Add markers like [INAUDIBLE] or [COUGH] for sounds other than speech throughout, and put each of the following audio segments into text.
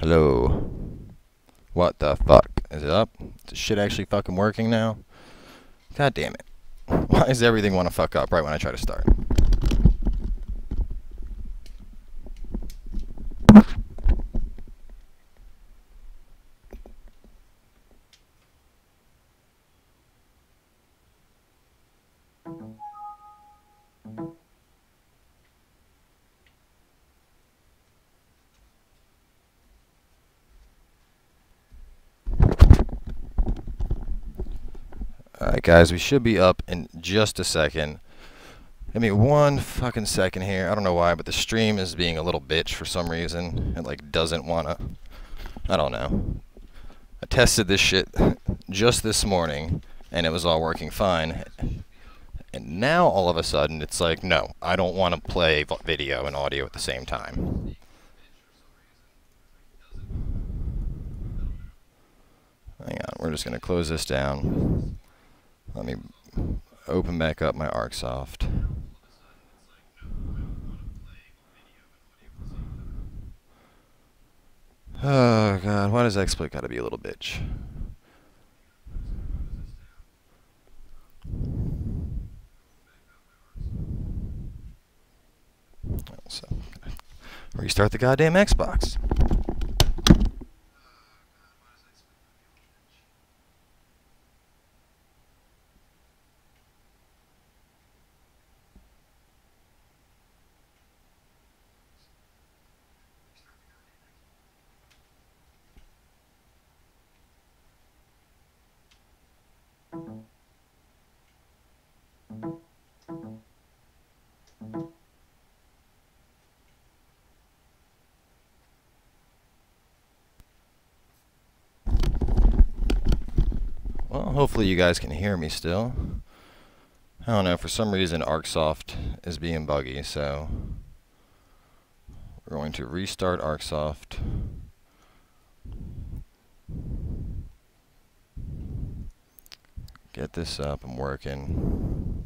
Hello. What the fuck? Is it up? Is shit actually fucking working now? God damn it. Why does everything want to fuck up right when I try to start? Guys, we should be up in just a second. Give me one fucking second here. I don't know why, but the stream is being a little bitch for some reason. It like doesn't wanna I don't know. I tested this shit just this morning and it was all working fine. And now all of a sudden it's like, no, I don't want to play video and audio at the same time. Hang on, we're just gonna close this down. Let me open back up my ArcSoft. Oh god, why does XSplit gotta be a little bitch? So, restart the goddamn Xbox. Well, hopefully you guys can hear me still. I don't know, for some reason ArcSoft is being buggy, so we're going to restart ArcSoft. Get this up and working.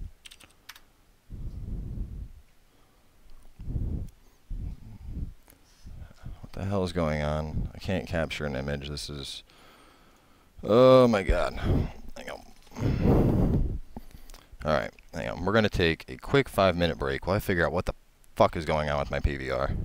What the hell is going on? I can't capture an image. This is Oh my god. Hang on. Alright, hang on. We're going to take a quick five minute break while I figure out what the fuck is going on with my PVR.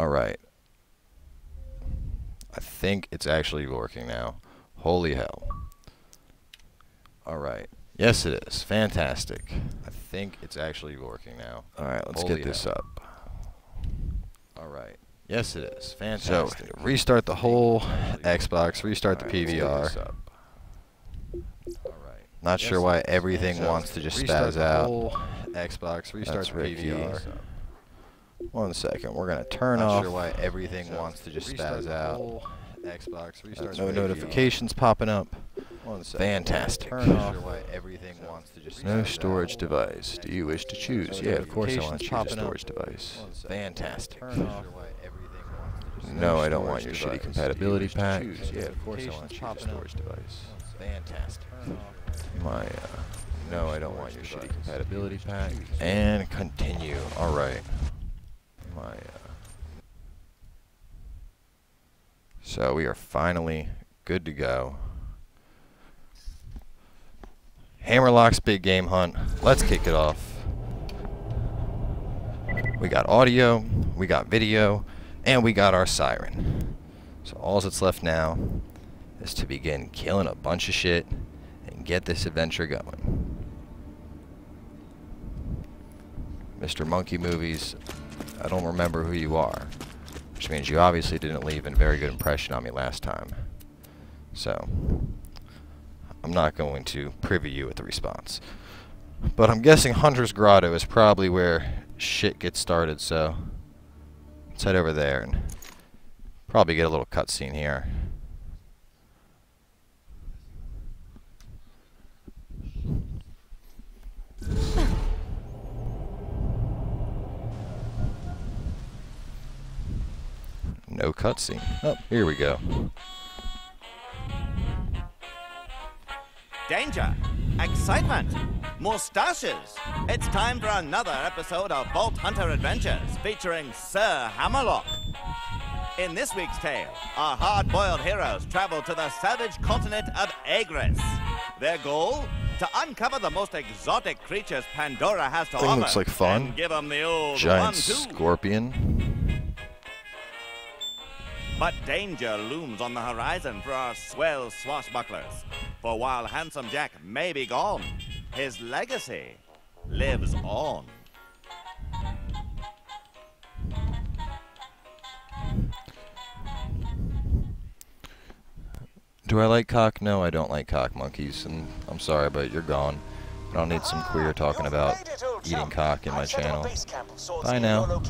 Alright. I think it's actually working now. Holy hell. Alright. Yes, it is. Fantastic. I think it's actually working now. Alright, let's Holy get this hell. up. Alright. Yes, it is. Fantastic. So, restart the whole Xbox, restart the PVR. Not Yes, sure why everything wants to just restart spaz the out. whole Xbox, restart That's the Ricky. PVR. One second, we're gonna turn Not off. sure why everything So, wants to just restart spaz out. whole Xbox, restart no the notifications popping up. One second. Fantastic. Turn Not off. sure why everything wants to just No storage out. device. Do you wish to choose? No Yeah, of course I want to choose a popping up. storage device. One second. Fantastic. Turn off. No, I don't want your device. shitty Do you compatibility pack. choose? Yeah, of course I want to choose a popping up. storage device. Fantastic. My, uh, no, I don't want your shitty compatibility pack. And continue. All right. My, uh, So we are finally good to go. Hammerlock's big game hunt. Let's kick it off. We got audio, we got video, and we got our siren. So all that's left now is to begin killing a bunch of shit and get this adventure going. Mr. Monkey Movies, I don't remember who you are, which means you obviously didn't leave a very good impression on me last time. So, I'm not going to privy you with the response. But I'm guessing Hunter's Grotto is probably where shit gets started, so let's head over there and probably get a little cutscene here. No cutscene. Oh, here we go. Danger, excitement, mustaches. It's time for another episode of Vault Hunter Adventures featuring Sir Hammerlock. In this week's tale, our hard-boiled heroes travel to the savage continent of Aegrus. Their goal? To uncover the most exotic creatures Pandora has to Thing offer. looks like fun. And give 'em the old Giant one-two. scorpion. But danger looms on the horizon for our swell swashbucklers. For while Handsome Jack may be gone, his legacy lives on. Do I like cock? No, I don't like cock monkeys, and I'm sorry, but you're gone. I don't need some queer talking about made it, old eating cock in my I've set up a channel. base camp of sorts Bye near now.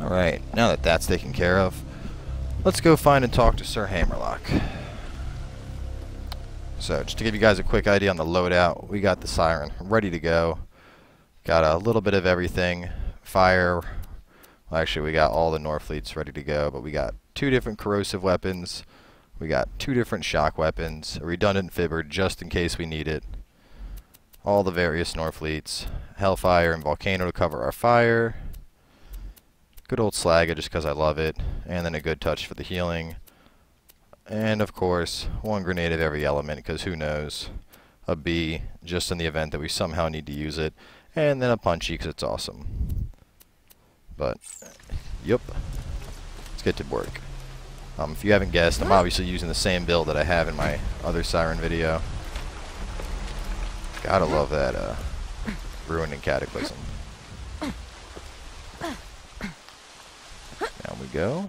Alright, now that that's taken care of, let's go find and talk to Sir Hammerlock. So, just to give you guys a quick idea on the loadout, we got the Siren ready to go. Got a little bit of everything. Fire. Well, actually, we got all the Norfleets ready to go, but we got two different corrosive weapons. We got two different shock weapons, a redundant fibber just in case we need it. All the various Norfleets. Hellfire and Volcano to cover our fire. Good old Slagga just because I love it. And then a good touch for the healing. And of course, one grenade of every element because who knows. A B just in the event that we somehow need to use it. And then a punchy because it's awesome. But, yep. Let's get to work. Um, if you haven't guessed, I'm obviously using the same build that I have in my other Siren video. Gotta love that uh, Ruin and Cataclysm. Down we go.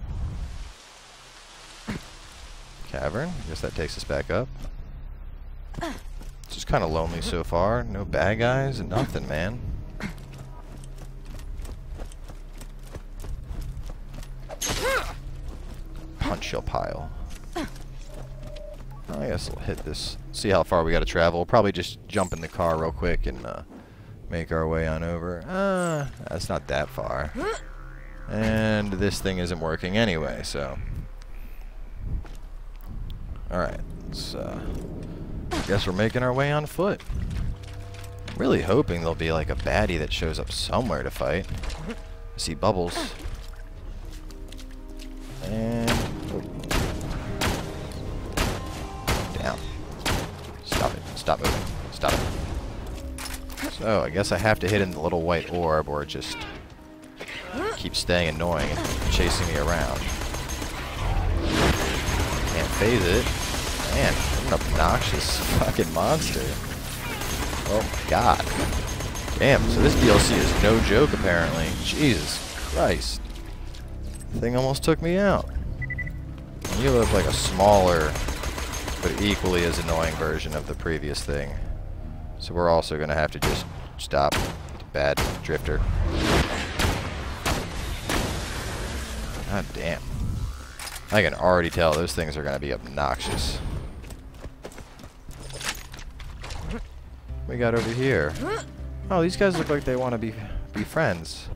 Cavern. I Guess that takes us back up. It's just kind of lonely so far. No bad guys and nothing, man. Punch your pile. I guess we'll hit this. See how far we got to travel. Probably just jump in the car real quick and uh, make our way on over. Uh, that's not that far. And this thing isn't working anyway, so. Alright, let's, uh, guess we're making our way on foot. Really hoping there'll be like a baddie that shows up somewhere to fight. I see bubbles. And. oh. Down. Stop it. Stop moving. Stop it. So, I guess I have to hit in the little white orb or just keep staying annoying and chasing me around. Can't phase it. Man, what an obnoxious fucking monster. Oh god. Damn, so this DLC is no joke apparently. Jesus Christ. Thing almost took me out. You look like a smaller, but equally as annoying version of the previous thing. So we're also going to have to just stop bad drifter. God damn. I can already tell those things are going to be obnoxious. We got over here. Oh, these guys look like they want to be be friends.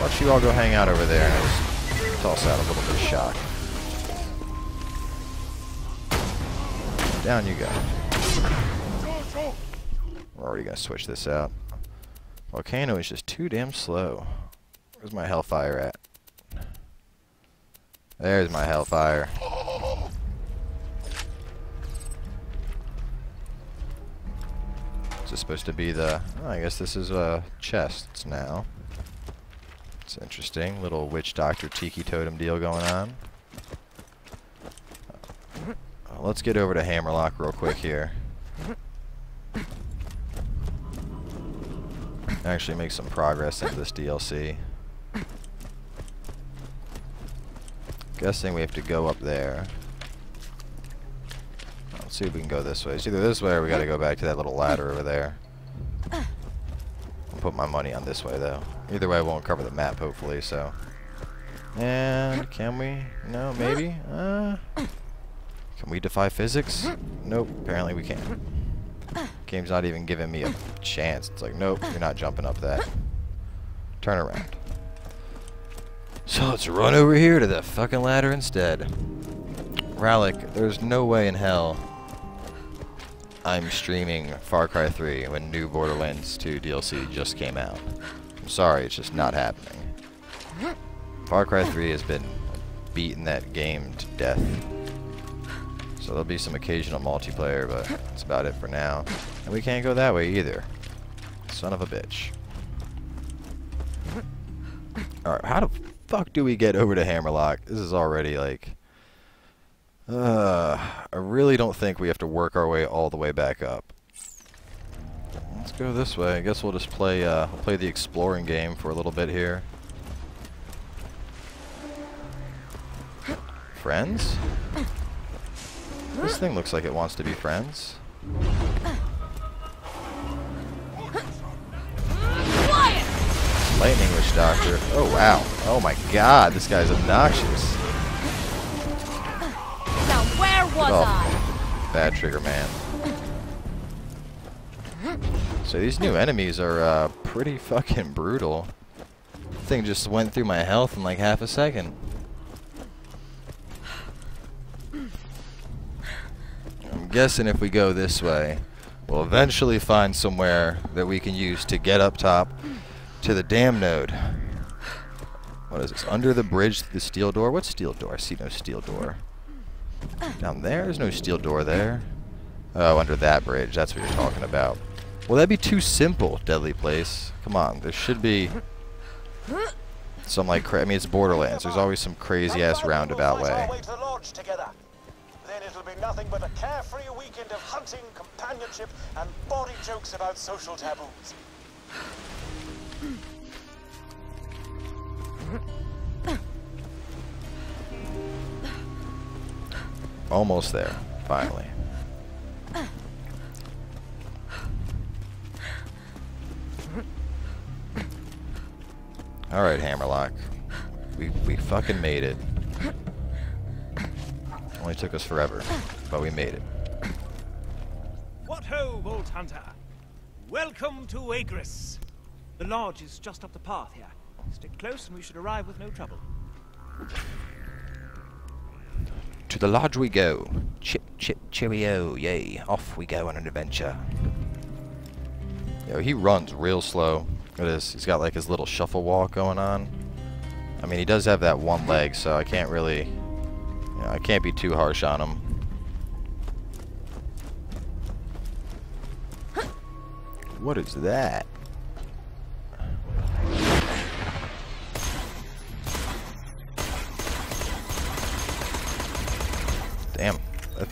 Don't you all go hang out over there and toss out a little bit of shock. Down you go. We're already going to switch this out. Volcano is just too damn slow. Where's my Hellfire at? There's my Hellfire. this supposed to be the... Oh, I guess this is uh, chests now. It's interesting. Little witch doctor tiki totem deal going on. Uh, let's get over to Hammerlock real quick here. Actually make some progress into this DLC. Guessing we have to go up there. Let's see if we can go this way. It's either this way or we gotta go back to that little ladder over there. I'll put my money on this way though. Either way I won't cover the map hopefully, so. And can we? No, maybe? Uh, can we defy physics? Nope, apparently we can't. Game's not even giving me a chance. It's like, nope, you're not jumping up that. Turn around. So let's run over here to the fucking ladder instead. Rallic, there's no way in hell I'm streaming Far Cry 3 when New Borderlands 2 DLC just came out. I'm sorry, it's just not happening. Far Cry 3 has been beating that game to death. So there'll be some occasional multiplayer, but that's about it for now. And we can't go that way either. Son of a bitch. Alright, how the fuck do we get over to Hammerlock? This is already like... Uh, I really don't think we have to work our way all the way back up. Let's go this way. I guess we'll just play, uh, play the exploring game for a little bit here. Friends? This thing looks like it wants to be friends. Lightning Witch Doctor. Oh, wow. Oh my god, this guy's obnoxious. Now where was. I? Bad trigger man. So these new enemies are uh, pretty fucking brutal. Thing just went through my health in like half a second. I'm guessing if we go this way, we'll eventually find somewhere that we can use to get up top to the dam node. What is this? Under the bridge, the steel door? What steel door? I see no steel door. Down there? There's no steel door there. Oh, under that bridge. That's what you're talking about. Well, that'd be too simple, Deadly Place. Come on, there should be some like cra- I mean, it's Borderlands. There's always some crazy ass roundabout way. Then it'll be nothing but a carefree weekend of hunting, companionship, and body jokes about social taboos. Almost there, finally. All right, Hammerlock. We we fucking made it. Only took us forever, but we made it. What ho, Vault Hunter! Welcome to Aegrus. The lodge is just up the path here. Stick close and we should arrive with no trouble. To the lodge we go. Chip, chip, cheerio, yay. Off we go on an adventure. Yo, he runs real slow. At this. He's got like his little shuffle walk going on. I mean, he does have that one leg, so I can't really... You know, I can't be too harsh on him. What is that?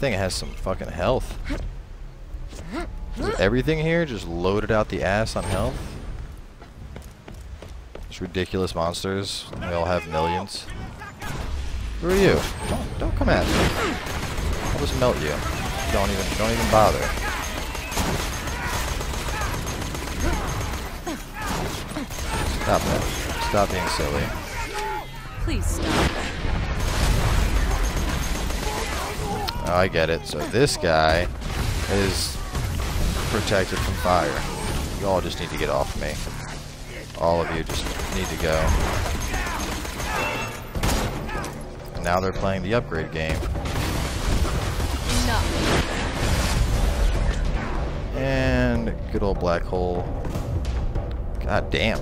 Thing has some fucking health. Everything here just loaded out the ass on health? These ridiculous monsters. They all have millions. Who are you? Don't, don't come at me. I'll just melt you. Don't even don't even bother. Stop that. Stop being silly. Please stop. Oh, I get it. So this guy is protected from fire. You all just need to get off me. All of you just need to go. And now they're playing the upgrade game. And good old black hole. God damn.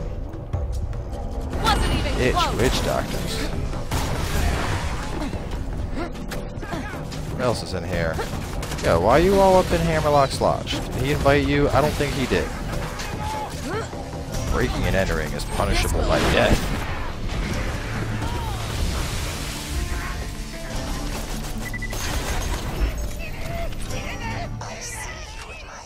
Wasn't even Itch, witch doctors. What else is in here? Yeah, why are you all up in Hammerlock's Lodge? Did he invite you? I don't think he did. Breaking and entering is punishable by death. I see you in my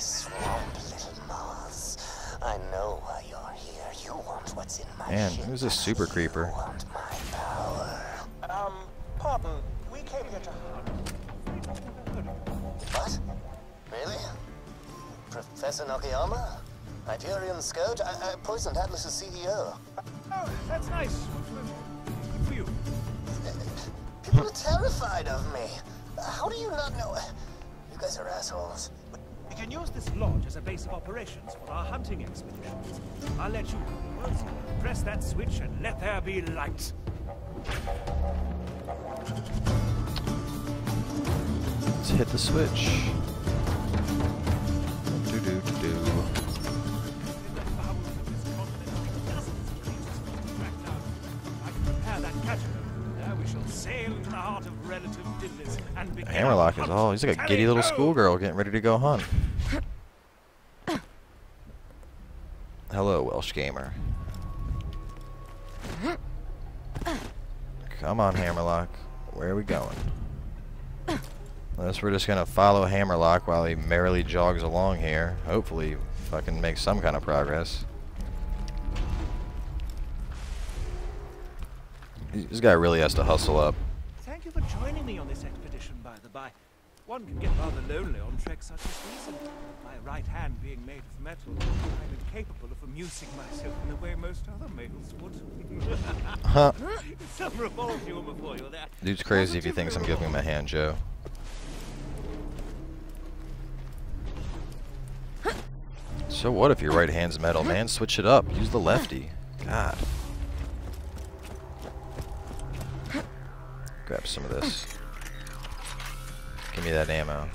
Scourge? I, I poisoned Atlas's CEO. Oh, that's nice. Good for you. People are terrified of me. How do you not know? You guys are assholes. We can use this lodge as a base of operations for our hunting expeditions. I'll let you press that switch and let there be light. Let's hit the switch. Relative dimness and Hammerlock is all. He's like a giddy little schoolgirl getting ready to go hunt. Hello, Welsh gamer. Come on, Hammerlock. Where are we going? Unless we're just gonna follow Hammerlock while he merrily jogs along here. Hopefully, fucking make some kind of progress. This guy really has to hustle up. For joining me on this expedition, by the by. One can get rather lonely on treks such as these, and my right hand being made of metal, I'm incapable of amusing myself in the way most other males would. [LAUGHS] Huh. Some revolve humor for you there. Dude's crazy if he thinks I'm giving him a hand, Joe. So what if your right hand's metal, man? Switch it up. Use the lefty. God. Grab some of this. Give me that ammo.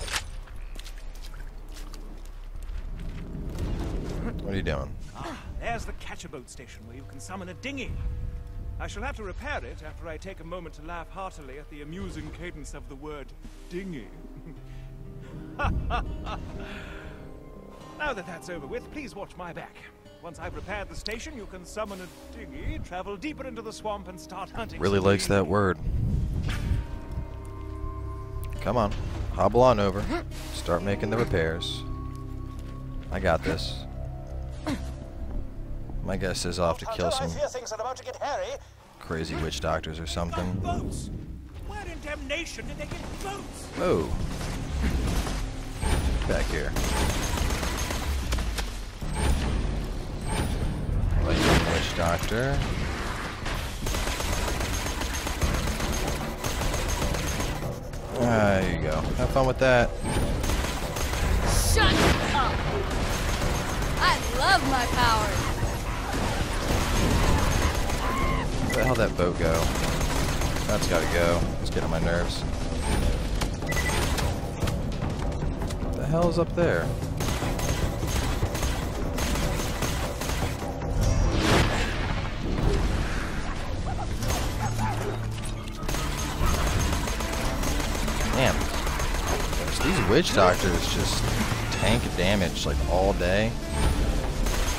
What are you doing? Ah, there's the catcher boat station where you can summon a dinghy. I shall have to repair it after I take a moment to laugh heartily at the amusing cadence of the word dinghy. [LAUGHS] now that that's over with, please watch my back. Once I've repaired the station, you can summon a dinghy, travel deeper into the swamp, and start hunting. Really likes that word. Come on. Hobble on over. Start making the repairs. I got this. My guess is off to kill some I fear things are about to get hairy. crazy witch doctors or something. Boats! Where in damnation did they get boats? Whoa. Back here. Lightning witch doctor. Ah, there you go. Have fun with that. Shut up! I love my powers! Where the hell that boat go? That's gotta go. It's getting on my nerves. What the hell is up there? Damn. These witch doctors just tank damage like all day.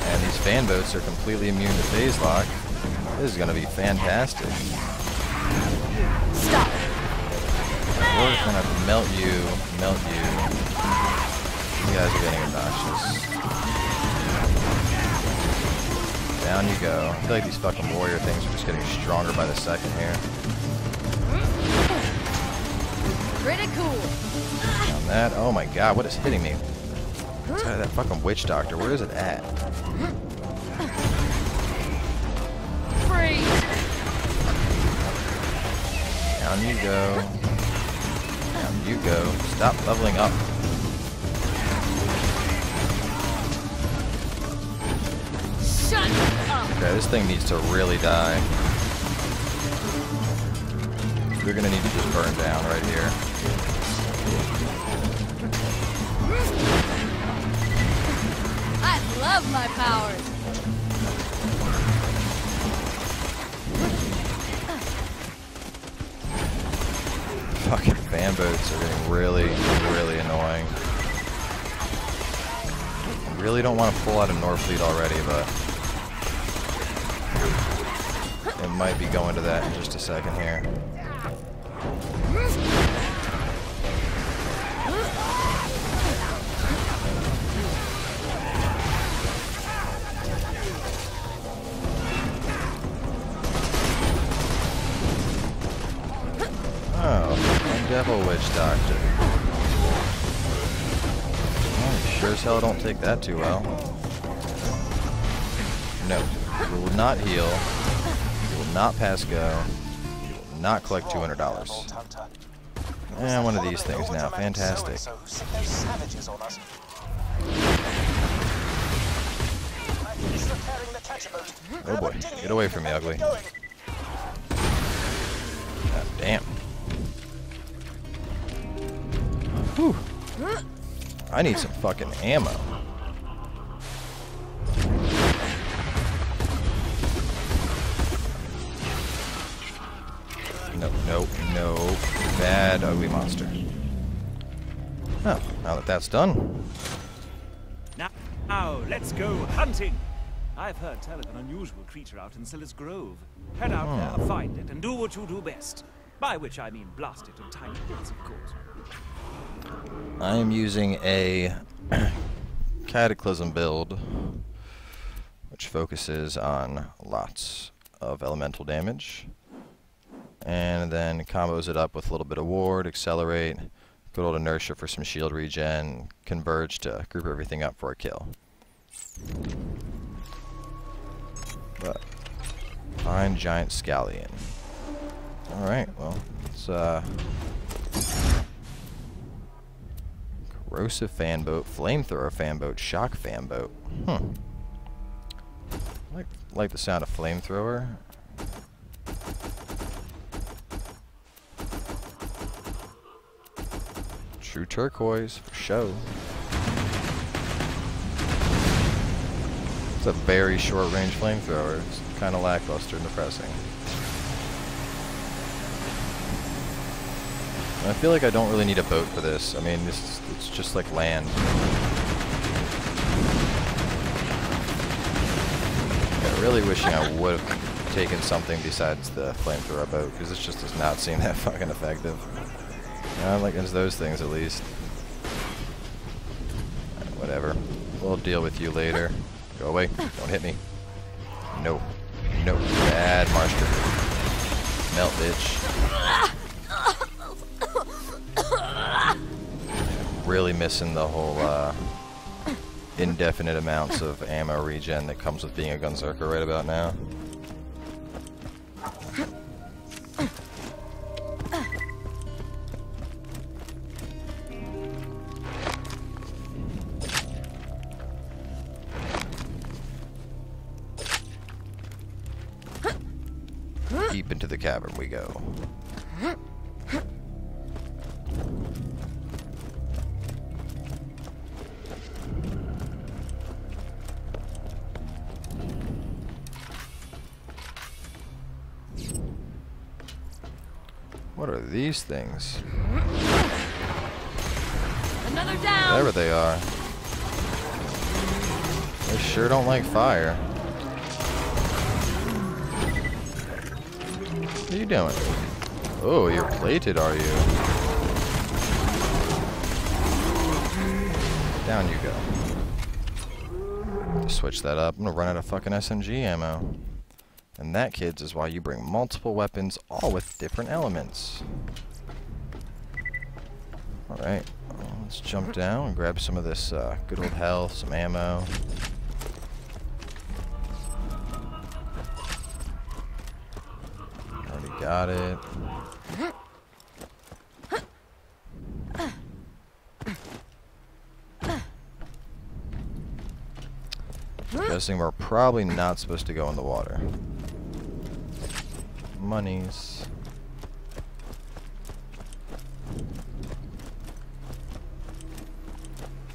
And these fan boats are completely immune to phase lock. This is gonna be fantastic. Stop! We're gonna melt you, melt you. You guys are getting obnoxious. Down you go. I feel like these fucking warrior things are just getting stronger by the second here. Pretty cool! On that, oh my god, what is hitting me? That fucking witch doctor. Where is it at? Freeze! Down you go. Down you go. Stop leveling up. Shut up! Okay, this thing needs to really die. You're gonna need to just burn down right here. Love my powers! Fucking fan boats are getting really, really annoying. I really don't want to pull out a Norfleet already, but it might be going to that in just a second here. Devil Witch Doctor. Well, sure as hell don't take that too well. No, you will not heal. You will not pass go. You will not collect $200. Vault And eh, one of these things now. Fantastic. Oh boy, get away from me, ugly. God damn. Whew. I need some fucking ammo. No, no, no. Bad, ugly monster. Oh, now that that's done, Now, now, let's go hunting. I've heard tell of an unusual creature out in Scylla's Grove. Head out there, hmm. find it, and do what you do best. By which I mean blast it in tiny bits, of course. I am using a [CLEARS THROAT] Cataclysm build, which focuses on lots of elemental damage, and then combos it up with a little bit of ward, accelerate, good old inertia for some shield regen, converge to group everything up for a kill. But fine giant scallion. All right, well, let's uh. Corrosive fanboat, flamethrower fanboat, shock fanboat. Hmm. Like like the sound of flamethrower. True turquoise for show. It's a very short range flamethrower. It's kind of lackluster and depressing. I feel like I don't really need a boat for this. I mean, this it's just like land. Yeah, really wishing I [LAUGHS] would have taken something besides the flamethrower boat, because this just does not seem that fucking effective. Not like it's those things at least. Uh, Whatever. We'll deal with you later. Go away. Don't hit me. No. No. Bad marsh. Melt, bitch. Really missing the whole uh, indefinite amounts of ammo regen that comes with being a Gunzerker right about now. Deep into the cavern we go. These things? Another down. Whatever they are. They sure don't like fire. What are you doing? Oh, you're plated, are you? Down you go. Switch that up. I'm gonna run out of fucking SMG ammo. And that, kids, is why you bring multiple weapons, all with different elements. Alright, well, let's jump down and grab some of this uh, good old health, some ammo. Already got it. Guessing we're probably not supposed to go in the water. Monies.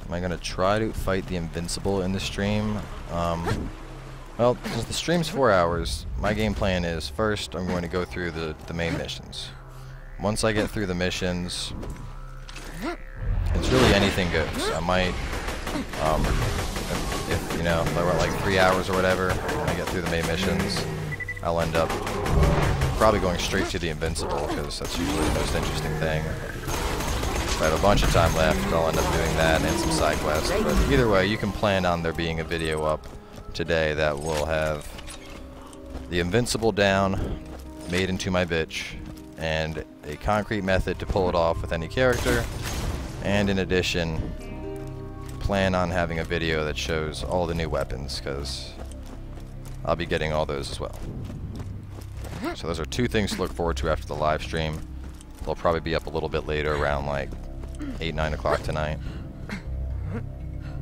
Am I gonna try to fight the invincible in the stream? Um, well, since the stream's four hours, my game plan is first I'm going to go through the, the main missions. once I get through the missions, it's really anything goes. I might, um, if, if, you know, if I went like three hours or whatever, when I get through the main missions, I'll end up probably going straight to the Invincible, because that's usually the most interesting thing. If I have a bunch of time left, I'll end up doing that and some side quests. But either way, you can plan on there being a video up today that will have the Invincible down, made into my bitch, and a concrete method to pull it off with any character. And in addition, plan on having a video that shows all the new weapons, because I'll be getting all those as well. So those are two things to look forward to after the live stream. They'll probably be up a little bit later, around like 8, 9 o'clock tonight.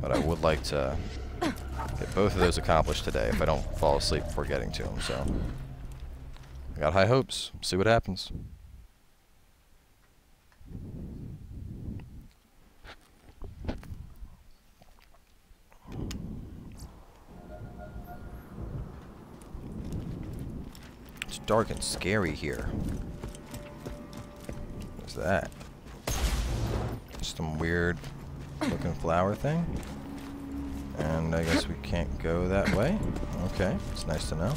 But I would like to get both of those accomplished today if I don't fall asleep before getting to them, so... I got high hopes. See what happens. Dark and scary here. What's that? Just some weird looking flower thing. And I guess we can't go that way. Okay, it's nice to know.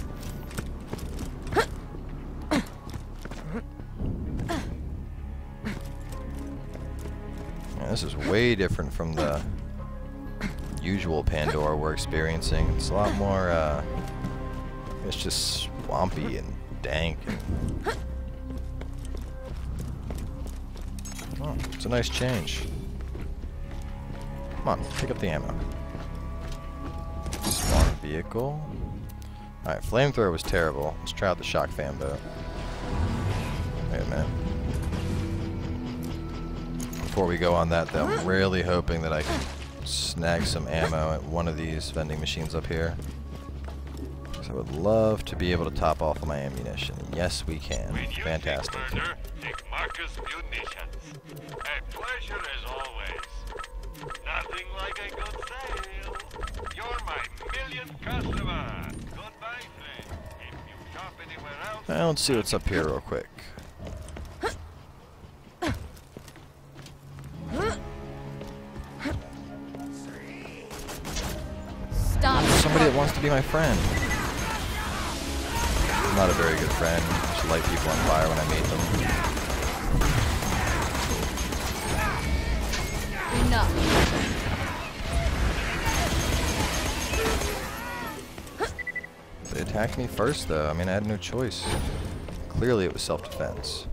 Yeah, this is way different from the usual Pandora we're experiencing. It's a lot more, uh, it's just swampy and dank. Oh, it's a nice change. Come on, pick up the ammo. Spawn vehicle. Alright, flamethrower was terrible. Let's try out the shock fan boat. Wait a minute. Before we go on that though, I'm really hoping that I can snag some ammo at one of these vending machines up here. Because I would love to be able to top off my ammunition. Yes, we can. When you Fantastic. seek murder, take Marcus Munitions. A pleasure as always. Nothing like a good sale. You're my millionth customer. Goodbye, friend. If you shop anywhere else, Now let's see what's up here real quick. Stop. Somebody that wants to be my friend. I'm not a very good friend. I should light people on fire when I meet them. Enough. They attacked me first, though. I mean, I had no choice. Clearly, it was self-defense.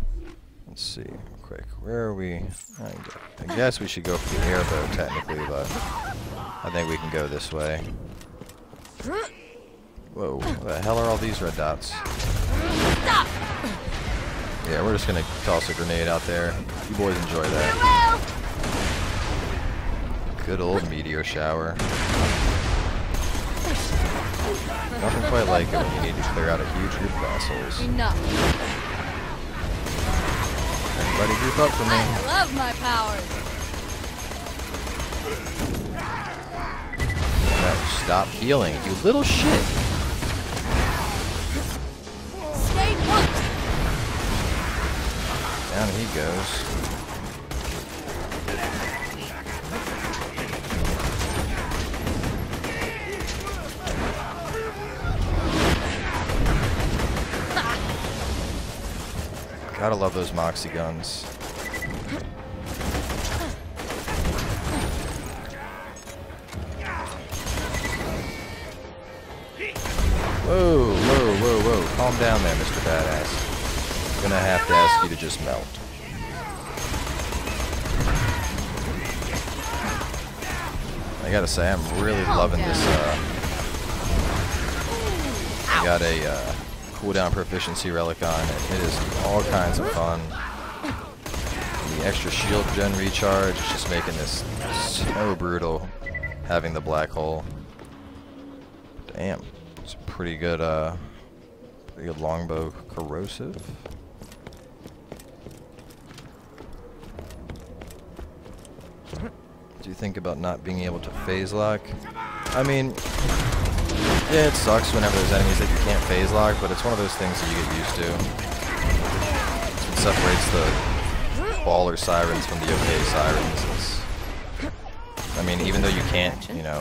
Let's see, real quick. Where are we? I I guess we should go for the airboat, technically, but I think we can go this way. Whoa, what the hell are all these red dots? Stop. Yeah, we're just gonna toss a grenade out there. You boys enjoy that. Good old meteor shower. Nothing quite like it when you need to clear out a huge group of assholes. enough. Everybody group up for me. I love my powers. Stop healing, you little shit. Down he goes. Gotta love those Moxxi guns. Ask you to just melt. I gotta say, I'm really loving this, uh... I got a, uh, cooldown proficiency relic on it. It is all kinds of fun. And the extra shield gen recharge is just making this so brutal, having the black hole. Damn. It's a pretty good, uh, pretty good longbow corrosive. Do you think about not being able to phase lock? I mean, yeah, it sucks whenever there's enemies that you can't phase lock, but it's one of those things that you get used to. It's been separates the baller sirens from the okay sirens is, I mean, even though you can't, you know,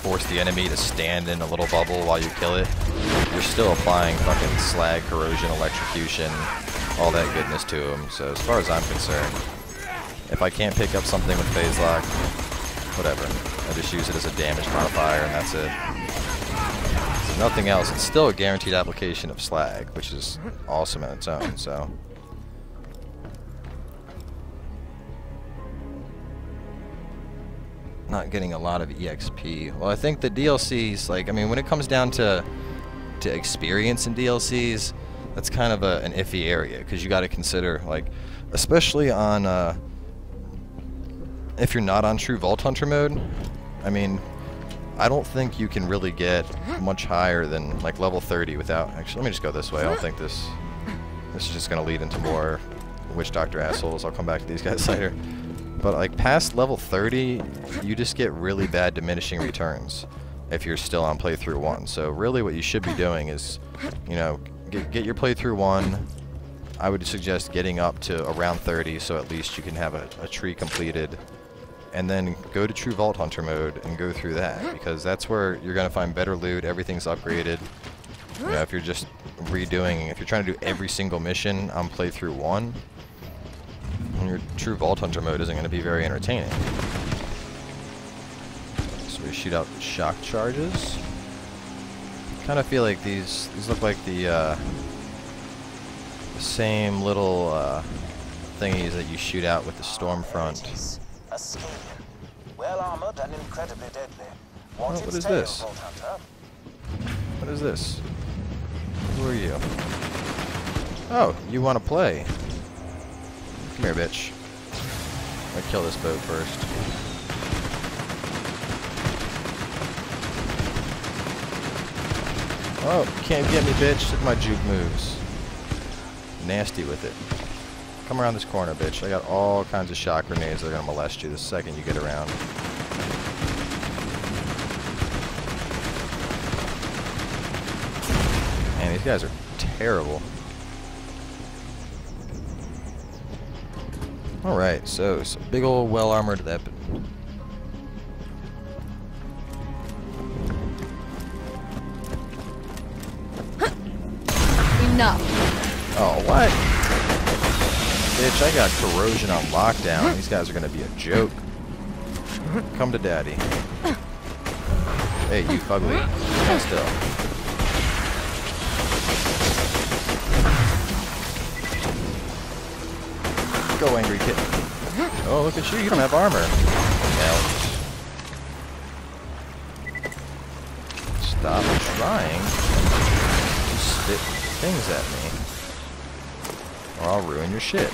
force the enemy to stand in a little bubble while you kill it, you're still applying fucking slag, corrosion, electrocution, all that goodness to them. So as far as I'm concerned, if I can't pick up something with phase lock, whatever. I just use it as a damage modifier and that's it. Nothing else. It's still a guaranteed application of slag, which is awesome in its own, so. Not getting a lot of EXP. Well, I think the DLCs, like, I mean, when it comes down to to experience in DLCs, that's kind of a, an iffy area, because you got to consider, like, especially on, uh, if you're not on true Vault Hunter mode, I mean, I don't think you can really get much higher than like level 30 without. Actually, let me just go this way. I don't think this. This is just gonna lead into more witch doctor assholes. I'll come back to these guys [LAUGHS] later. But like past level 30, you just get really bad diminishing returns if you're still on playthrough one. So really, what you should be doing is, you know, get, get your playthrough one. I would suggest getting up to around 30, so at least you can have a, a tree completed and then go to True Vault Hunter mode and go through that because that's where you're gonna find better loot. Everything's upgraded. You know, if you're just redoing, if you're trying to do every single mission on playthrough one, your True Vault Hunter mode isn't gonna be very entertaining. So we shoot out shock charges. Kind of feel like these these look like the, uh, the same little uh, thingies that you shoot out with the Stormfront. Well armored and incredibly deadly. Oh, what its is tail, this? What is this? Who are you? Oh, you want to play? Come here, bitch. I kill this boat first. Oh, can't get me, bitch. Look at my juke moves. Nasty with it. Come around this corner, bitch. I got all kinds of shock grenades that are gonna molest you the second you get around. Man, these guys are terrible. Alright, so some big old well armored weapon. Enough. Oh, what? Bitch, I got corrosion on lockdown. These guys are gonna be a joke. Come to daddy. Hey, you fugly. Stand still. Go, angry kitten. Oh, look at you. You don't have armor. Now, stop trying to spit things at me. Or I'll ruin your shit.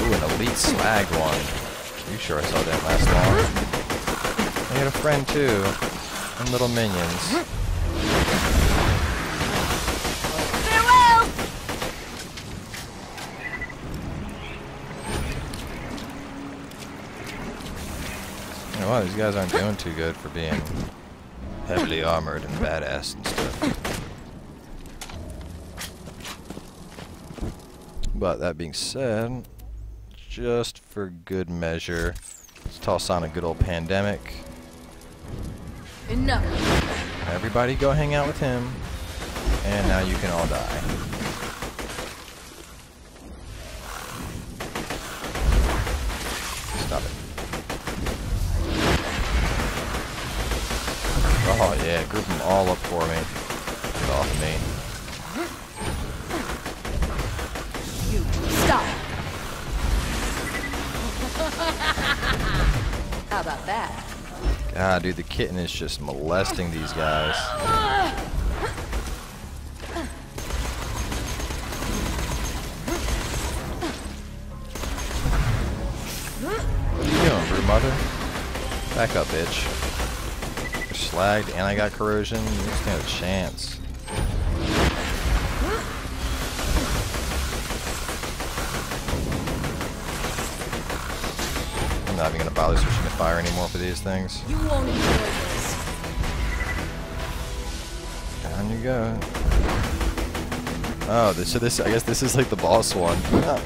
Ooh, an elite slag one. You sure I saw that last long? I got a friend too. And little minions. You? These guys aren't doing too good for being heavily armored and badass and stuff. But that being said, just for good measure, let's toss on a good old pandemic. Enough. Everybody go hang out with him. And now you can all die. Stop it. Oh yeah, group them all up for me. Get off of me. You stop. How about that? God, dude, the kitten is just molesting these guys. What are you doing, mother? Back up, bitch. You're slagged and I got corrosion. You stand a chance. Not even gonna bother switching to fire anymore for these things. You won't enjoy this. Down you go. Oh, this, so this I guess this is like the boss one. [LAUGHS]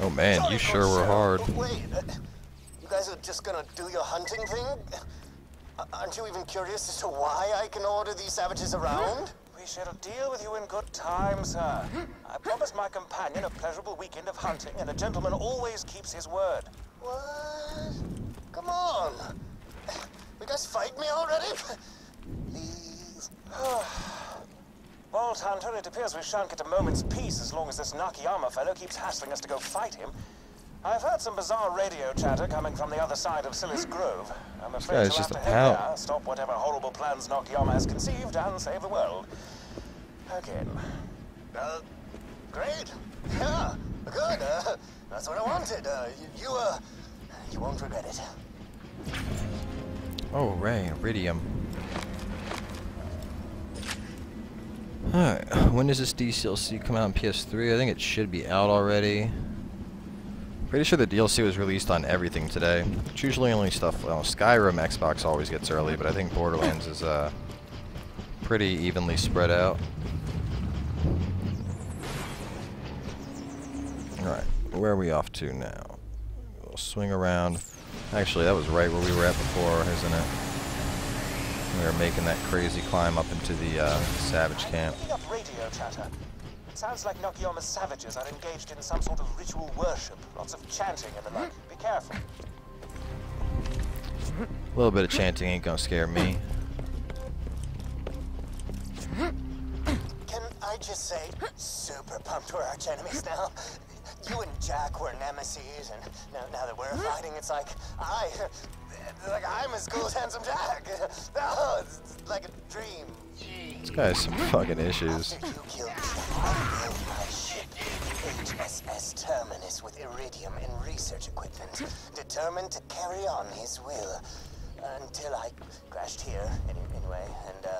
Oh man, you sure were hard. Wait, you guys are just gonna do your hunting thing? Aren't you even curious as to why I can order these savages around? We shall deal with you in good time, sir. I promised my companion a pleasurable weekend of hunting, and a gentleman always keeps his word. What? Come on. You guys fight me already? Please. [SIGHS] Vault Hunter, it appears we shan't get a moment's peace as long as this Nakayama fellow keeps hassling us to go fight him. I've heard some bizarre radio chatter coming from the other side of Scylla's Grove. I'm afraid guy's you'll just have a to head pal. there, stop whatever horrible plans Nakayama has conceived, and save the world. Again. Uh, great. Yeah, good. Uh, that's what I wanted. Uh, you, you, uh, you won't regret it. Oh, Ray, Eridium. Alright, when does this DLC come out on PS3? I think it should be out already. Pretty sure the DLC was released on everything today. It's usually only stuff, well, Skyrim Xbox always gets early, but I think Borderlands is uh, pretty evenly spread out. Alright, where are we off to now? We'll swing around. Actually, that was right where we were at before, isn't it? We were making that crazy climb up into the uh, Savage camp. Up radio chatter. It sounds like Nakayama's savages are engaged in some sort of ritual worship. Lots of chanting and the like. Be careful. A little bit of chanting ain't gonna scare me. Can I just say, super pumped we're arch enemies now. You and Jack were nemesis, and now, now that we're fighting, it's like I, like I'm as cool as handsome Jack. [LAUGHS] No, it's like a dream. This guy has some fucking issues. After you killed I built my ship, HSS Terminus, with eridium and research equipment, determined to carry on his will. Until I crashed here, anyway, and uh,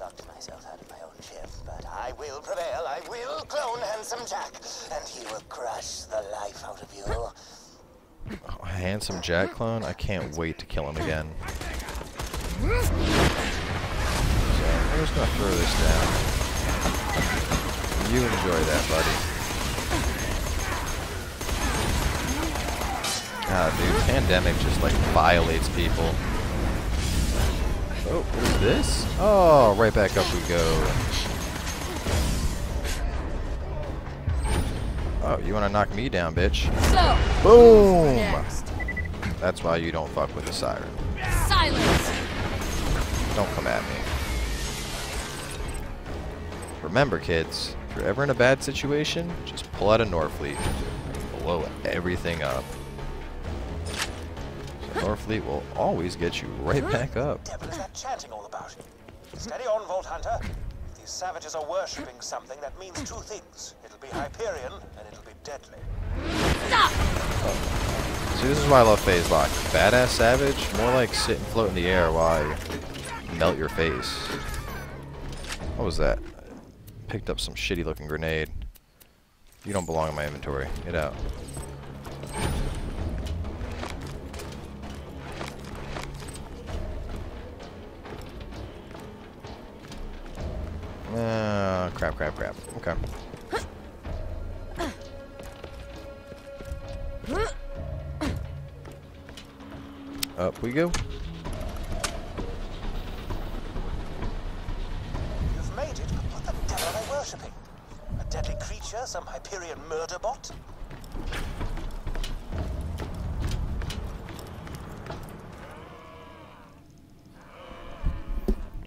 locked myself out of my own ship. But I will prevail. I will clone Handsome Jack, and he will crush the life out of you. Oh, handsome Jack clone? I can't wait to kill him again. So, I'm just gonna throw this down. You enjoy that, buddy. God, dude, Pandemic just like violates people. Oh, what is this? Oh, right back up we go. Oh, you wanna knock me down, bitch? So, Boom! next. That's why you don't fuck with the siren. Silence! Don't come at me. Remember, kids, if you're ever in a bad situation, just pull out a Norfleet and blow everything up. So Norfleet will always get you right back up. devil is that chanting all about? Steady on, Vault Hunter. If these savages are worshipping something, that means two things. It'll be Hyperion, and it'll be deadly. Stop! See, this is why I love Phase Lock. Badass Savage, more like sit and float in the air while I melt your face. What was that? Picked up some shitty looking grenade. You don't belong in my inventory. Get out. Ah, crap, crap, crap. Okay. Up we go. You've made it, but what the devil are they worshipping? A deadly creature? Some Hyperion murder bot?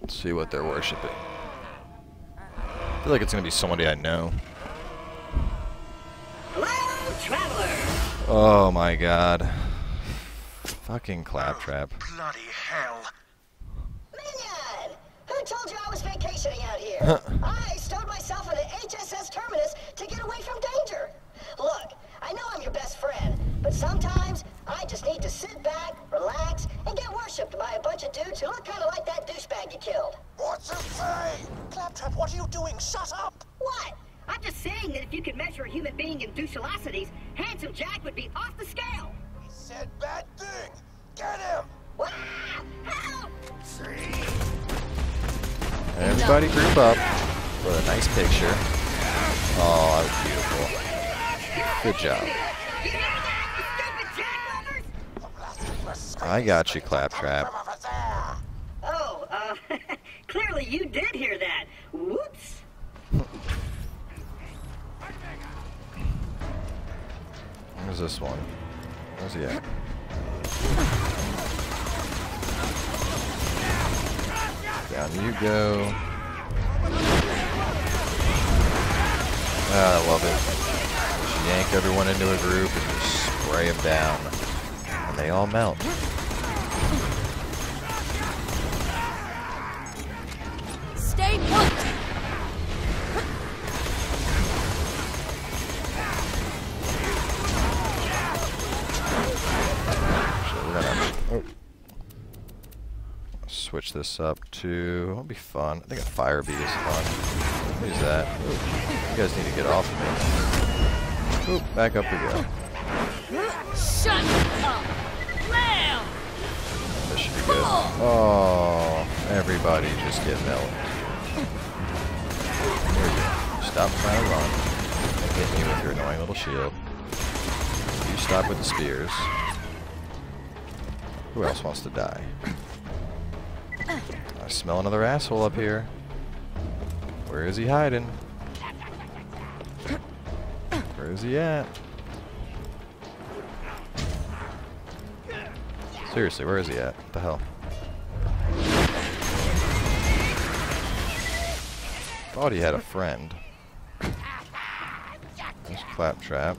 Let's see what they're worshiping. I feel like it's gonna be somebody I know. Hello, traveler. Oh my god. Fucking claptrap. Bloody hell. Minion! Who told you I was vacationing out here? I stowed myself in the HSS Terminus to get away from danger. Look, I know I'm your best friend, but sometimes I just need to sit back, relax, and get worshipped by a bunch of dudes who look kind of like that douchebag you killed. What's it say? Claptrap, what are you doing? Shut up! What? I'm just saying that if you could measure a human being in douchilosities, Handsome Jack would be off the scale. He said bad thing. Get him! Wah! Help! Everybody group up. for a nice picture. Oh, that was beautiful. Good job. I got you, Claptrap. Oh, uh, [LAUGHS] clearly you did hear that. Whoops. Where's this one? Where's he at? Down you go. Ah, I love it. Just yank everyone into a group and just spray them down. And they all melt. Stay put. So we're gonna oh. switch this up to. That'll be fun. I think a fire beat is fun. Who's that? Ooh, you guys need to get off of me. Oop, back up we go. Shut up. Lamb. This should be good. Oh, everybody just get melted. Stop trying to run. Hit me with your annoying little shield. You stop with the spears. Who else wants to die? I smell another asshole up here. Where is he hiding? Where is he at? Seriously, where is he at? What the hell? Thought he had a friend. There's Claptrap.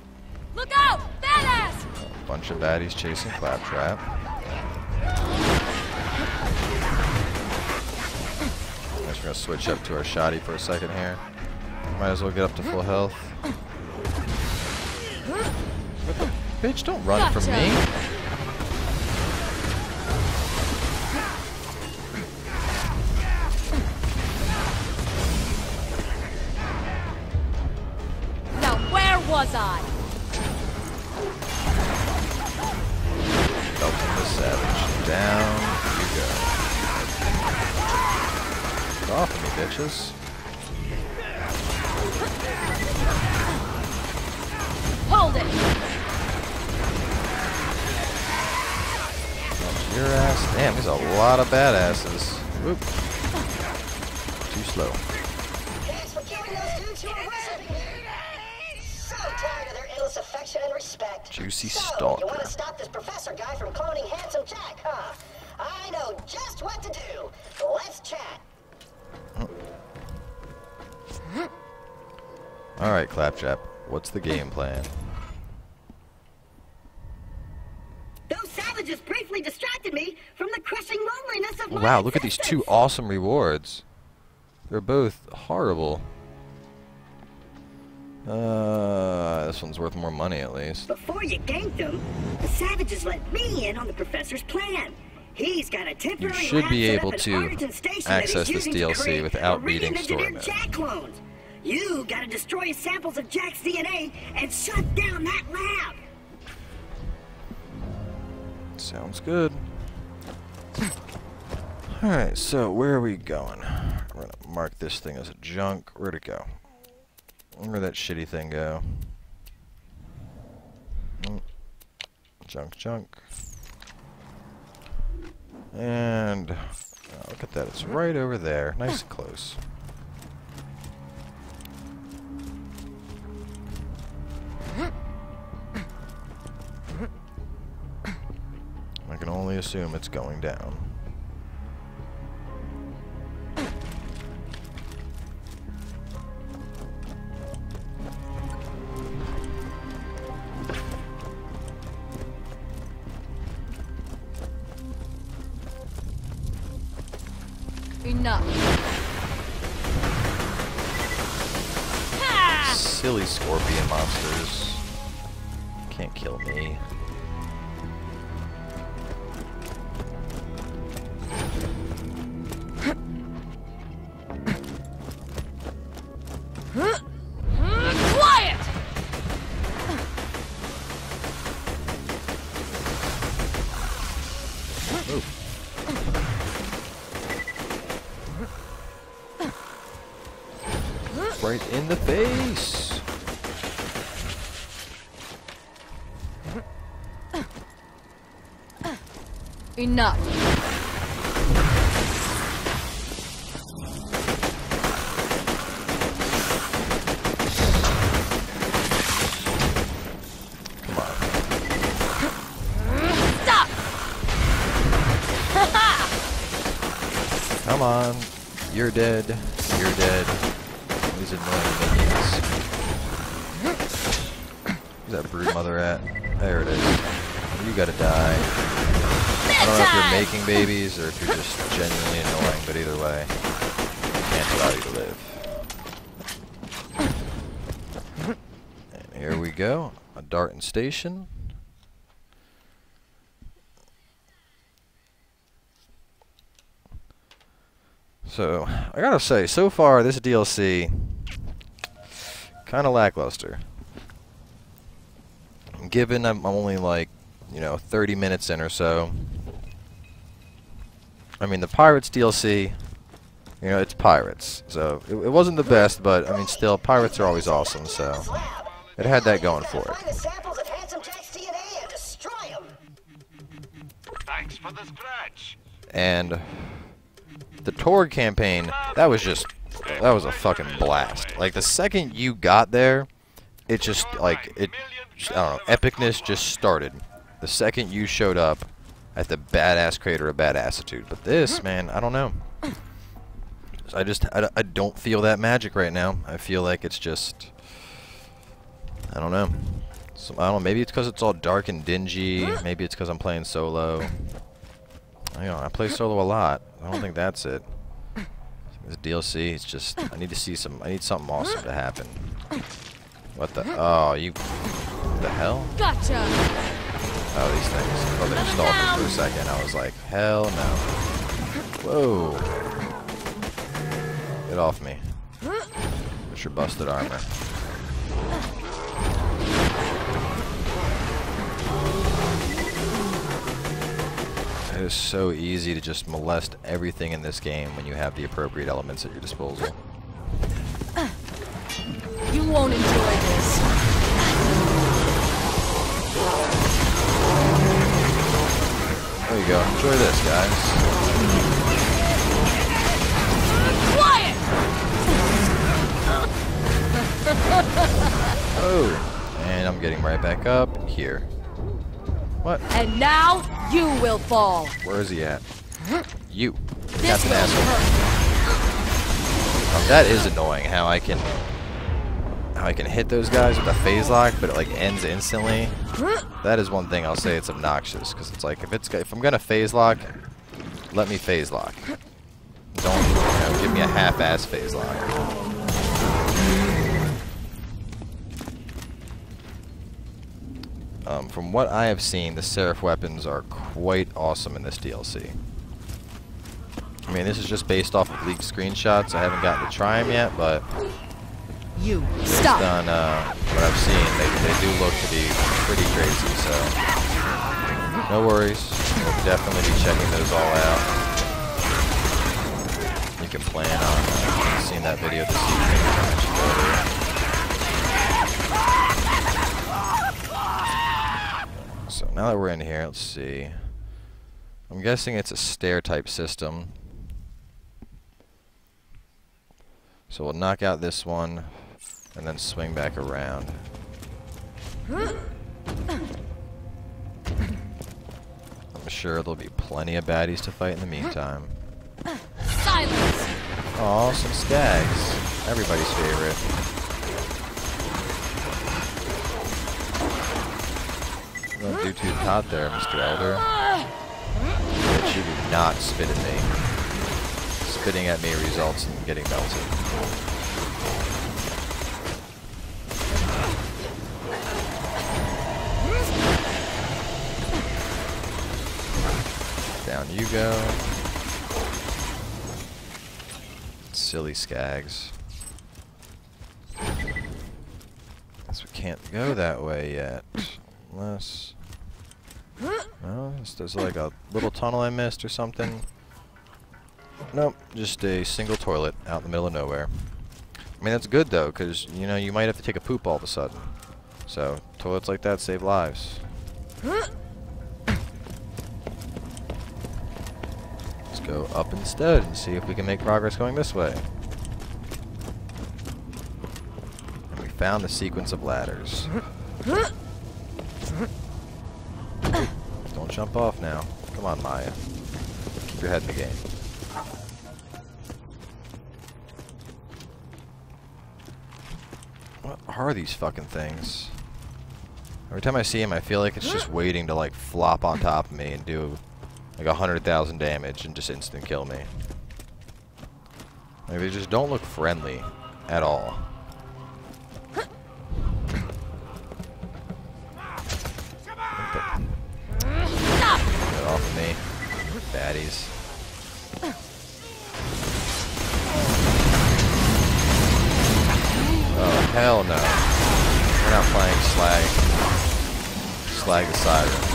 Look out! Badass! A bunch of baddies chasing Claptrap. I Guess we're gonna switch up to our shoddy for a second here. Might as well get up to full health. What the bitch? Don't run from me. Was I? Belton the Savage. Down you go. Get off of me, bitches. Hold it! Your ass. Damn, there's a lot of badasses. Whoop. Too slow. Juicy so, stalker. you want to stop this professor guy from cloning Handsome Jack, huh? I know just what to do. Let's chat. Alright, Claptrap. What's the game plan? Those savages briefly distracted me from the crushing loneliness of oh, my Wow, look at these two awesome rewards. They're both horrible. Uh, this one's worth more money at least. Before you ganked them, the savages let me in on the professor's plan. He's got a temporary You should be able to Ardorton Station that he's access this DLC without beating story mode. Jack clones. You gotta destroy samples of Jack's DNA and shut down that lab. Sounds good. Alright, so where are we going? We're gonna mark this thing as a junk. Where'd it go? Where'd that shitty thing go? Junk, junk. And uh, look at that, it's right over there. Nice and close. I can only assume it's going down. Enough. Silly scorpion monsters. Can't kill me. Enough. Come on. Stop! [LAUGHS] Come on. You're dead. If babies or if you're just genuinely annoying, but either way, I can't allow you to live. And here we go. Ardorton Station. So, I gotta say, so far this DLC kind of lackluster. Given I'm only like, you know, 30 minutes in or so. I mean, the Pirates DLC, you know, it's Pirates. So, it, it wasn't the best, but I mean, still, Pirates are always awesome, so it had that going for it. Find the samples of Handsome Jack's DNA and destroy them. Thanks for the scratch. And the Torgue campaign, that was just, that was a fucking blast. Like, the second you got there, it just, like, it, I don't know, epicness just started. The second you showed up at the badass creator of badassitude. But this, mm. man, I don't know. I just, I, I don't feel that magic right now. I feel like it's just, I don't know. So, I don't know, maybe it's because it's all dark and dingy. [GASPS] Maybe it's because I'm playing solo. I know, I play solo a lot. I don't think that's it. This DLC, it's just, I need to see some, I need something awesome to happen. What the, [GASPS] oh, you, what the hell? Gotcha! Oh, these things. I thought they were stalkers for a second. I was like, hell no. Whoa. Get off me. What's your busted armor? It is so easy to just molest everything in this game when you have the appropriate elements at your disposal. You won't enjoy this. There you go. Enjoy this, guys. Quiet! Oh. And I'm getting right back up here. What? And now you will fall. Where is he at? You. Captain will Asshole. Um, that is annoying how I can how I can hit those guys with a phase lock, but it like ends instantly. That is one thing I'll say it's obnoxious because it's like if it's if I'm gonna phase lock, let me phase lock. Don't you know, give me a half-ass phase lock. Um, from what I have seen, the Seraph weapons are quite awesome in this DLC. I mean, this is just based off of leaked screenshots. I haven't gotten to try them yet, but You based stop. on uh, what I've seen, they, they do look to be pretty crazy. So, no worries. We'll definitely be checking those all out. You can plan on uh, seeing that video this evening. So now that we're in here, let's see. I'm guessing it's a stair type system. So we'll knock out this one and then swing back around. I'm sure there'll be plenty of baddies to fight in the meantime. Silence. Oh, some skags. Everybody's favorite. Don't do too hot there, Mr. Elder. But you do not spit at me. Spitting at me results in getting melted. Down you go. Silly skags. Guess we can't go that way yet. Unless... No, there's like a little tunnel I missed or something. Nope, just a single toilet out in the middle of nowhere. I mean, that's good though, because you know you might have to take a poop all of a sudden. So toilets like that save lives. Let's go up instead and see if we can make progress going this way. And we found the sequence of ladders. Don't jump off now. Come on, Maya. Keep your head in the game. What are these fucking things? Every time I see him, I feel like it's just waiting to like flop on top of me and do like a hundred thousand damage and just instant kill me. Like they just don't look friendly at all. Get off of me, baddies. Oh hell no! We're not playing Slag. Slag the Siren.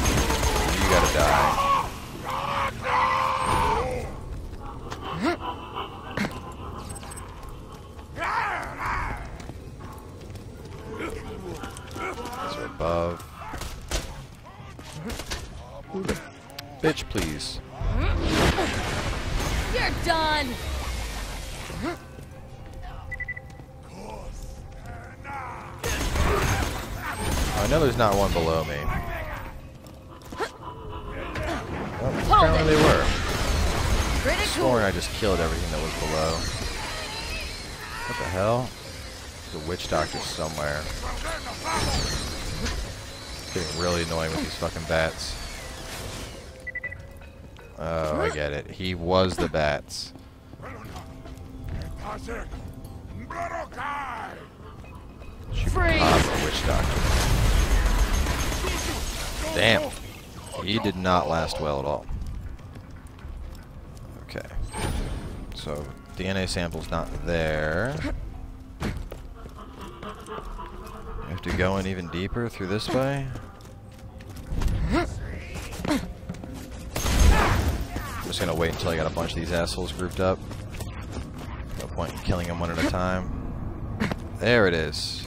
These fucking bats. Oh, I get it. He was the bats. Freeze. witch doctor. Damn. He did not last well at all. Okay. So, DNA sample's not there. We have to go in even deeper through this way. Just gonna wait until I got a bunch of these assholes grouped up. No point in killing them one at a time. There it is.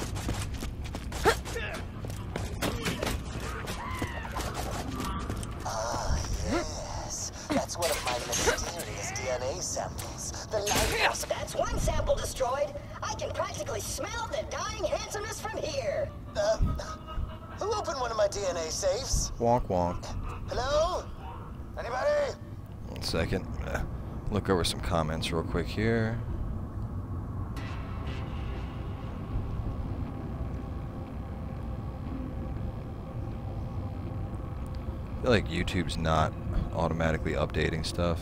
Ah, yes. That's one of my mysterious DNA samples. The lighthouse. That's one sample destroyed. I can practically smell the dying handsomeness from here. Uh, who opened one of my DNA safes? Wonk wonk. Second. Look over some comments real quick here. I feel like YouTube's not automatically updating stuff.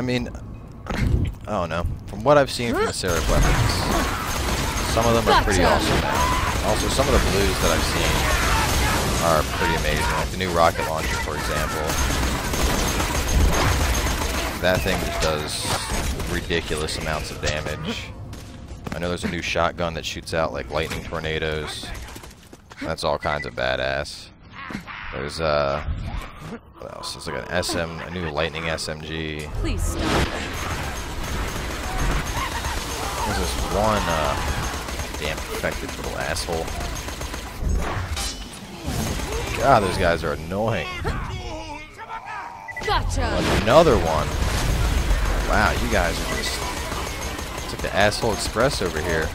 I mean, I don't know. From what I've seen from the Seraph weapons, some of them are pretty awesome. Also, some of the blues that I've seen are pretty amazing. Like the new rocket launcher, for example. That thing just does ridiculous amounts of damage. I know there's a new shotgun that shoots out like lightning tornadoes. That's all kinds of badass. There's uh, what else? It's like an SM, a new lightning SMG. Please stop. There's this one, uh, damn infected little asshole. God, those guys are annoying. Gotcha. Another one. Wow, you guys are just. It's like the asshole express over here.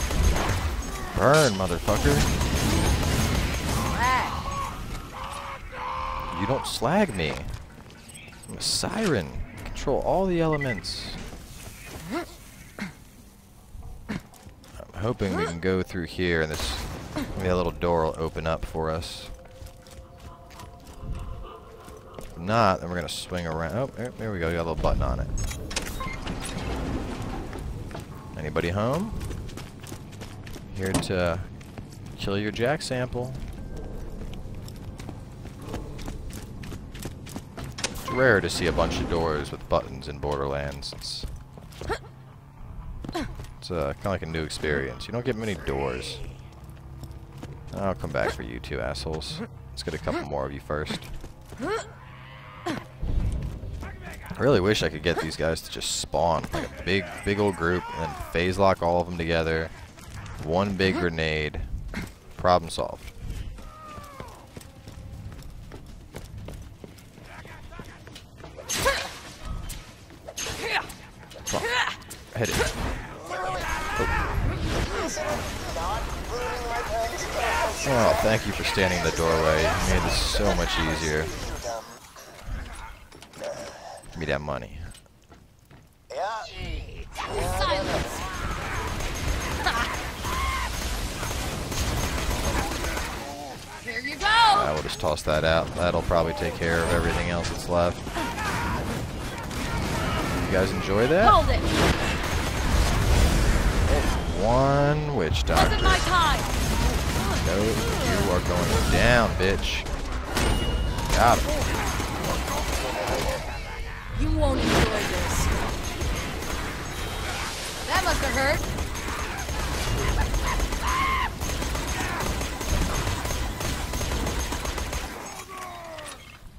Burn, motherfucker. You don't slag me. I'm a siren. Control all the elements. I'm hoping we can go through here and this maybe a little door will open up for us. If not, then we're gonna swing around. Oh, there, there we go. Got a little button on it. Anybody home? Here to kill your jack sample. It's rare to see a bunch of doors with buttons in Borderlands. It's it's uh, kind of like a new experience. You don't get many doors. I'll come back for you two assholes. Let's get a couple more of you first. I really wish I could get these guys to just spawn like a big, big old group and then phase lock all of them together. One big grenade. Problem solved. Come on. Hit it. Oh. oh, thank you for standing in the doorway. You made this so much easier. Give me that money. Silence. Here you go. I will just toss that out. That'll probably take care of everything else that's left. You guys enjoy that? Hold it. One witch Wasn't my time. No, you are going down, bitch. Got him. You won't enjoy this. That must have hurt.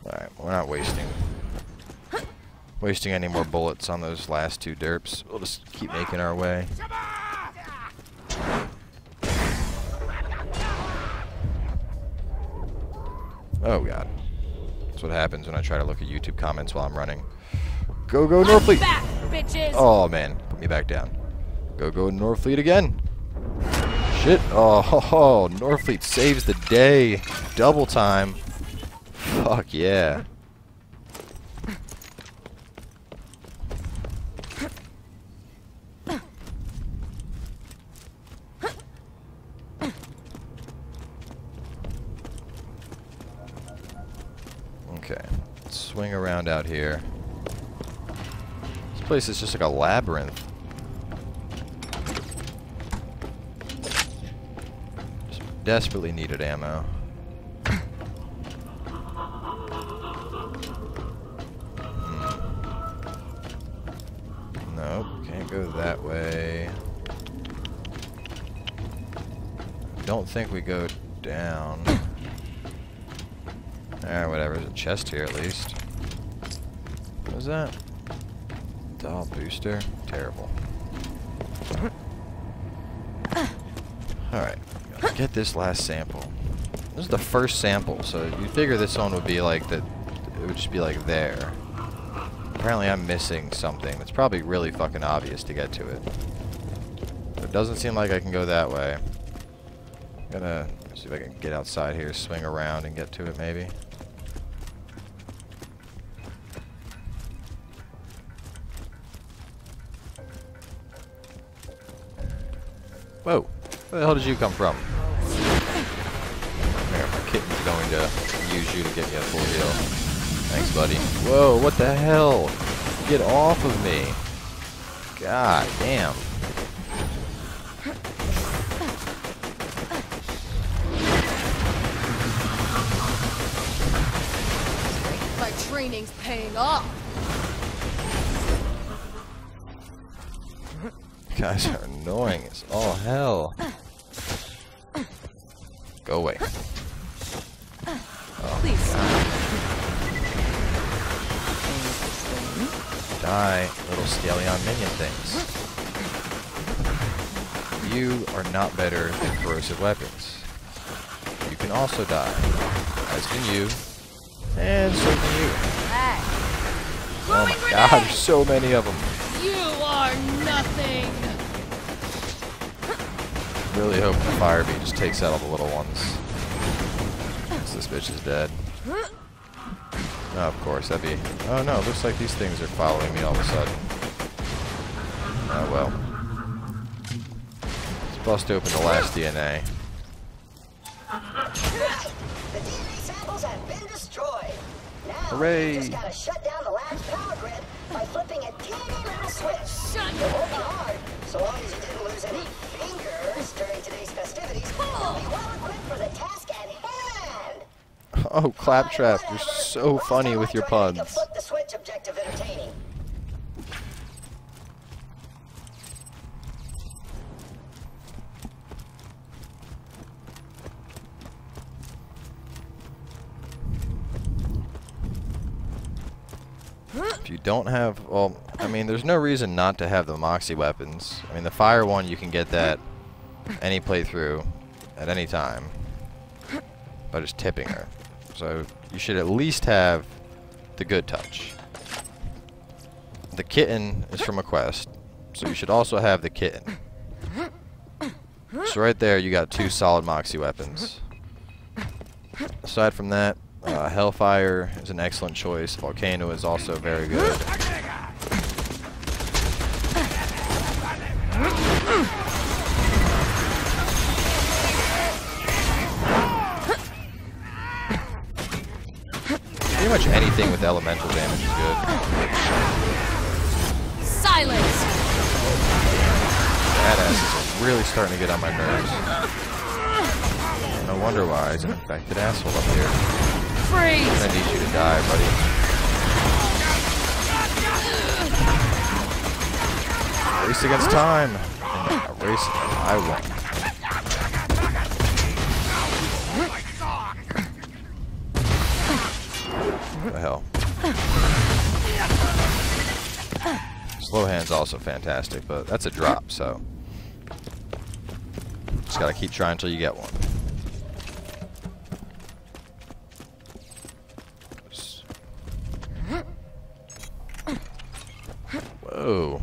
Alright, we're not wasting wasting any more bullets on those last two derps. We'll just keep making our way. Oh god. That's what happens when I try to look at YouTube comments while I'm running. Go go Norfleet! back. Oh man, put me back down. Go go Norfleet again. Shit. Oh, ho, ho. Norfleet saves the day. Double time. Fuck yeah. Okay. Let's swing around out here. This place is just like a labyrinth. Just desperately needed ammo. Hmm. Nope, can't go that way. Don't think we go down. Alright, whatever. There's a chest here at least. What was that? Doll booster? Terrible. Alright, get this last sample. This is the first sample, so you figure this one would be like that. It would just be like there. Apparently, I'm missing something that's probably really fucking obvious to get to it. But it doesn't seem like I can go that way. I'm Gonna see if I can get outside here, swing around, and get to it maybe. Did you come from? There, my kitten's going to use you to get me a full heal. Thanks, buddy. Whoa, what the hell? Get off of me. God damn. My training's paying off. Guys are not better than corrosive weapons. You can also die. As can you. And so can you. Hey. Oh my god, there's so many of them. You are nothing. Really hope the fire bee just takes out all the little ones. Once this bitch is dead. Oh, of course, that'd be... Oh no, looks like these things are following me all of a sudden. Oh well. Let's bust open the last DNA. The DNA samples have been destroyed. Now Hooray. we just gotta shut down the lab's power grid by flipping a teeny little switch. Shut It won't be hard, so long as you didn't lose any fingers during today's festivities. You'll be well equipped for the task at hand. Oh, Claptrap, you're so funny with your Let's try to make a puns. Flip the switch objective entertaining. If you don't have, well, I mean, there's no reason not to have the Moxxi weapons. I mean, the fire one, you can get that any playthrough at any time by just tipping her. So you should at least have the good touch. The kitten is from a quest, so you should also have the kitten. So right there, you got two solid Moxxi weapons. Aside from that, uh, Hellfire is an excellent choice. Volcano is also very good. Pretty much anything with elemental damage is good. Silence! Badass is really starting to get on my nerves. No wonder why he's an infected asshole up here. Freeze! I need you to die, buddy. Race against time. And a race I won. The hell? Slow hand's also fantastic, but that's a drop, so just gotta keep trying until you get one. Whoa.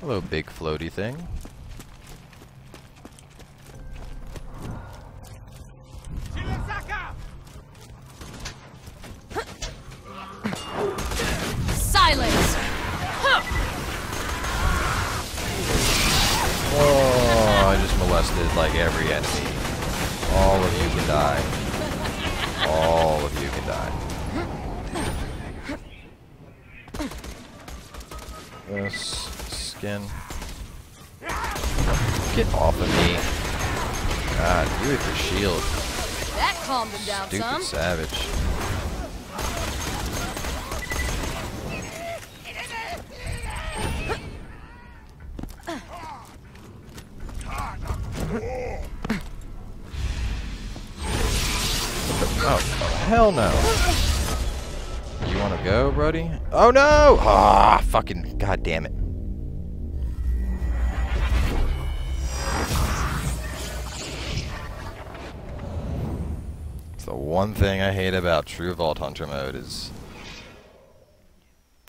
Hello, big floaty thing. Silence! Oh, I just molested like every enemy. All of you can die. All of you can die. This skin. Get off of me. God, you with your shield. That calmed him down Stupid some. savage. Oh, oh, hell no. You want to go, buddy? Oh no! Ah, fucking god damn it. It's the one thing I hate about True Vault Hunter mode is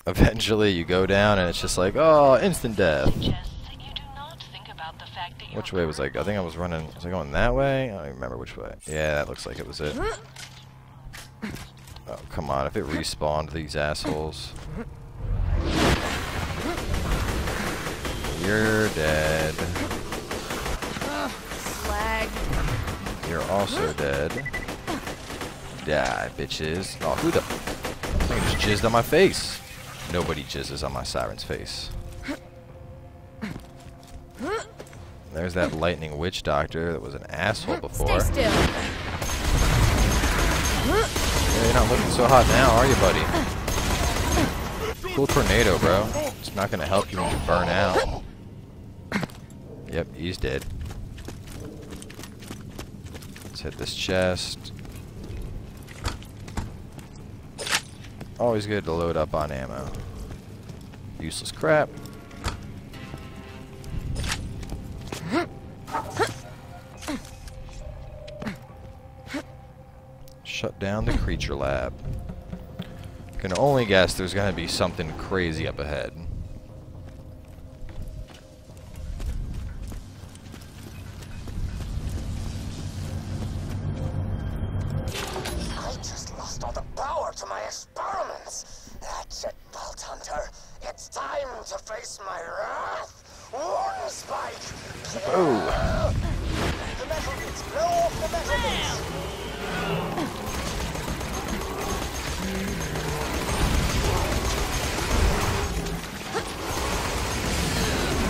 eventually you go down and it's just like, oh, instant death. Which way was I? I think I was running. Was I going that way? I don't even remember which way. Yeah, that looks like it was it. Oh, come on. If it respawned these assholes. You're dead. Slag. You're also dead. Die, bitches. Oh, who the? I just jizzed on my face. Nobody jizzes on my siren's face. There's that lightning witch doctor that was an asshole before. Stay still. Yeah, you're not looking so hot now, are you, buddy? Cool tornado, bro. It's not gonna help you when you burn out. Yep, he's dead. Let's hit this chest. Always good to load up on ammo. Useless crap. Shut down the creature lab. Can only guess there's gonna be something crazy up ahead. Bits.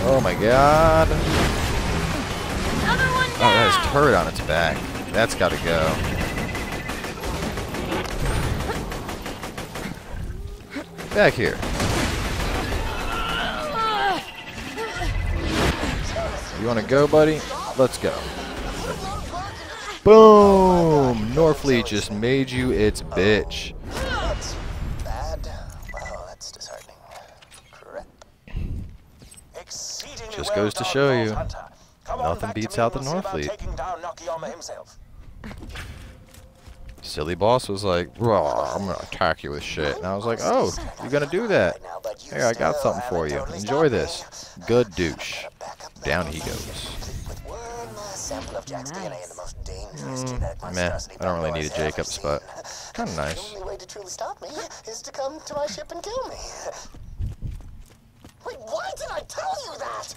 oh my god. Another one Oh, that has turret on its back. That's gotta go. Back here. You want to go, buddy? Let's go. Boom! Norfleet just made you its bitch. That's bad. Wow, that's disheartening. Just goes to show you. Nothing beats out the Norfleet. Silly boss was like, I'm gonna attack you with shit. And I was like, oh, you're gonna do that. Here, I got something for you. Enjoy this. Good douche. The Down he goes. With one last sample of Jack's DNA in the most dangerous Mm, meh, I don't really need a Jakobs, but kinda The nice. only way to truly stop me is to come to my ship and kill me. Wait, why did I tell you that?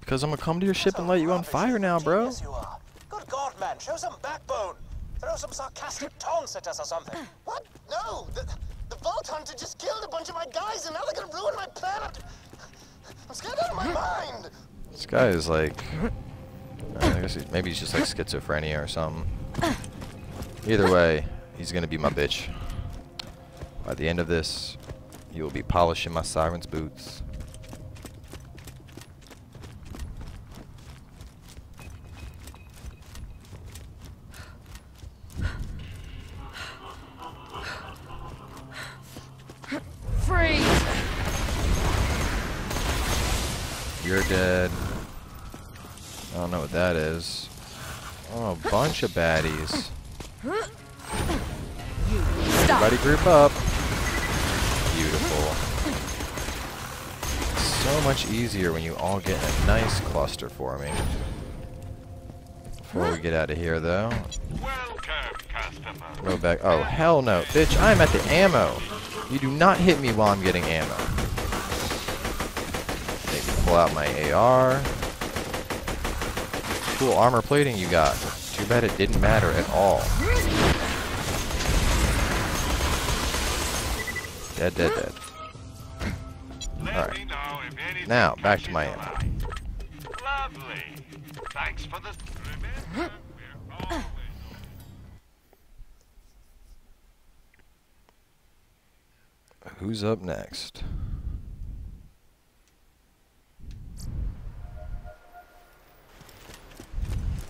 Because I'm gonna come to your ship and light you on fire now, bro. Genius you are. Good God, man, show some backbone. Throw some sarcastic taunts at us or something. What? No, the, the Vault Hunter just killed a bunch of my guys and now they're gonna ruin my planet. I'm scared out of my [GASPS] mind. This guy is like, I guess maybe he's just like schizophrenia or something. Either way, he's gonna be my bitch. By the end of this, you will be polishing my siren's boots. You're dead. I don't know what that is. Oh, a bunch of baddies. Everybody group up. Beautiful. So much easier when you all get a nice cluster for me. Before we get out of here, though, go back. Oh, hell no. Bitch, I'm at the ammo. You do not hit me while I'm getting ammo. Pull out my AR. Cool armor plating you got. Too bad it didn't matter at all. Dead, dead, dead. Alright. me know if anything Now, back to my ammo. Lovely. Thanks for the... Who's up next?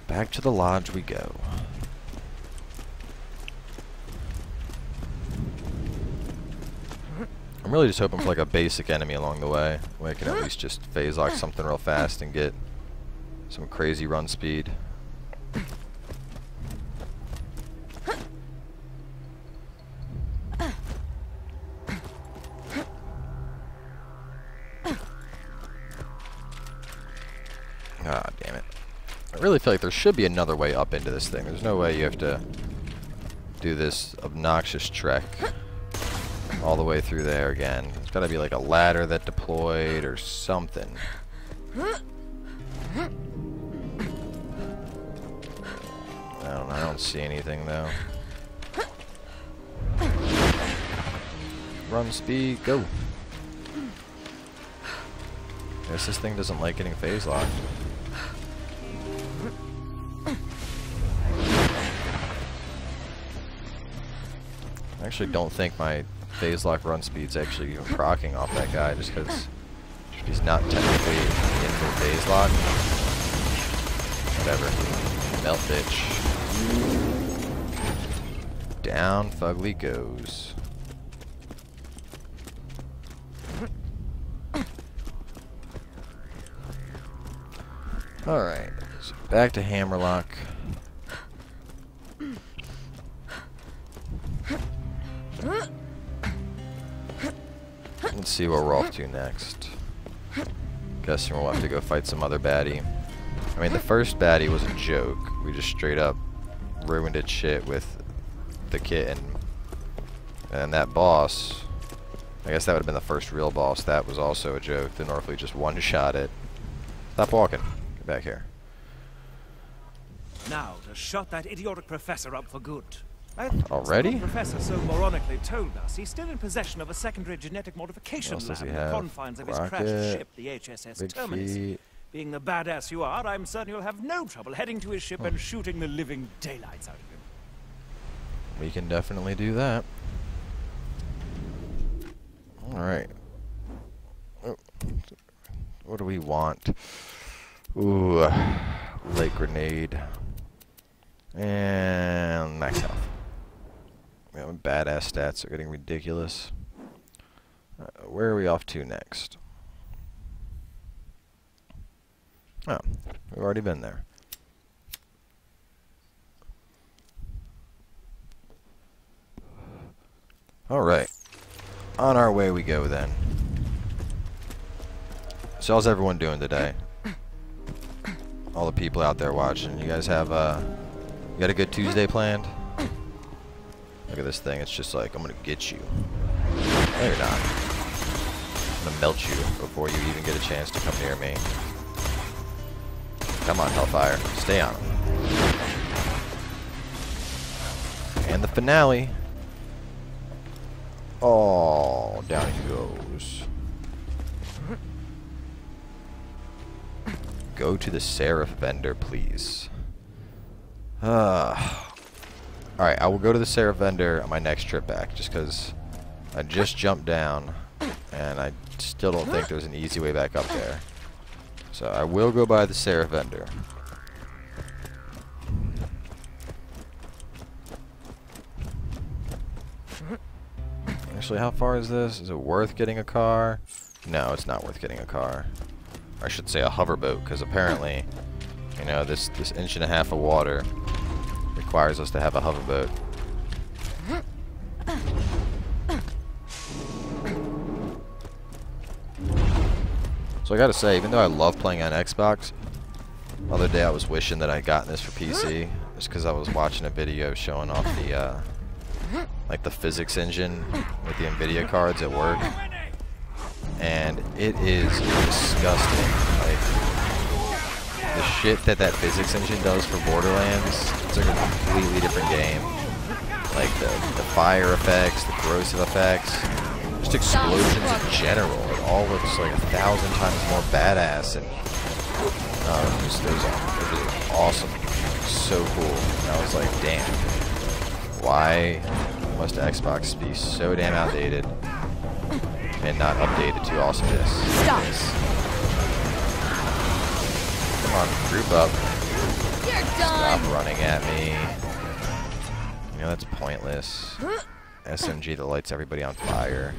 Back to the lodge we go. I'm really just hoping for like a basic enemy along the way, where I can at least just phase lock something real fast and get some crazy run speed. I really feel like there should be another way up into this thing. There's no way you have to do this obnoxious trek all the way through there again. There's got to be like a ladder that deployed or something. I don't. I don't see anything though. Run speed, go. Guess this thing doesn't like getting phase locked. Actually don't think my phase lock run speed's actually even procking off that guy just because he's not technically in full phase lock. Whatever. Melt bitch. Down Fugly goes. Alright, so back to Hammerlock. Let's see what we're off to next. Guessing we'll have to go fight some other baddie. I mean, the first baddie was a joke. We just straight up ruined its shit with the kitten. And that boss, I guess that would have been the first real boss. That was also a joke. The Norfleet just one-shot it. Stop walking. Get back here. Now to shut that idiotic professor up for good. Already? The professor so moronically told us he's still in possession of a secondary genetic modification What else does lab in the confines of his Rocket, crashed ship, the HSS Big Terminus. feet. Being the badass you are, I'm certain you'll have no trouble heading to his ship and shooting the living daylights out of him. We can definitely do that. Alright. What do we want? Ooh, light grenade. And max health. We have badass stats are getting ridiculous. Uh, where are we off to next? Oh, we've already been there. Alright. On our way we go then. So how's everyone doing today? All the people out there watching. You guys have uh you got a good Tuesday planned? Look at this thing, it's just like I'm gonna get you. No you're not. I'm gonna melt you before you even get a chance to come near me. Come on, Hellfire. Stay on him. And the finale. Oh, down he goes. Go to the Seraph vendor, please. Uh, Alright, I will go to the Seraph vendor on my next trip back, just because I just jumped down, and I still don't think there's an easy way back up there. So I will go by the Seraph vendor. Actually, how far is this? Is it worth getting a car? No, it's not worth getting a car. Or I should say a hoverboat, because apparently, you know, this, this inch and a half of water requires us to have a hoverboat. So I gotta say, even though I love playing on Xbox, the other day I was wishing that I would gotten this for PC, just because I was watching a video showing off the, uh, like the physics engine with the NVIDIA cards at work. And it is disgusting. Like, shit that that physics engine does for Borderlands, it's like a completely different game. Like the, the fire effects, the corrosive effects, just explosions in general. It all looks like a thousand times more badass and uh, just, it, was, it was awesome. So cool. And I was like, damn. Why must Xbox be so damn outdated and not updated to awesomeness? Stop. On, group up. You're Stop running at me. You know, that's pointless. [GASPS] SMG that lights everybody on fire.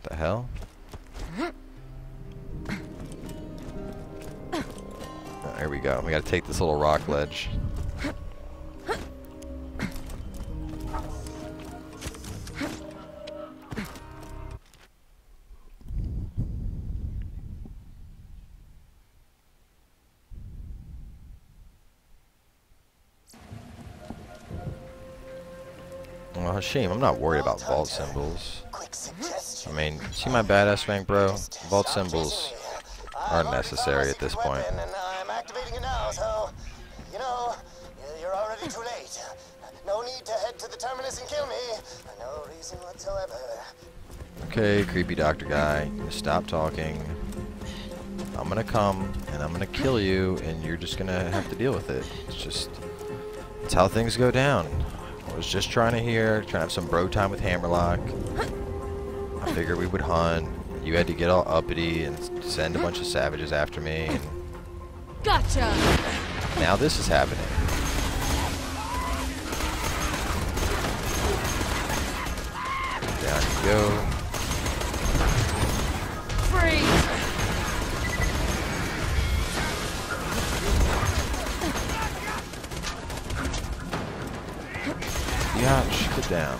What the hell? [COUGHS] Oh, here we go. We gotta take this little rock ledge. Hashim, I'm not worried about vault symbols. I mean, see my badass rank, bro? Vault symbols aren't necessary at this point. And I'm activating it now, so, you know, you're already too late. No need to head to the terminus and kill me. No reason whatsoever. Okay, creepy doctor guy, stop talking. I'm gonna come and I'm gonna kill you, and you're just gonna have to deal with it. It's just, it's how things go down. I was just trying to hear, trying to have some bro time with Hammerlock. I figured we would hunt. You had to get all uppity and send a bunch of savages after me, and Gotcha. now this is happening. Down you go. Freeze. Yeah, shut it down.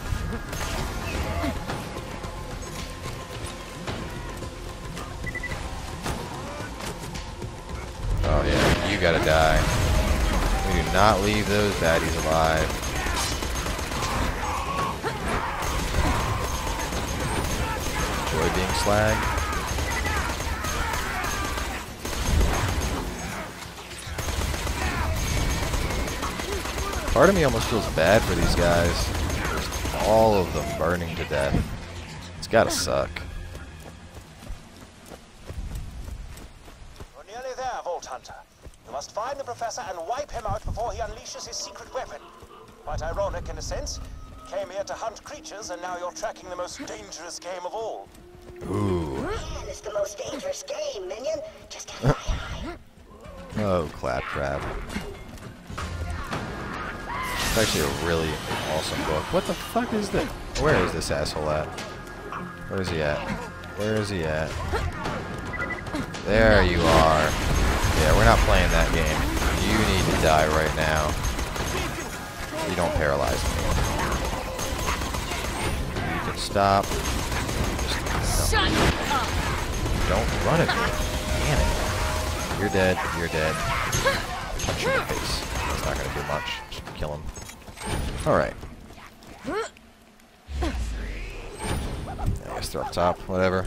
Oh yeah, you gotta die. We do not leave those baddies alive. Enjoy being slagged. Part of me almost feels bad for these guys. Just all of them burning to death. It's gotta suck. We're nearly there, Vault Hunter. You must find the Professor and wipe him out before he unleashes his secret weapon. Quite ironic in a sense. Came here to hunt creatures, and now you're tracking the most dangerous game of all. Ooh. Man, it's the most dangerous game, Minion. Just [LAUGHS] FYI. Oh, claptrap. It's actually a really awesome book. What the fuck is this? Where is this asshole at? Where is he at? Where is he at? There you are. Yeah, we're not playing that game. You need to die right now. You don't paralyze me. You can stop. Just, Shut up! don't run at me. Damn it. You're dead. You're dead. Punch in the face. That's not gonna do much. Just kill him. Alright. I guess they're up top. Whatever.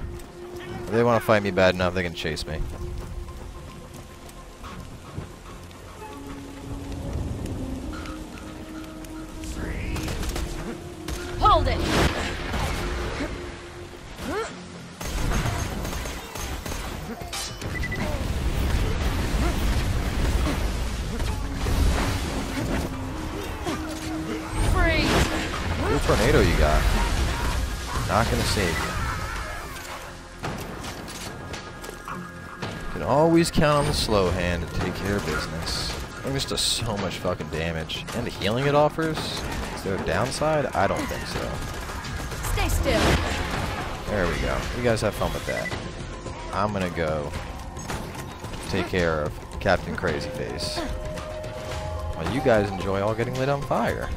If they want to fight me bad enough, they can chase me. Hold it! Good tornado you got. Not gonna save you. Can always count on the slow hand to take care of business. This does so much fucking damage. And the healing it offers? Is there a downside? I don't think so. Stay still! There we go. You guys have fun with that. I'm gonna go take care of Captain Crazy Face. While you guys enjoy all getting lit on fire.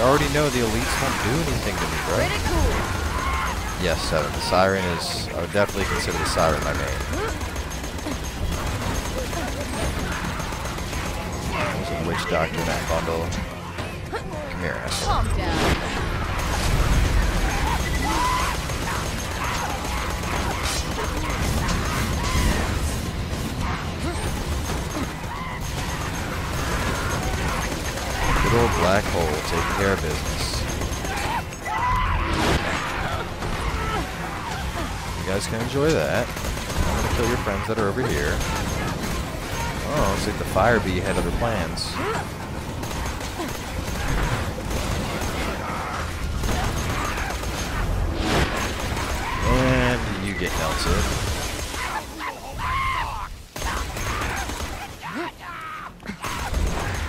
Already know the elites won't do anything to me. Pretty! Yes, Seven. The Siren is... I would definitely consider the Siren my main. There's a Witch Doctor in that bundle. Come here, asshole. Calm down. Good old black hole taking care of business. You guys can enjoy that. I'm gonna kill your friends that are over here. Oh, looks like the fire bee had other plans. And you get melted.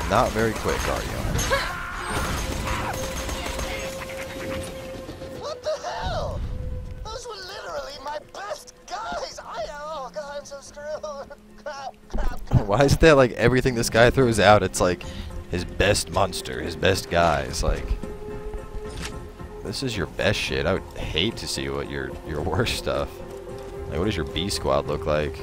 Not very quick, are you? What the hell? Those were literally my best guys. I, oh god, I'm so screwed. [LAUGHS] crap, crap, crap. Why is that like everything this guy throws out? It's like his best monster, his best guys. Like this is your best shit. I would hate to see what your your worst stuff. Like what does your B squad look like?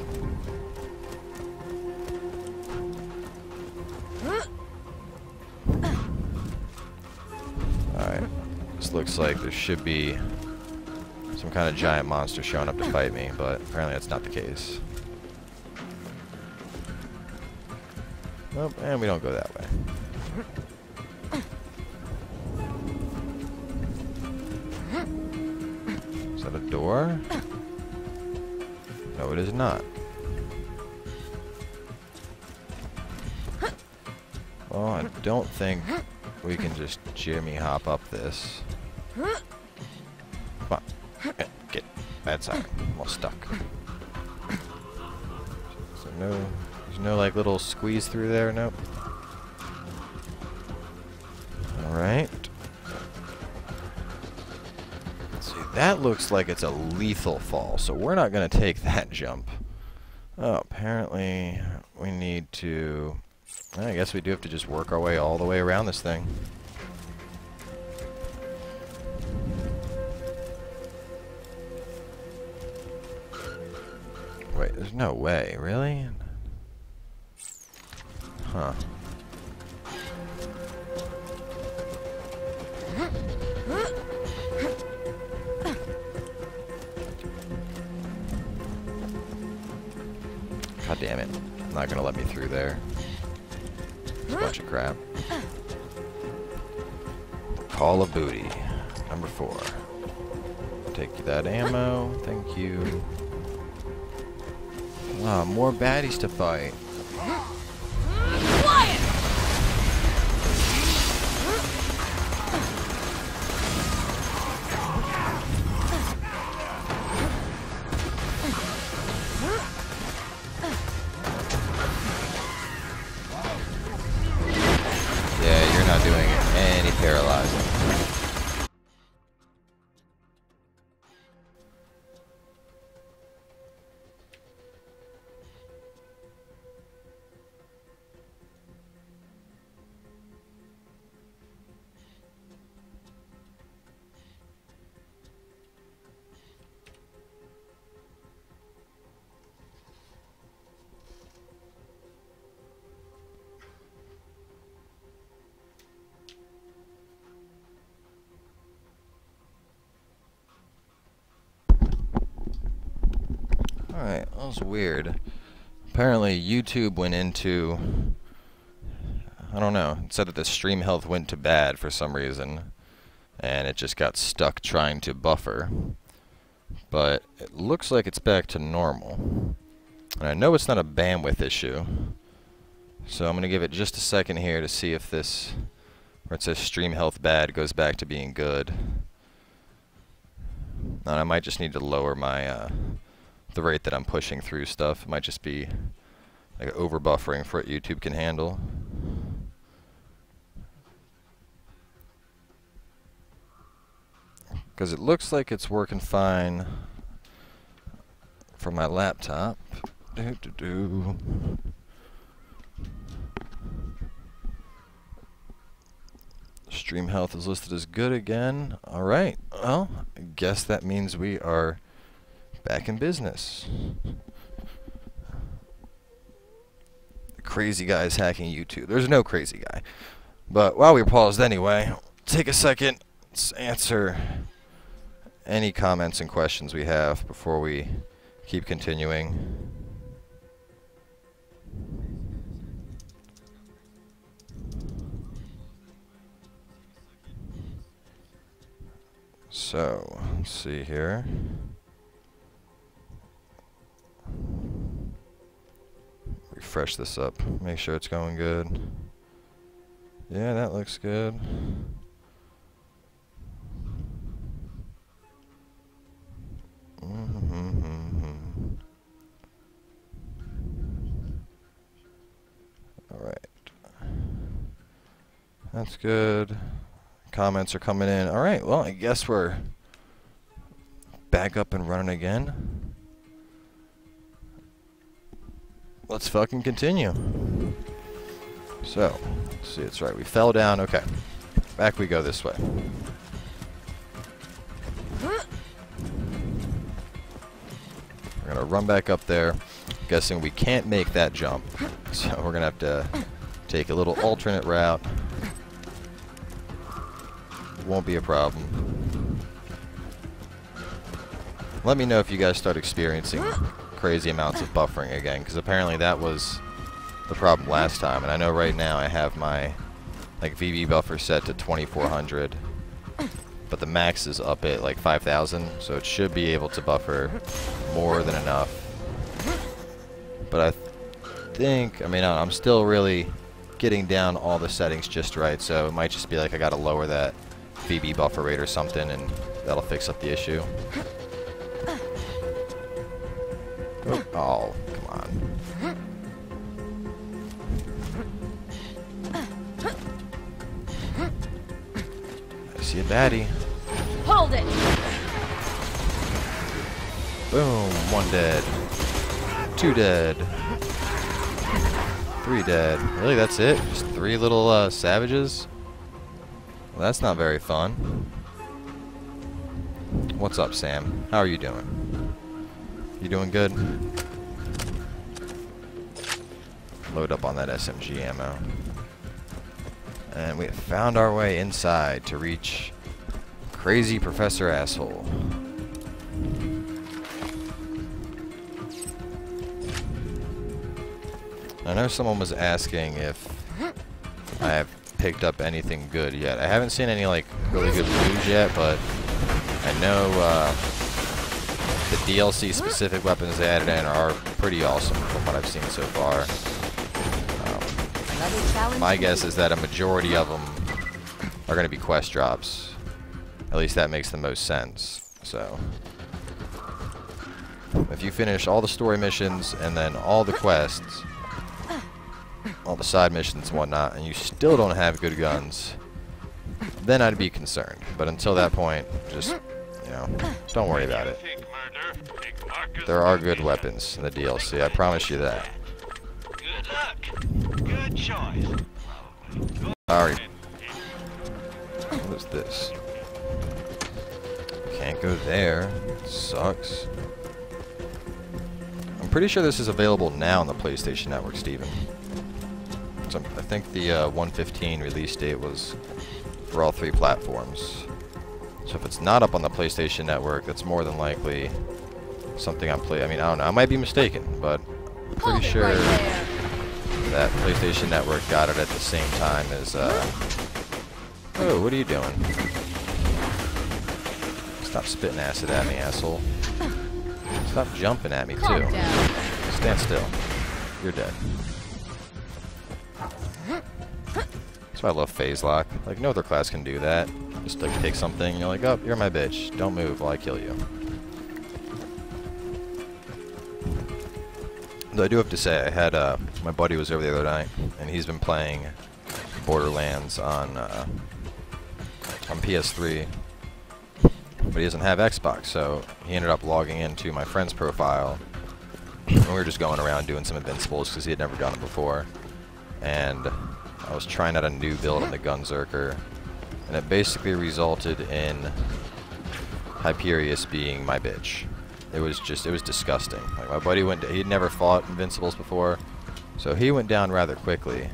Alright. This looks like there should be some kind of giant monster showing up to fight me, but apparently that's not the case. Nope, and we don't go that way. Is that a door? No, it is not. Well, I don't think we can just Jimmy hop up this. Come on. Get. That's alright. I'm all stuck. So no, there's no like little squeeze through there. Nope. All right. See. That looks like it's a lethal fall, so we're not gonna take that jump. Oh, apparently we need to. I guess we do have to just work our way all the way around this thing. Wait, there's no way, really? Huh. God damn it. Not gonna let me through there. A bunch of crap. Call of Booty. Number four. Take that ammo. Thank you. Ah, more baddies to fight. Was weird. Apparently YouTube went into I don't know. It said that the stream health went to bad for some reason and it just got stuck trying to buffer. But it looks like it's back to normal. And I know it's not a bandwidth issue. So I'm going to give it just a second here to see if this, where it says stream health bad, goes back to being good. And I might just need to lower my, uh, the rate that I'm pushing through stuff. It might just be like over buffering for what YouTube can handle. Because it looks like it's working fine for my laptop. Do, do, do. Stream health is listed as good again. Alright, well, I guess that means we are back in business. The Crazy guys hacking YouTube. There's no crazy guy. But while we paused anyway, take a second, let's answer any comments and questions we have before we keep continuing. So, let's see here. Refresh this up, make sure it's going good. Yeah, that looks good. Mm-hmm. Alright. That's good. Comments are coming in. Alright, well, I guess we're back up and running again. Let's fucking continue. So, see, it's right. We fell down. Okay. Back we go this way. We're going to run back up there. Guessing we can't make that jump. So we're going to have to take a little alternate route. Won't be a problem. Let me know if you guys start experiencing crazy amounts of buffering again, because apparently that was the problem last time. And I know right now I have my like VB buffer set to 2400 but the max is up at like 5,000, so it should be able to buffer more than enough. But I th think, I mean, I'm still really getting down all the settings just right, so it might just be like I gotta lower that VB buffer rate or something, and that'll fix up the issue. Oh, come on. I see a baddie. Hold it! Boom, one dead. Two dead. Three dead. Really, that's it? Just three little uh, savages? Well, that's not very fun. What's up, Sam? How are you doing? You doing good? Load up on that SMG ammo. And we have found our way inside to reach Crazy Professor Asshole. I know someone was asking if I have picked up anything good yet. I haven't seen any like really good blues yet, but I know uh, the DLC specific weapons they added in are pretty awesome from what I've seen so far. Um, my guess is that a majority of them are going to be quest drops. At least that makes the most sense. So, if you finish all the story missions and then all the quests, all the side missions and whatnot, and you still don't have good guns, then I'd be concerned. But until that point, just, you know, don't worry about it. There are good weapons in the DLC, I promise you that. Good luck. Good choice. Alright. What is this? Can't go there. Sucks. I'm pretty sure this is available now on the PlayStation Network, Steven. So I think the uh, 115 release date was for all three platforms. So if it's not up on the PlayStation Network, that's more than likely something I'm play. I mean, I don't know. I might be mistaken, but I'm pretty sure right that PlayStation Network got it at the same time as. Uh... Oh, what are you doing? Stop spitting acid at me, asshole. Stop jumping at me Calm too. down. Stand still. You're dead. That's why I love phase lock. Like no other class can do that. Just like take something, you're like, oh, you're my bitch. Don't move while I kill you. Though I do have to say, I had uh, my buddy was over the other night, and he's been playing Borderlands on uh, on PS3, but he doesn't have Xbox, so he ended up logging into my friend's profile, and we were just going around doing some Invincibles because he had never done it before, and I was trying out a new build on the Gunzerker, and it basically resulted in Hyperius being my bitch. It was just, it was disgusting. Like my buddy went, he'd never fought Invincibles before, so he went down rather quickly.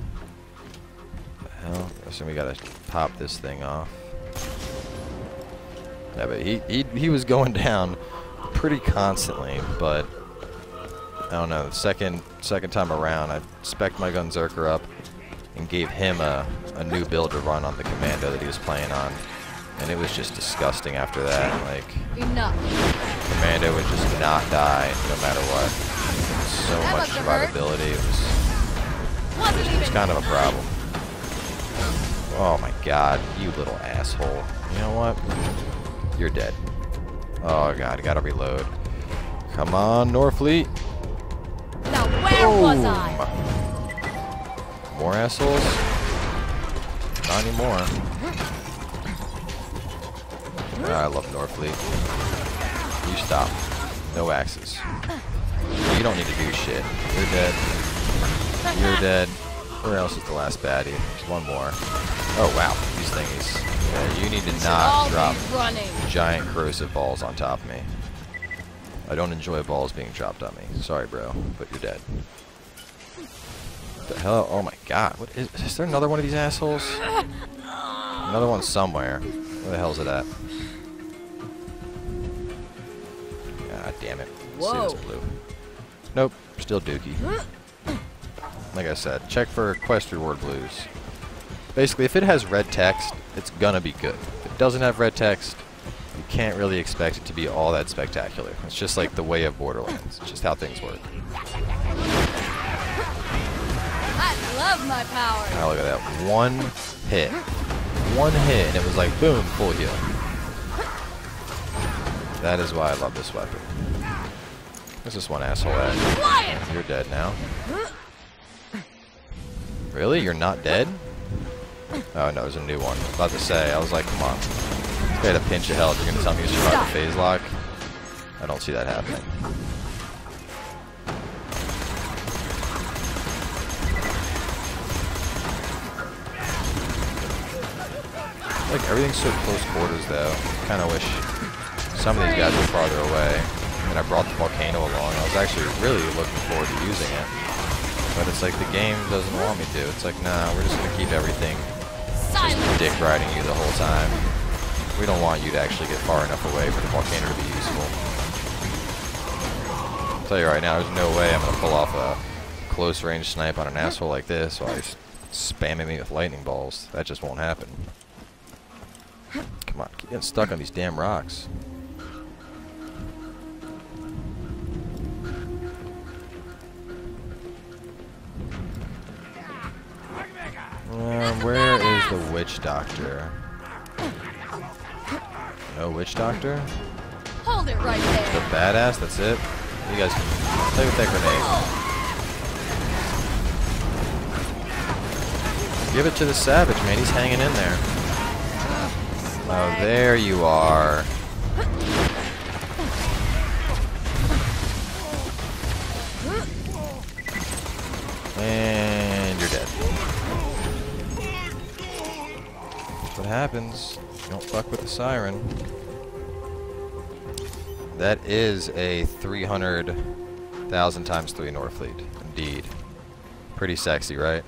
The hell? So we gotta pop this thing off. Yeah, but he, he, he was going [LAUGHS] down pretty constantly, but I don't know. Second second time around, I spec'd my Gunzerker up and gave him a, a new build to run on the commando that he was playing on. And it was just disgusting after that. Like, Enough. Commando would just not die no matter what. So That much must have hurt. survivability. It was, it was kind of a problem. Oh my god, you little asshole. You know what? You're dead. Oh god, I gotta reload. Come on, Norfleet. Now where was I? More assholes? Not anymore. Ah, I love Norfleet. You stop. No axes. You don't need to do shit. You're dead. You're dead. Where else is the last baddie? There's one more. Oh wow, these thingies. Yeah, you need to not drop giant corrosive balls on top of me. I don't enjoy balls being dropped on me. Sorry, bro, but you're dead. The hell? Oh my god. What is, is there another one of these assholes? Another one somewhere. Where the hell is it at? God damn it. Let's see Whoa. blue. Nope, still dookie. Like I said, check for quest reward blues. Basically, if it has red text, it's gonna be good. If it doesn't have red text, you can't really expect it to be all that spectacular. It's just like the way of Borderlands. It's just how things work. I love my power. Now look at that. One hit. One hit, and it was like, boom, full heal. That is why I love this weapon. There's this one asshole at. Quiet. You're dead now. Really? You're not dead? Oh no, there's a new one. I was about to say, I was like, come on. You had a pinch of health. You're gonna tell me you survived the phase lock? I don't see that happening. Like everything's so close quarters though. I Kind of wish some of these guys were farther away. I mean, I brought the volcano along. I was actually really looking forward to using it. But it's like the game doesn't want me to. It's like, nah, we're just gonna keep everything just dick riding you the whole time. We don't want you to actually get far enough away for the volcano to be useful. I'll tell you right now, there's no way I'm gonna pull off a close range snipe on an asshole like this while he's spamming me with lightning balls. That just won't happen. Come on, keep getting stuck on these damn rocks. Um, where is the witch doctor? No witch doctor? Hold it right there. The badass, that's it? You guys can play with that grenade. Give it to the savage, man. He's hanging in there. Oh, there you are. And you're dead. That's what happens. You don't fuck with the siren. That is a 300,000 times 3 Norfleet. Indeed. Pretty sexy, right?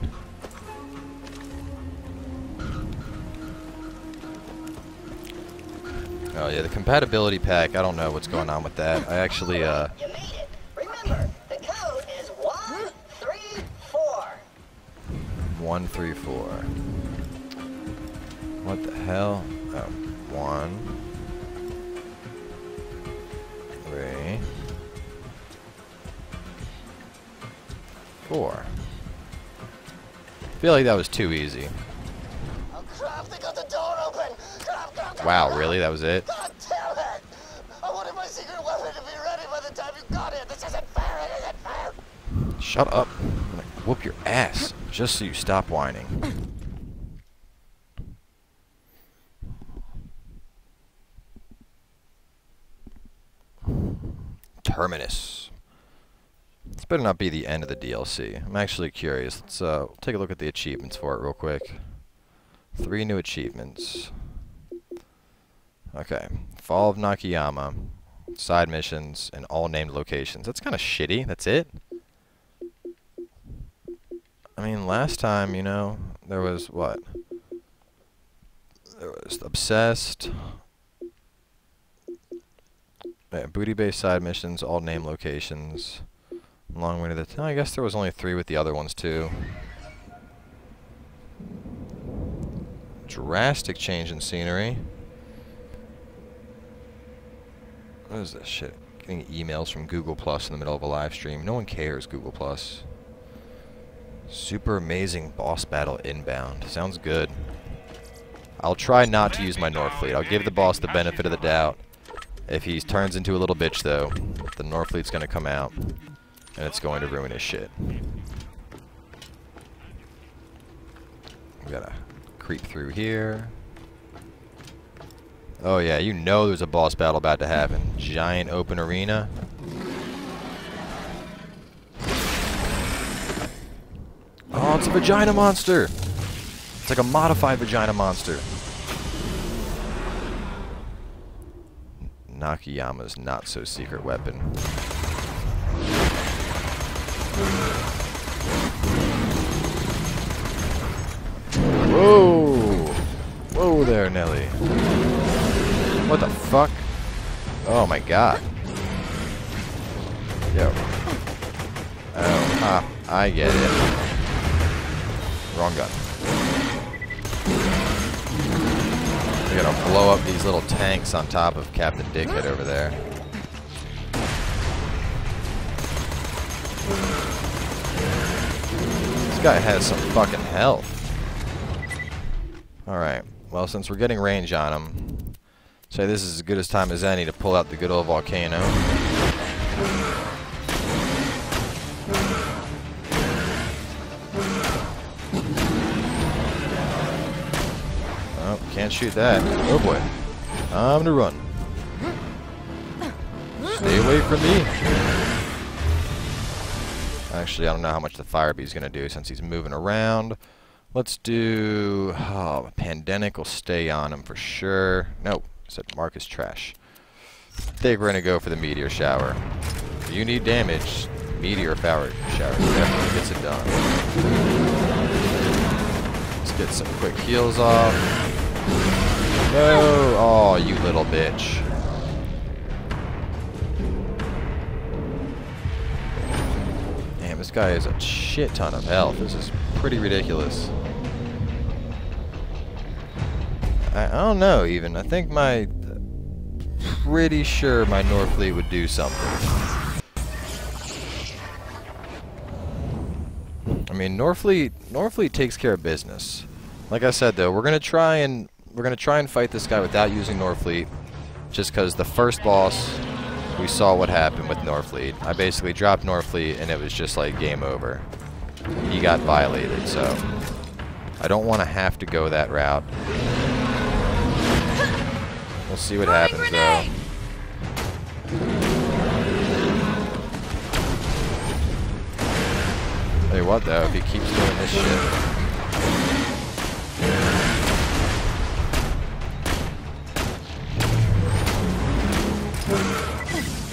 Oh yeah, the compatibility pack. I don't know what's going on with that. I actually uh. You made it. Remember, the code is one three four. One three four. What the hell? Oh, one. Three. Four. I feel like that was too easy. Wow, really? That was it? God damn it! I wanted my secret weapon to be ready by the time you got it! This isn't fair, it isn't fair! Shut up. I'm gonna whoop your ass just so you stop whining. Terminus. This better not be the end of the DLC. I'm actually curious. Let's uh, take a look at the achievements for it real quick. Three new achievements. Okay. Fall of Nakayama. Side missions and all named locations. That's kind of shitty. That's it? I mean, last time, you know, there was what? There was Obsessed. Yeah, booty-based side missions, all name locations. Long way to the. I guess there was only three with the other ones too. Drastic change in scenery. What is this shit? Getting emails from Google Plus in the middle of a live stream. No one cares, Google Plus. Super amazing boss battle inbound. Sounds good. I'll try not to use my Norfleet. I'll give the boss the benefit of the doubt. If he turns into a little bitch, though, the Norfleet's going to come out, and it's going to ruin his shit. We gotta creep through here. Oh yeah, you know there's a boss battle about to happen. Giant open arena. Oh, it's a vagina monster! It's like a modified vagina monster. Nakayama's not so secret weapon. Whoa! Whoa there, Nelly. What the fuck? Oh my god. Yo. Oh, ha. I get it. Wrong gun. We gotta blow up these little tanks on top of Captain Dickhead over there. This guy has some fucking health. Alright, well since we're getting range on him, say this is as good as time as any to pull out the good old volcano. Oh, can't shoot that. Oh boy. Time to run. Stay away from me. Actually, I don't know how much the fire bee's gonna do since he's moving around. Let's do... Oh, Pandemic will stay on him for sure. Nope. Said Marcus trash. I think we're gonna go for the meteor shower. If you need damage, meteor power shower definitely gets it done. Let's get some quick heals off. No! Oh, you little bitch. Damn, this guy has a shit ton of health. This is pretty ridiculous. I, don't know, even. I think my... Pretty sure my Norfleet would do something. I mean, Norfleet, Norfleet takes care of business. Like I said, though, we're gonna try and we're gonna try and fight this guy without using Norfleet, just because the first boss we saw what happened with Norfleet. I basically dropped Norfleet and it was just like game over. He got violated, so I don't want to have to go that route. We'll see what Throwing happens, grenade! though. Tell what, though, if he keeps doing this shit.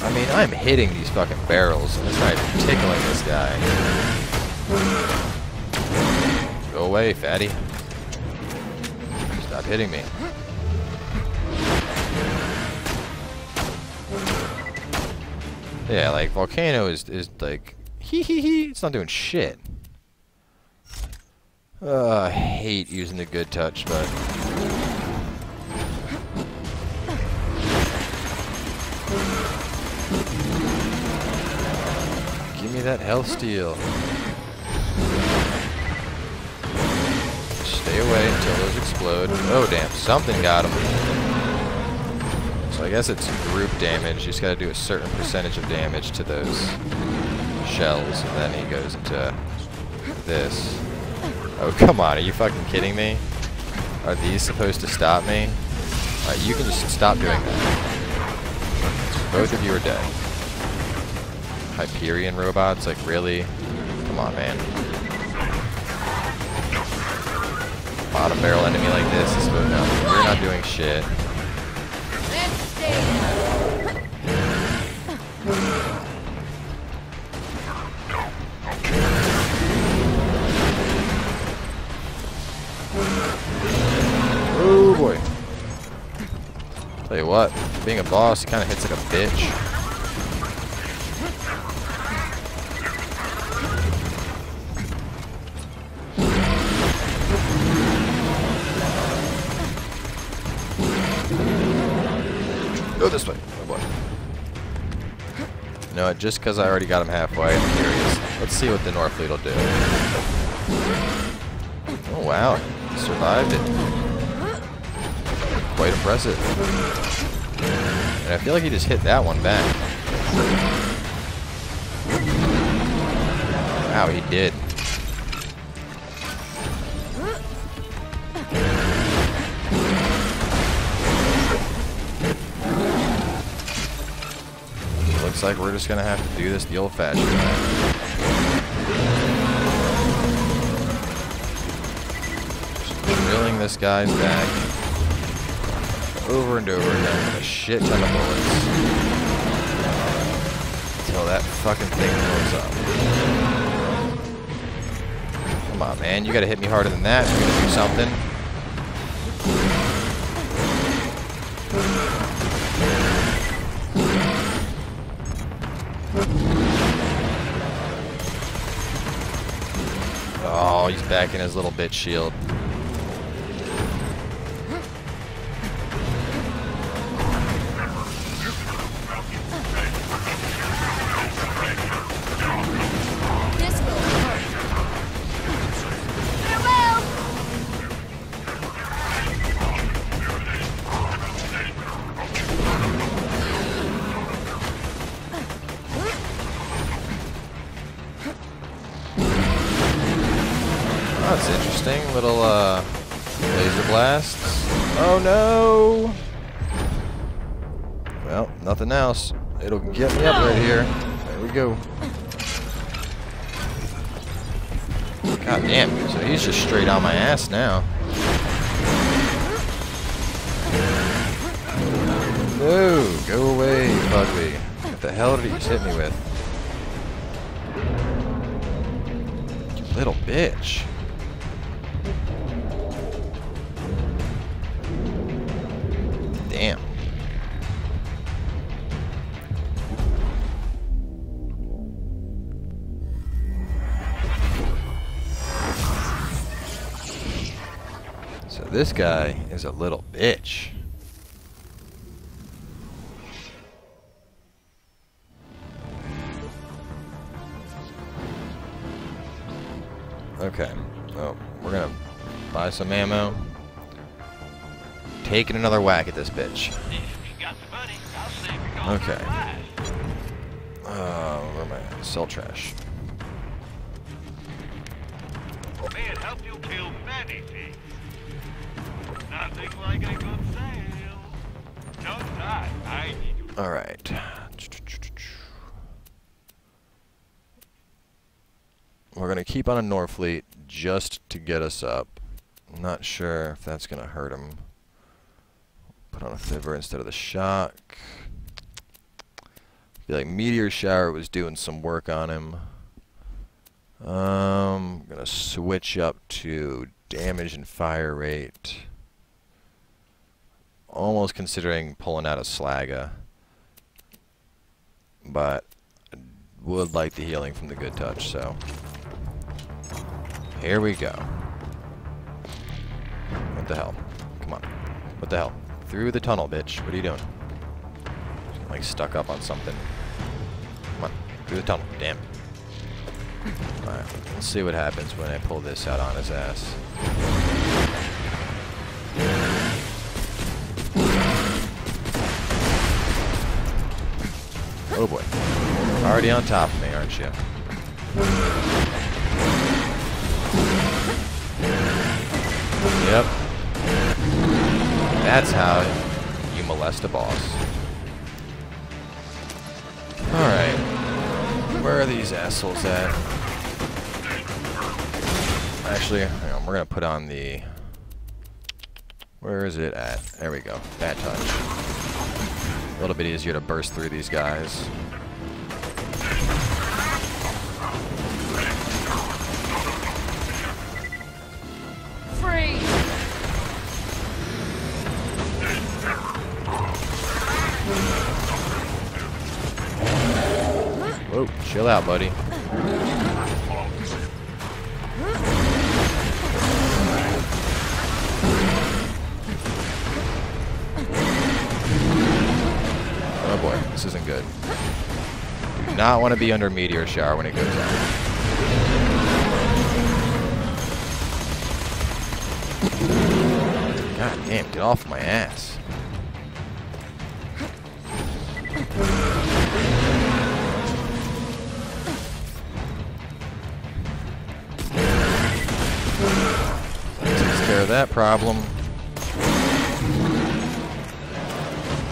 I mean, I'm hitting these fucking barrels, and it's not even tickling this guy. Go away, fatty. Stop hitting me. Yeah, like Volcano is is like hee hee hee. It's not doing shit. Uh, I hate using the good touch, but give me that health steal. Stay away until those explode. Oh damn, something got him. So I guess it's group damage. You just gotta do a certain percentage of damage to those shells, and then he goes into this. Oh, come on, are you fucking kidding me? Are these supposed to stop me? You can just stop doing that. Both of you are dead. Hyperion robots, like really? Come on, man. Bottom barrel enemy like this is supposed no, you're not doing shit. Oh boy. Tell you what, being a boss kind of hits like a bitch. Go this way. Oh boy. You know what, just because I already got him halfway, I'm curious. Let's see what the Norfleet will do. Oh wow, survived it quite impressive. And I feel like he just hit that one back. Wow, he did. Looks like we're just gonna have to do this the old-fashioned way. Just drilling this guy's back over and over again a shit ton of bullets until that fucking thing blows up. Come on, man. You gotta hit me harder than that you're gonna do something. Oh, he's back in his little bitch shield. Nothing else. It'll get me up right here. There we go. God damn. So he's just straight on my ass now. No, go away, Bugby. What the hell did he just hit me with? You little bitch. This guy is a little bitch. Okay. Oh, we're gonna buy some ammo. Taking another whack at this bitch. Okay. Uh, where am I? Sell trash. All right. We're gonna keep on a Norfleet just to get us up. I'm not sure if that's gonna hurt him. Put on a Fibber instead of the shock. feel like Meteor Shower was doing some work on him. Um, gonna switch up to damage and fire rate. Almost considering pulling out a Slagga. But would like the healing from the good touch, so. Here we go. What the hell? Come on. What the hell? Through the tunnel, bitch. What are you doing? Like stuck up on something. Come on. Through the tunnel. Damn. Alright. Let's see what happens when I pull this out on his ass. Oh boy. Already on top of me, aren't you? Yep. That's how you molest a boss. Alright. Where are these assholes at? Actually, on, we're gonna put on the... Where is it at? There we go. Bad touch. A little bit easier to burst through these guys. Whoa, chill out, buddy. Good. Do not want to be under meteor shower when it goes out. God damn, get off my ass. Takes care of that problem.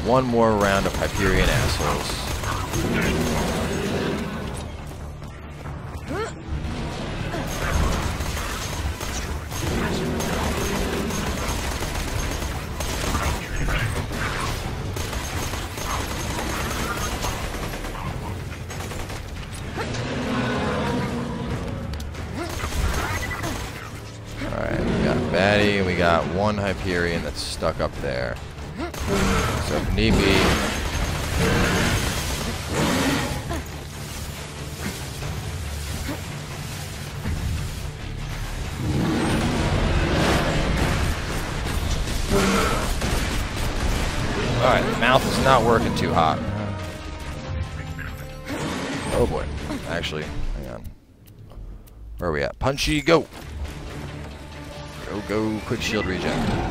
One more round of Hyperion assholes. Alright, we got Batty, we got one Hyperion that's stuck up there. So if need be... Alright, the mouth is not working too hot. Oh boy. Actually, hang on. Where are we at? Punchy, go! Go, go, quick shield regen.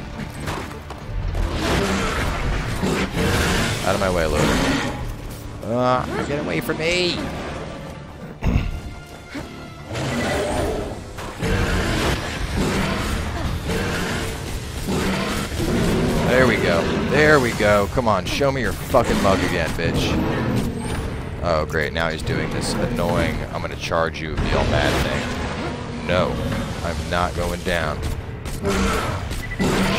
Out of my way, loader. Ah, get away from me! There we go. There we go. Come on, show me your fucking mug again, bitch. Oh, great. Now he's doing this annoying, I'm gonna charge you, be all mad thing. No, I'm not going down.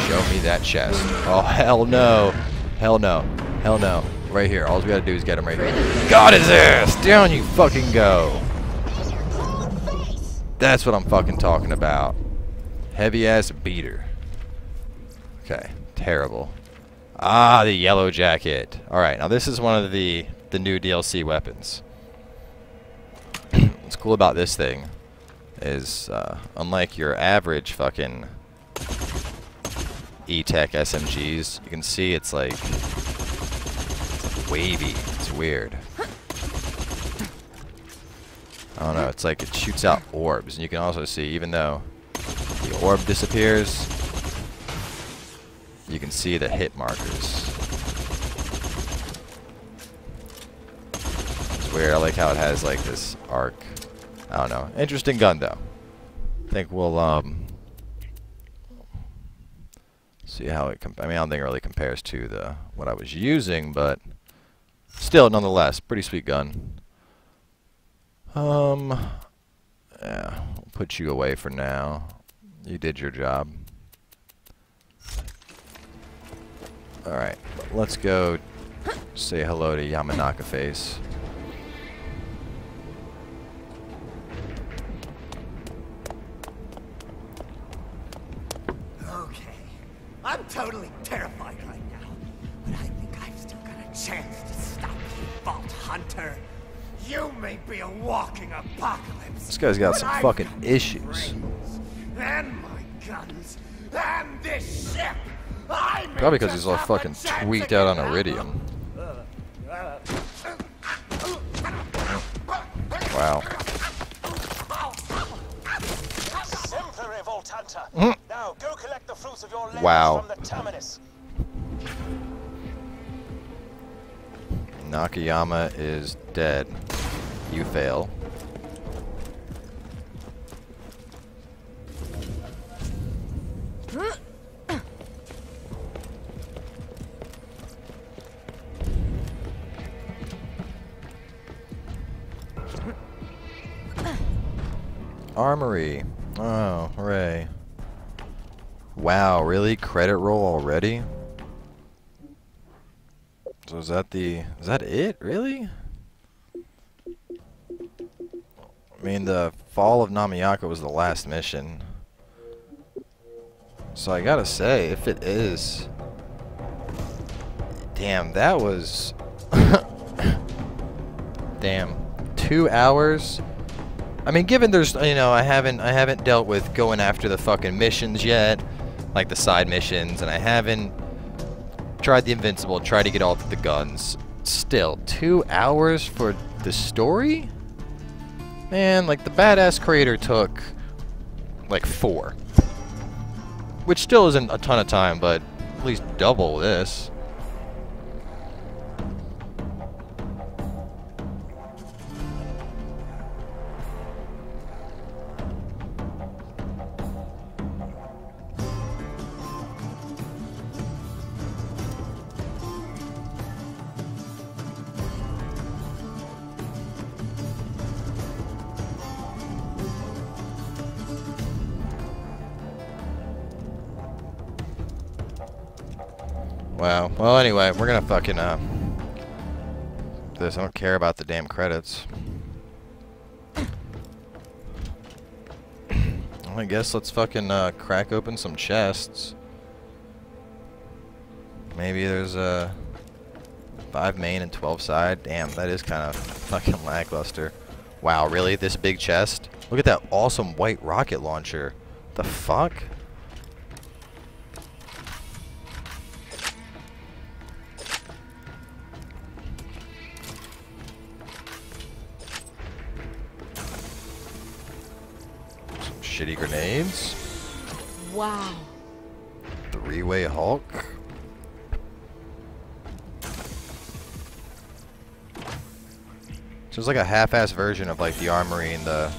Show me that chest. Oh, hell no. Hell no. Hell no. Right here. All we gotta do is get him right here. Got his ass! Down you fucking go! That's what I'm fucking talking about. Heavy ass beater. Okay. Terrible. Ah, the yellow jacket. Alright, now this is one of the, the new DLC weapons. [CLEARS THROAT] What's cool about this thing is, uh, unlike your average fucking E-Tech SMGs, you can see it's like wavy. It's weird. I don't know. It's like it shoots out orbs, and you can also see, even though the orb disappears, you can see the hit markers. It's weird. I like how it has like this arc. I don't know. Interesting gun though. I think we'll um see how it. I mean, I don't think it really compares to the what I was using, but still, nonetheless, pretty sweet gun. Um, yeah, we'll put you away for now. You did your job. Alright, let's go say hello to Yamanaka Face. Okay. I'm totally terrified right now. But I think I've still got a chance Hunter. You may be a walking apocalypse. This guy's got some fucking got issues. brains, And my guns. And this ship. I Probably because he's all fucking tweaked out on eridium. Wow. Exemplary, Vault Hunter. Mm. Now go collect the fruits of your labors Wow. Nakayama is dead. You fail. Armory. Oh, hooray. Wow, really? Credit roll already? So is that the is that it really? I mean the fall of Namiyaka was the last mission. So I gotta say, if it is Damn, that was [COUGHS] Damn. Two hours? I mean given there's you know, I haven't I haven't dealt with going after the fucking missions yet, like the side missions, and I haven't tried the invincible, tried to get all the guns. Still, two hours for the story? Man, like the badass creator took like four. Which still isn't a ton of time, but at least double this. Wow. Well, anyway, we're gonna fucking uh this. I don't care about the damn credits. I guess let's fucking uh, crack open some chests. Maybe there's a five main and twelve side. Damn, that is kind of fucking lackluster. Wow, really? This big chest? Look at that awesome white rocket launcher. The fuck? Shitty grenades. Wow. Three-way Hulk. So it's like a half-ass version of like the armory in the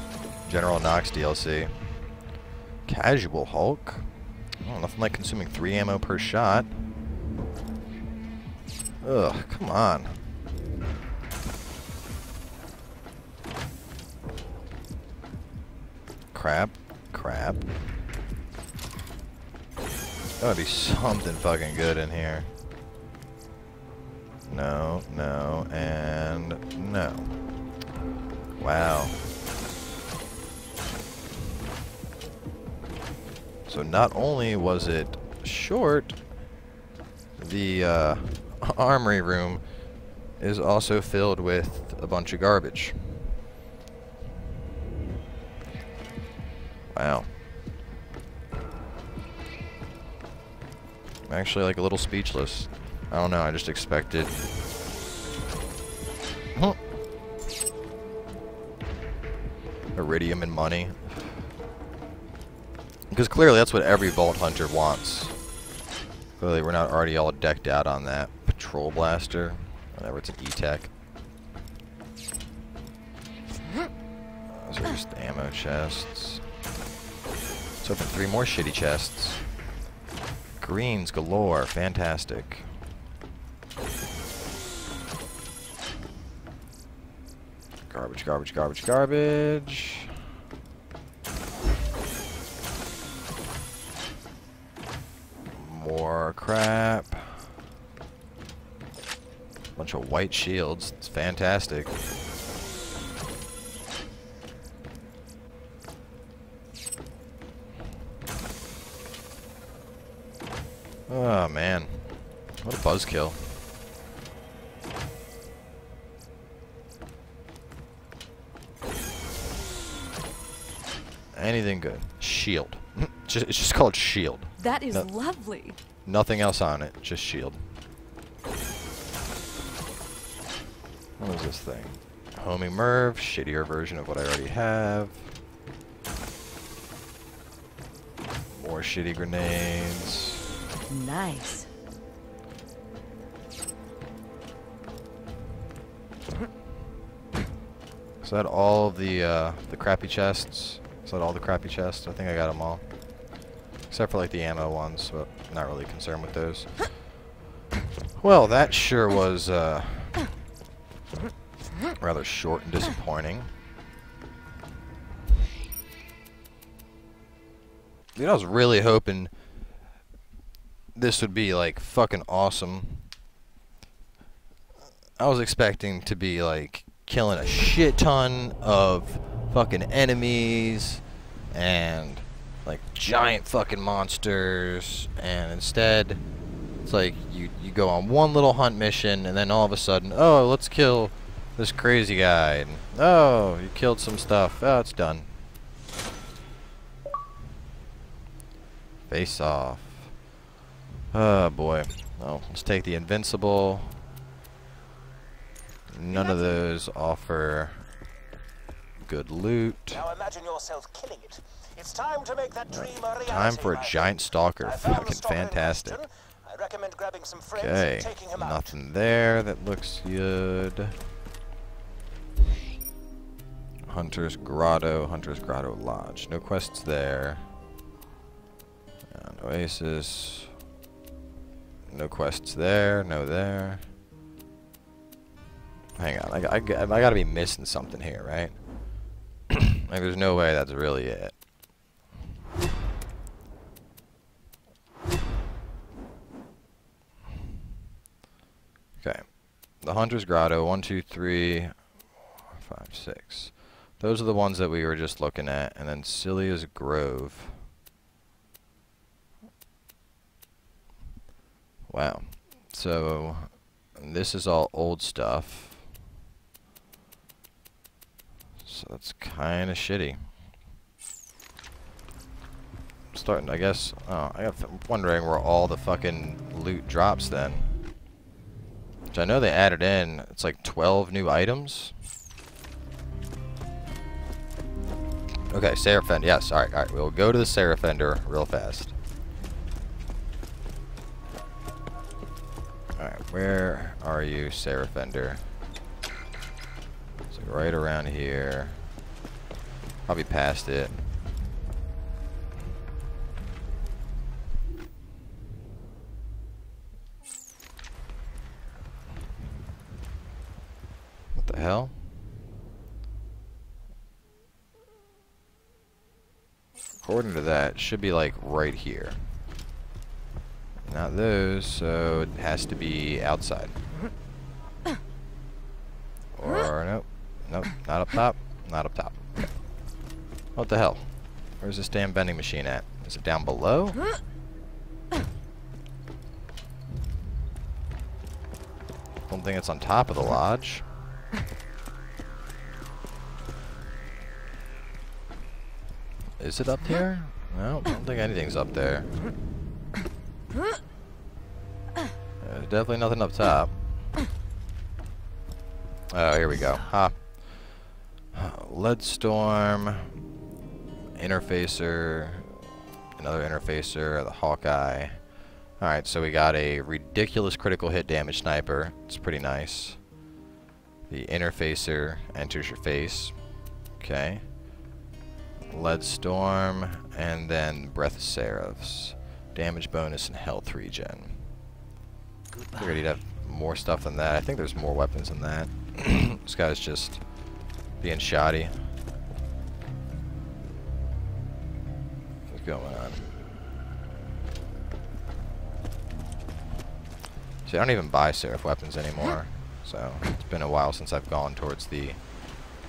General Knox DLC. Casual Hulk. Oh, nothing like consuming three ammo per shot. Ugh, come on. Crap. Crap. Gotta be something fucking good in here. No, no, and no. Wow. So not only was it short, the uh, [LAUGHS] armory room is also filled with a bunch of garbage. Wow. I'm actually like a little speechless. I don't know, I just expected. Huh. Eridium and money. Because clearly that's what every Vault Hunter wants. Clearly we're not already all decked out on that. Patrol Blaster. Whatever, it's an E-Tech. Those are just ammo chests. Open three more shitty chests. Greens galore. Fantastic. Garbage, garbage, garbage, garbage. More crap. Bunch of white shields. It's fantastic. Oh man, what a buzzkill. Anything good. Shield. [LAUGHS] it's just called shield. That is no, lovely. Nothing else on it, just shield. What is this thing? Homie Merv, shittier version of what I already have. More shitty grenades. Nice. Is that all the uh, the crappy chests? Is that all the crappy chests? I think I got them all. Except for like the ammo ones, but not really concerned with those. Well, that sure was uh, rather short and disappointing. Dude, I was really hoping this would be like fucking awesome. I was expecting to be like killing a shit ton of fucking enemies and like giant fucking monsters and instead it's like you you go on one little hunt mission and then all of a sudden oh let's kill this crazy guy and oh you killed some stuff. Oh it's done. Face off oh boy oh let's take the invincible none of those offer good loot Now imagine yourself killing it. It's time to make that dream a reality. Time for a giant stalker. I found the Fucking fantastic. I recommend grabbing some friends Okay, and taking him out. nothing there that looks good. Hunter's Grotto, Hunter's Grotto Lodge. No quests there. And Oasis. No quests there, no there. Hang on, I, I, I gotta be missing something here, right? [CLEARS THROAT] like, there's no way that's really it. Okay. The Hunter's Grotto, one, two, three, five, six. Those are the ones that we were just looking at. And then Scylla's Grove. Wow. So, this is all old stuff. So that's kind of shitty. Starting, I guess. Oh, I got wondering where all the fucking loot drops then. Which I know they added in. It's like 12 new items. Okay, Seraphend. Yes. All right. All right. We'll go to the Seraph Vendor real fast. All right. Where are you, Seraph Vendor? So right around here. Probably past it. What the hell? According to that, should be like right here. Not those, so it has to be outside. [COUGHS] Or nope, nope, not up top, not up top. What the hell? Where's this damn vending machine at? Is it down below? Don't think it's on top of the lodge. Is it up here? No, I don't think anything's up there. There's definitely nothing up top. Oh, here we go. Ha. Leadstorm. Interfacer. Another interfacer. The Hawkeye. Alright, so we got a ridiculous critical hit damage sniper. It's pretty nice. The interfacer enters your face. Okay. Lead Storm, and then Breath of Seraphs. Damage bonus and health regen. Figured he'd have more stuff than that. I think there's more weapons than that. [CLEARS THROAT] this guy's just being shoddy. What's going on? See, I don't even buy Seraph weapons anymore. So, it's been a while since I've gone towards the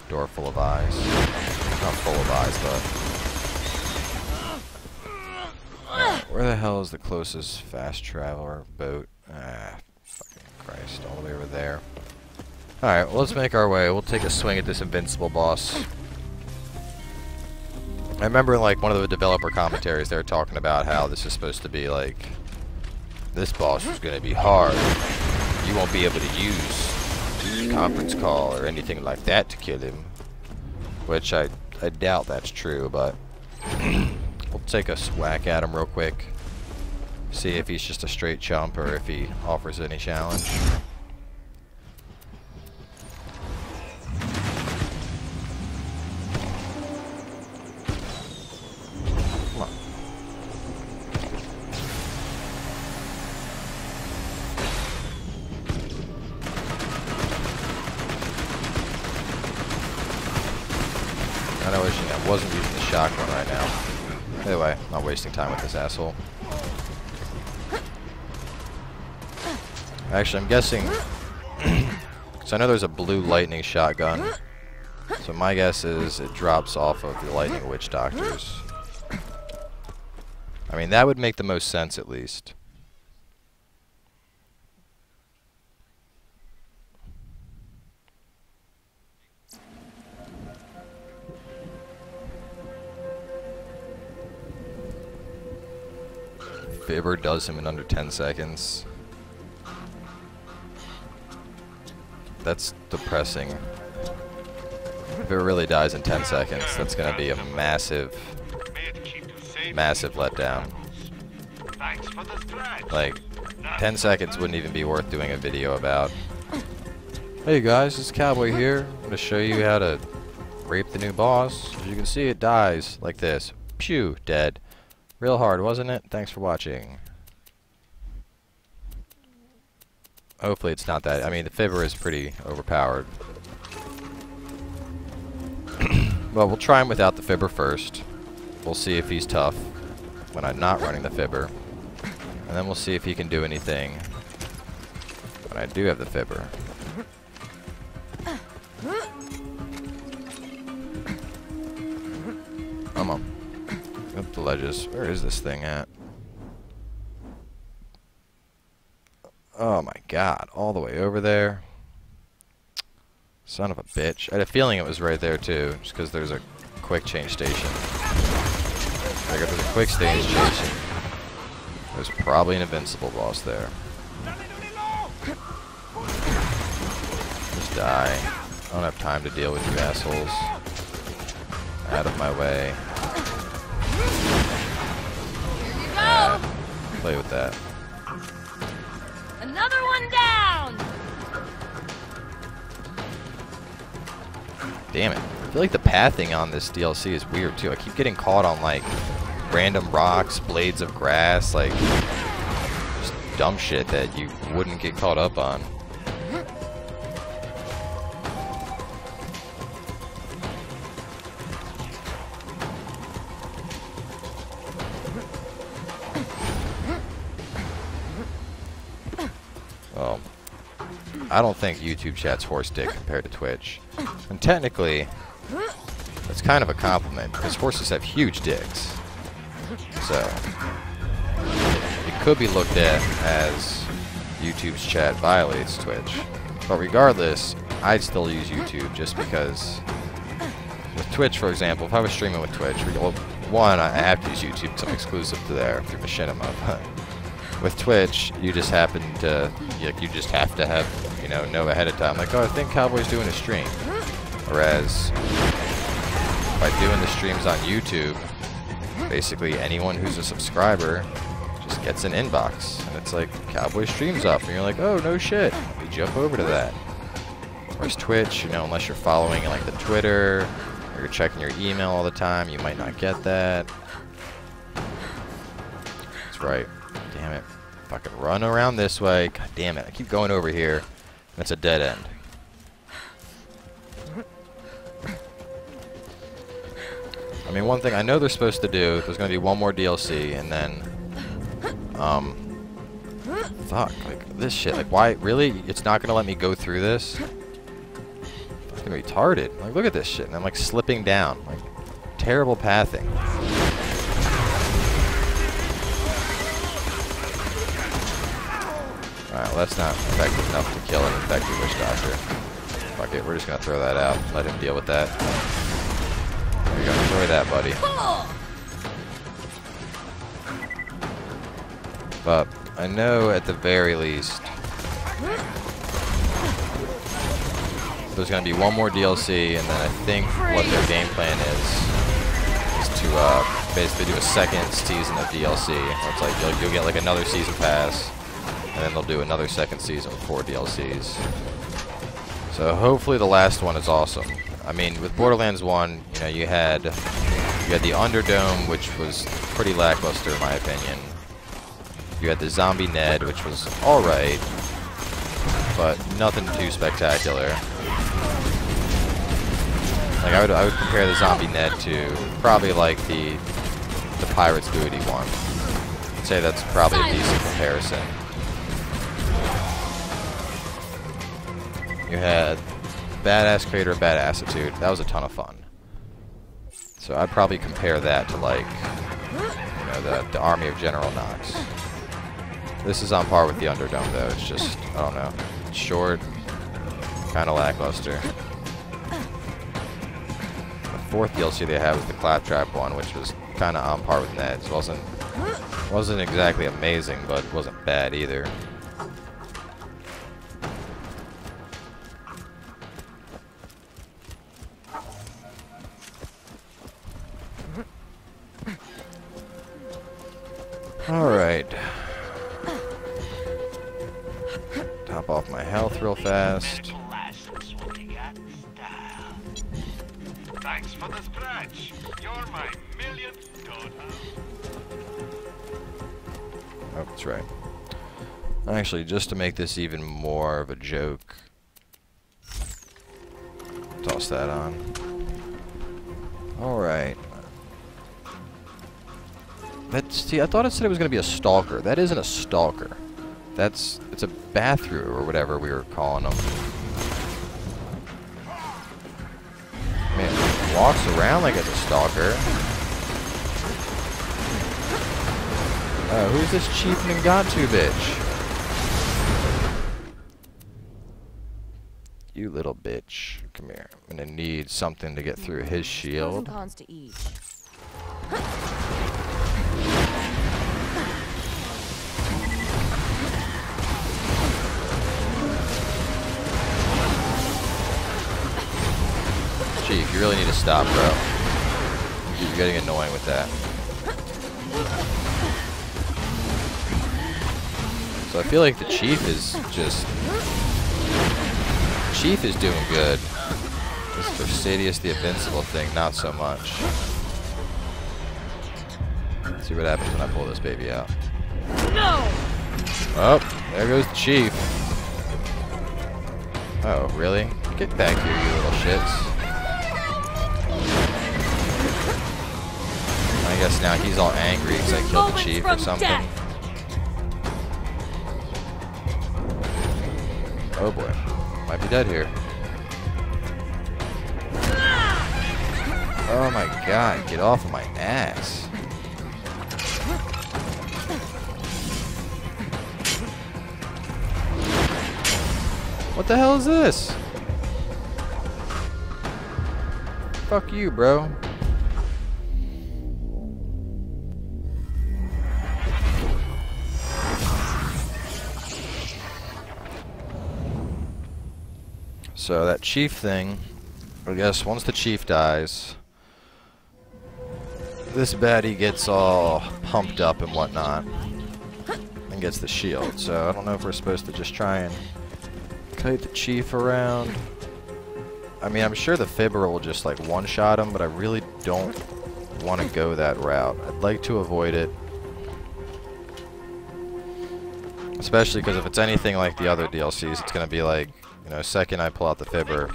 door full of eyes. Not full of eyes, but... Alright, where the hell is the closest fast traveler boat? Ah, fucking Christ, all the way over there. Alright, well, let's make our way. We'll take a swing at this invincible boss. I remember like one of the developer commentaries they were talking about how this is supposed to be like this boss is going to be hard. You won't be able to use conference call or anything like that to kill him. Which I I doubt that's true, but we'll take a whack at him real quick. See if he's just a straight chump or if he offers any challenge. Wasting time with this asshole. Actually, I'm guessing... [CLEARS THROAT] Because I know there's a blue lightning shotgun. So my guess is it drops off of the lightning witch doctors. I mean, that would make the most sense at least. Fibber does him in under 10 seconds. That's depressing. If it really dies in 10 seconds, that's going to be a massive, massive letdown. Like, 10 seconds wouldn't even be worth doing a video about. Hey guys, it's Cowboy here. I'm going to show you how to rape the new boss. As you can see, it dies like this. Pew, dead. Real hard, wasn't it? Thanks for watching. Hopefully it's not that. I mean, the Fibber is pretty overpowered. [COUGHS] well, we'll try him without the Fibber first. We'll see if he's tough when I'm not running the Fibber. And then we'll see if he can do anything when I do have the Fibber. Come on. Up the ledges. Where is this thing at? Oh my god, all the way over there. Son of a bitch. I had a feeling it was right there too, just because there's a quick change station. There's a quick change station, there's probably an invincible boss there. Just die. I don't have time to deal with you assholes. Out of my way. Here you go. Play with that. Another one down. Damn it. I feel like the pathing on this DLC is weird too. I keep getting caught on like random rocks, blades of grass, like just dumb shit that you wouldn't get caught up on. Well, I don't think YouTube chat's horse dick compared to Twitch. And technically, that's kind of a compliment because horses have huge dicks. So, it could be looked at as YouTube's chat violates Twitch. But regardless, I'd still use YouTube just because with Twitch, for example, if I was streaming with Twitch, well, one, I have to use YouTube because I'm exclusive to there through Machinima. But with Twitch, you just happen to, you, you just have to have, you know, know ahead of time, like, oh, I think Cowboy's doing a stream. Whereas, by doing the streams on YouTube, basically anyone who's a subscriber just gets an inbox. And it's like, Cowboy streams up. And you're like, oh, no shit. You jump over to that. Whereas Twitch, you know, unless you're following like the Twitter, or you're checking your email all the time, you might not get that. That's right. Damn it. If I could run around this way. God damn it. I keep going over here. That's a dead end. I mean, one thing I know they're supposed to do, there's going to be one more DLC, and then, um, fuck, like, this shit, like, why, really? It's not going to let me go through this? Fucking retarded. Like, look at this shit, and I'm, like, slipping down. Like, terrible pathing. Alright, well, that's not effective enough to kill an infected witch doctor. Fuck it, we're just gonna throw that out. Let him deal with that. you go. Enjoy that, buddy. But I know at the very least there's to be one more DLC, and then I think what their game plan is is to uh, basically do a second season of DLC. It's like you'll, you'll get like another season pass, and then they'll do another second season with four DLCs. So hopefully the last one is awesome. I mean, with Borderlands 1, you know, you had you had the Underdome, which was pretty lackluster in my opinion. You had the Zombie Ned, which was alright, but nothing too spectacular. Like I would, I would compare the Zombie Ned to probably like the the Pirates Booty one. I'd say that's probably a decent comparison. You had Badass Crater, Badass Attitude. That was a ton of fun. So I'd probably compare that to like, you know, the, the Army of General Knoxx. This is on par with the Underdome though. It's just, I don't know, short, kind of lackluster. The fourth DLC they had was the Claptrap one, which was kind of on par with Ned's. wasn't wasn't exactly amazing, but wasn't bad either. Alright. Top off my health real fast. Thanks for the scratch. You're my millionth daughter. Oh, that's right. Actually, just to make this even more of a joke, toss that on. Alright. That's, see, I thought it said it was going to be a stalker. That isn't a stalker. That's, it's a bathroom or whatever we were calling them. Man, walks around like it's a stalker. Oh, who's this Chief Ngwatu bitch? You little bitch. Come here. I'm gonna need something to get through his shield. Chief, you really need to stop, bro. You're getting annoying with that. So I feel like the Chief is just... Chief is doing good. This Voracidous the Invincible thing, not so much. Let's see what happens when I pull this baby out. No! Oh, there goes the Chief. Oh, really? Get back here, you little shits. Guess now he's all angry because I killed the Chief or something. death. Oh boy. Might be dead here. Oh my god, get off of my ass. What the hell is this? Fuck you, bro. So that chief thing, I guess once the chief dies, this baddie gets all pumped up and whatnot and gets the shield. So I don't know if we're supposed to just try and kite the chief around. I mean, I'm sure the Fibber will just like one-shot him, but I really don't want to go that route. I'd like to avoid it. Especially because if it's anything like the other DLCs, it's going to be like, you know, second I pull out the Fibber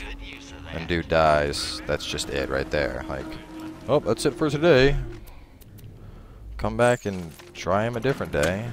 and dude dies, that's just it right there. Like, oh, that's it for today. Come back and try him a different day.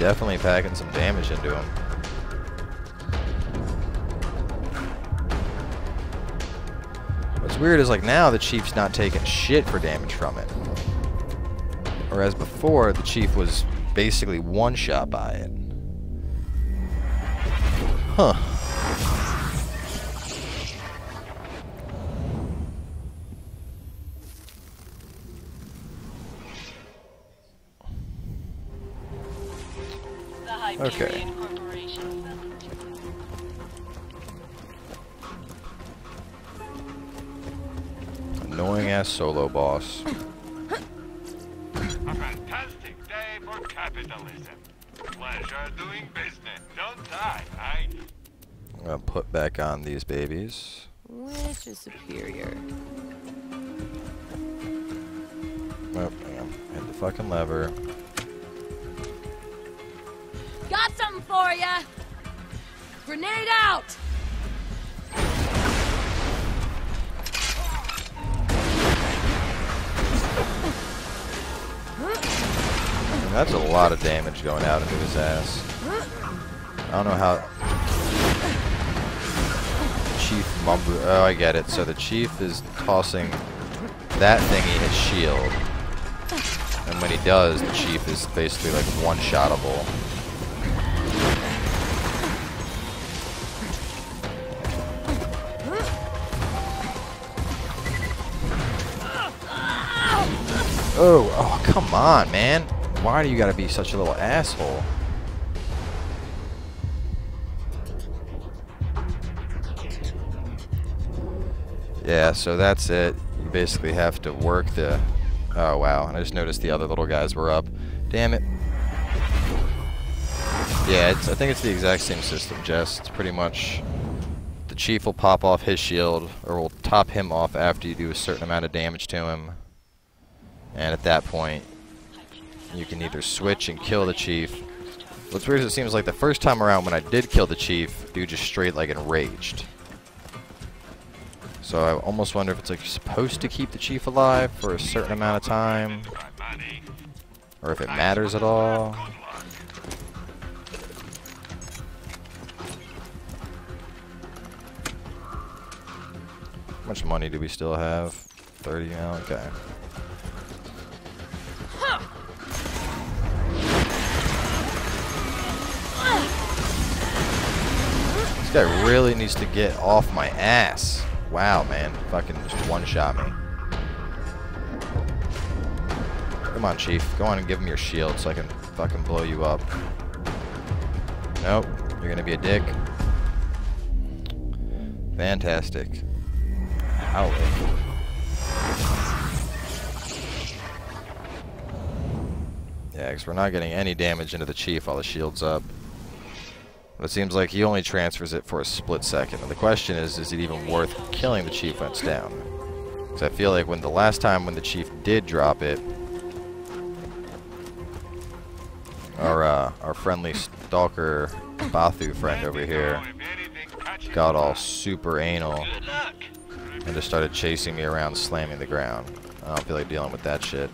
Definitely packing some damage into him. What's weird is like now the Chief's not taking shit for damage from it. Whereas before, the Chief was basically one shot by it. Huh. Okay. Annoying ass solo boss. A fantastic day for capitalism. Pleasure doing business. Don't die, right? I'm gonna put back on these babies. Which is superior? Oh, hang on. Hit the fucking lever. Got something for ya! Grenade out! That's a lot of damage going out into his ass. I don't know how. Chief Mumbu. Oh, I get it. So the chief is tossing that thingy his shield. And when he does, the chief is basically like one Oh, oh, come on, man. Why do you gotta be such a little asshole? Yeah, so that's it. You basically have to work the... Oh, wow. I just noticed the other little guys were up. Damn it. Yeah, I think it's the exact same system, Jess. It's pretty much... The chief will pop off his shield, or will top him off after you do a certain amount of damage to him. And at that point, you can either switch and kill the chief. What's weird is it seems like the first time around when I did kill the chief, dude just straight like enraged. So I almost wonder if it's like supposed to keep the chief alive for a certain amount of time, or if it matters at all. How much money do we still have? 30 now? Okay. This guy really needs to get off my ass. Wow, man. Fucking just one-shot me. Come on, Chief. Go on and give him your shield so I can fucking blow you up. Nope. You're gonna be a dick. Fantastic. Holy. Yeah, because we're not getting any damage into the Chief while the shield's up. But it seems like he only transfers it for a split second. And the question is, is it even worth killing the Chief when it's down? Because I feel like when the last time when the Chief did drop it, our, uh, our friendly stalker Bathu friend over here got all super anal and just started chasing me around slamming the ground. I don't feel like dealing with that shit.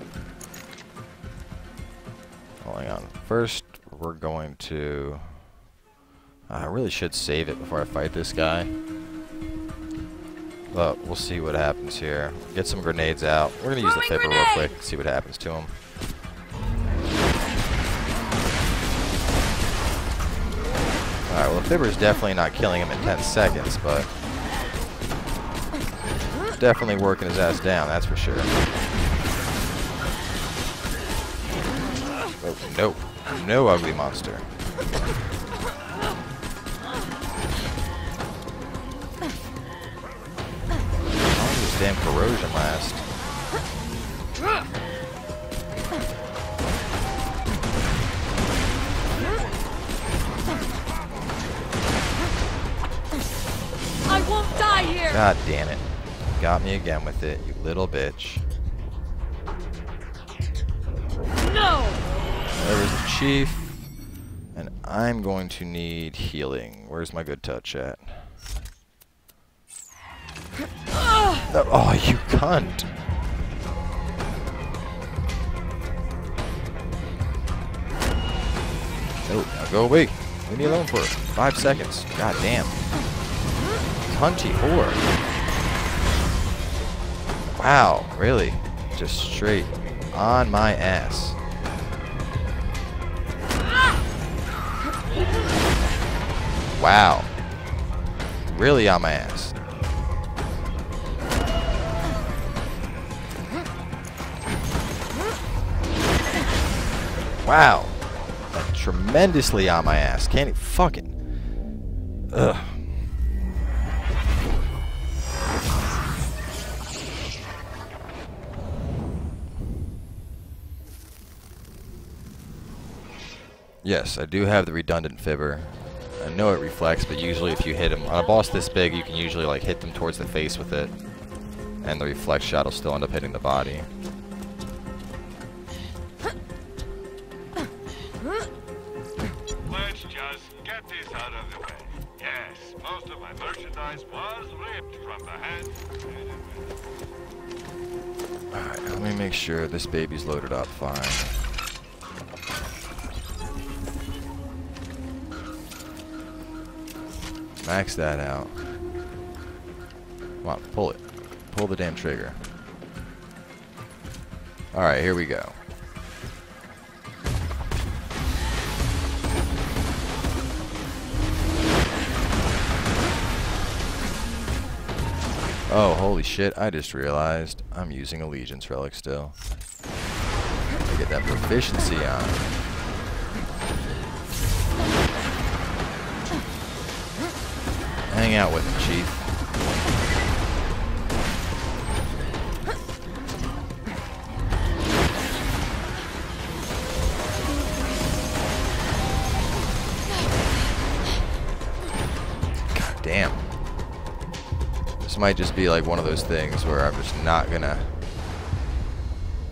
Hold on. First, we're going to... I really should save it before I fight this guy. But we'll see what happens here. Get some grenades out. We're going to use the Fibber real quick, see what happens to him. Alright, well the Fibber's definitely not killing him in 10 seconds, but... Definitely working his ass down, that's for sure. Oh, no. No ugly monster. Damn corrosion last? I won't die here! God damn it. Got me again with it, you little bitch. No! There's the chief. And I'm going to need healing. Where's my good touch at? Oh, oh, you cunt. No, now go away. Leave me alone for five seconds. God damn. Cunty whore. Wow, really? Just straight on my ass. Wow. Really on my ass. Wow. Like, tremendously on my ass. Can't e- fucking. Ugh. Yes, I do have the redundant fibber. I know it reflects, but usually if you hit him on a boss this big, you can usually like hit them towards the face with it, and the reflect shot will still end up hitting the body. Make sure this baby's loaded up fine. Max that out. Come on, pull it. Pull the damn trigger. Alright, here we go. Oh, holy shit, I just realized I'm using Allegiance Relic still. To get that proficiency on. Hang out with me, Chief. Might just be like one of those things where I'm just not gonna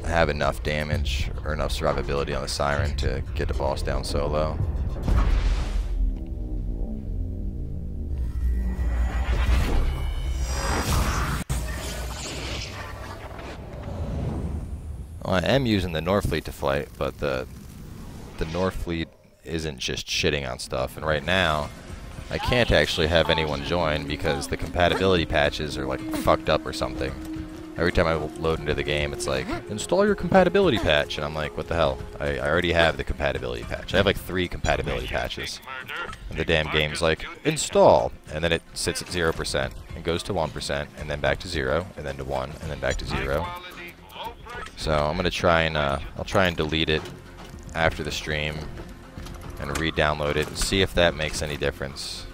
have enough damage or enough survivability on the Siren to get the boss down so low. Well, I am using the Norfleet to fight, but the the Norfleet isn't just shitting on stuff. And right now, I can't actually have anyone join because the compatibility patches are like fucked up or something. Every time I load into the game, it's like, install your compatibility patch. And I'm like, what the hell? I, I already have the compatibility patch. I have like three compatibility patches. And the damn game's like, install. And then it sits at 0% and goes to 1% and then back to 0 and then to 1 and then back to 0. So I'm going to try and, uh, I'll try and delete it after the stream and re-download it and see if that makes any difference.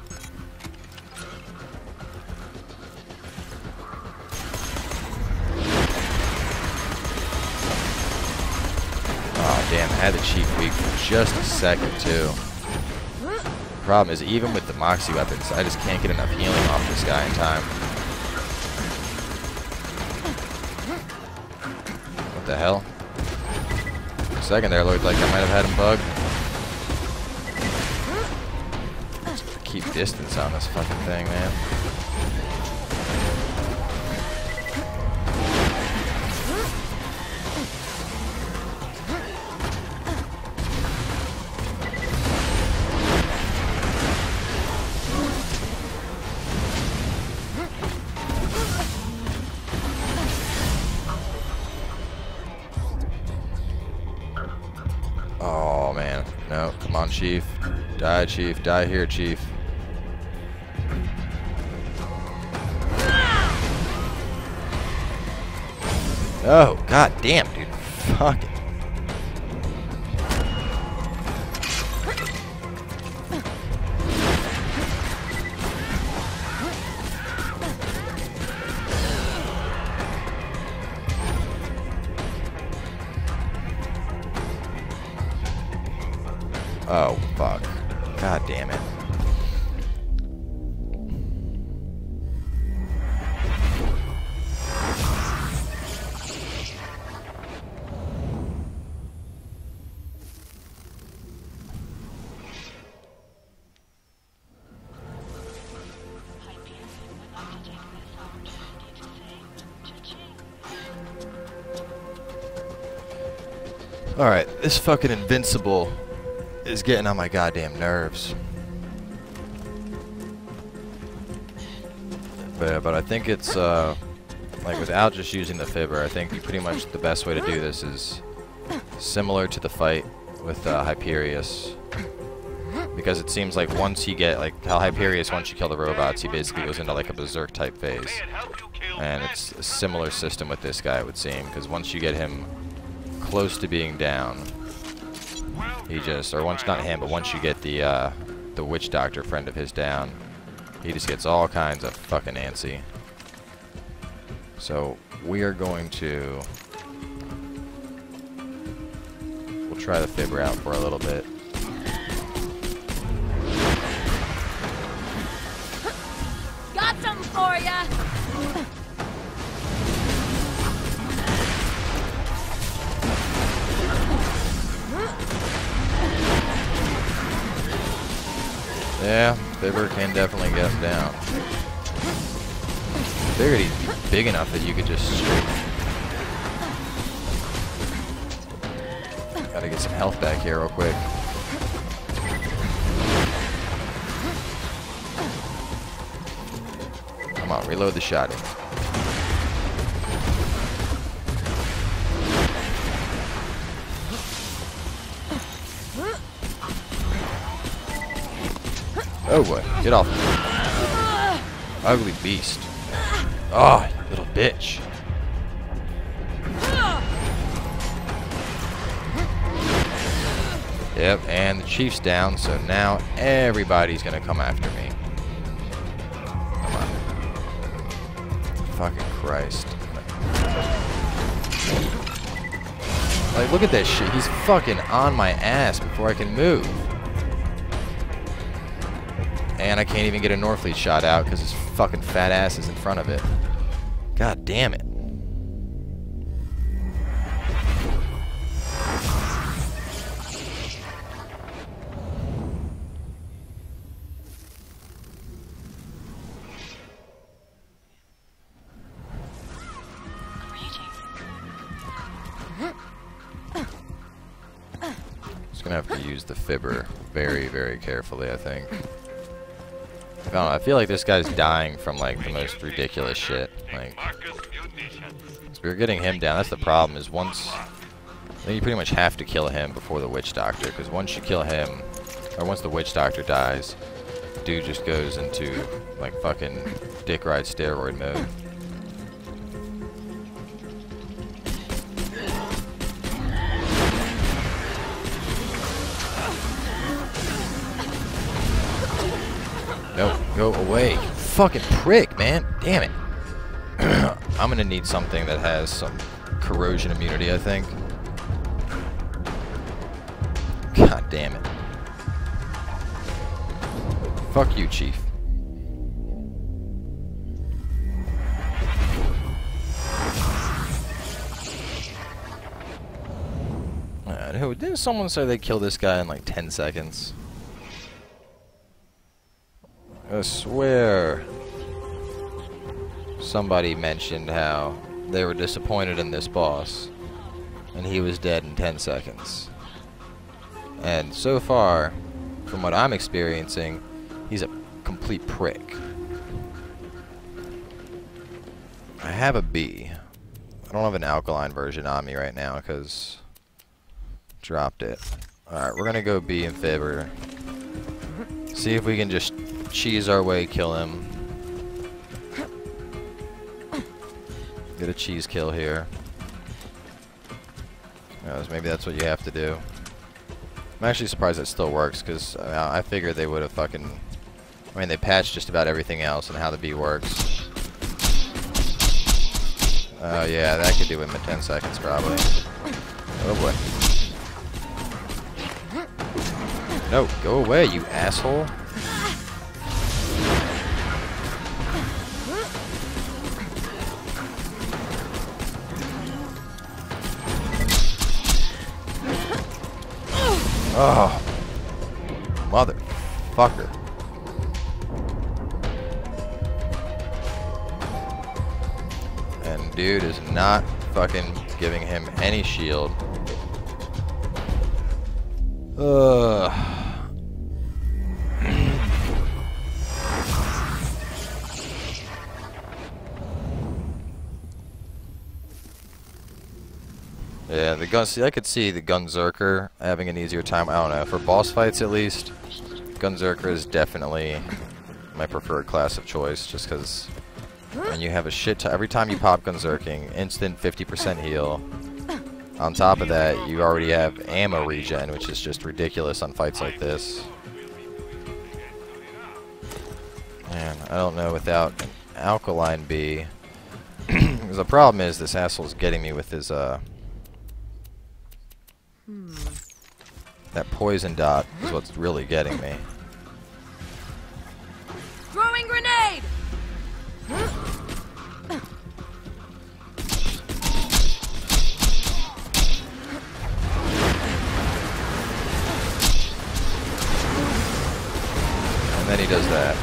Oh damn, I had the cheap weak for just a second too. The problem is, even with the Moxxi weapons, I just can't get enough healing off this guy in time. What the hell? For a second there, looked like I might have had him bugged. Keep distance on this fucking thing, man. Oh man, no, come on, Chief. Die, Chief. Die here, Chief. Oh, god damn, dude. Fuck this fucking invincible is getting on my goddamn nerves. But, but I think it's, uh, like without just using the fibber, I think pretty much the best way to do this is similar to the fight with uh, Hyperius. Because it seems like once you get, like how Hyperius, once you kill the robots, he basically goes into like a berserk type phase. And it's a similar system with this guy, it would seem, because once you get him close to being down, he just, or once not him, but once you get the uh, the witch doctor friend of his down, he just gets all kinds of fucking antsy. So we are going to, we'll try the fibber out for a little bit. Got something for ya! Yeah, Fibber can definitely get him down. Figured he'd big enough that you could just straight. Gotta get some health back here real quick. Come on, reload the shotty. Oh boy, get off. Ugly beast. Oh, little bitch. Yep, and the chief's down, so now everybody's gonna come after me. Come on. Fucking Christ. Like, look at that shit. He's fucking on my ass before I can move. I can't even get a Norfleet shot out because his fucking fat ass is in front of it. God damn it. Just gonna have to use the fibber very, very carefully, I think. I don't know, I feel like this guy's dying from like the most ridiculous shit. Like, we're getting him down. That's the problem. Is once I think you pretty much have to kill him before the witch doctor, because once you kill him, or once the witch doctor dies, dude just goes into like fucking dick ride steroid mode. Go away. You fucking prick, man. Damn it. [CLEARS THROAT] I'm gonna need something that has some corrosion immunity, I think. God damn it. Fuck you, Chief. Didn't someone say they killed this guy in like 10 seconds? I swear somebody mentioned how they were disappointed in this boss and he was dead in 10 seconds. And so far, from what I'm experiencing, he's a complete prick. I have a Bee. I don't have an alkaline version on me right now because dropped it. Alright, we're gonna go Bee and Fibber. See if we can just cheese our way, kill him. Get a cheese kill here. Knows, maybe that's what you have to do. I'm actually surprised that still works, because uh, I figured they would have fucking... I mean, they patched just about everything else and how the Bee works. Oh, yeah, that could do him in 10 seconds, probably. Oh, boy. No, go away, you asshole. Oh. Motherfucker. And dude is not fucking giving him any shield. Uh. Yeah, the gun. See, I could see the Gunzerker having an easier time. I don't know for boss fights at least. Gunzerker is definitely my preferred class of choice, just because when you have a shit. every time you pop Gunzerking, instant 50% heal. On top of that, you already have ammo regen, which is just ridiculous on fights like this. Man, I don't know without Alkaline Bee. [CLEARS THROAT] The problem is this asshole's getting me with his, uh... Hmm. That poison dot is what's really getting me. Throwing grenade! And then he does that.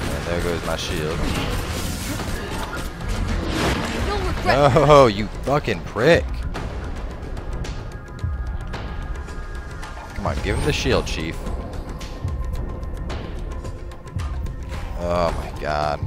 And there goes my shield. You'll you fucking prick. Come on, give him the shield, Chief. Oh my god.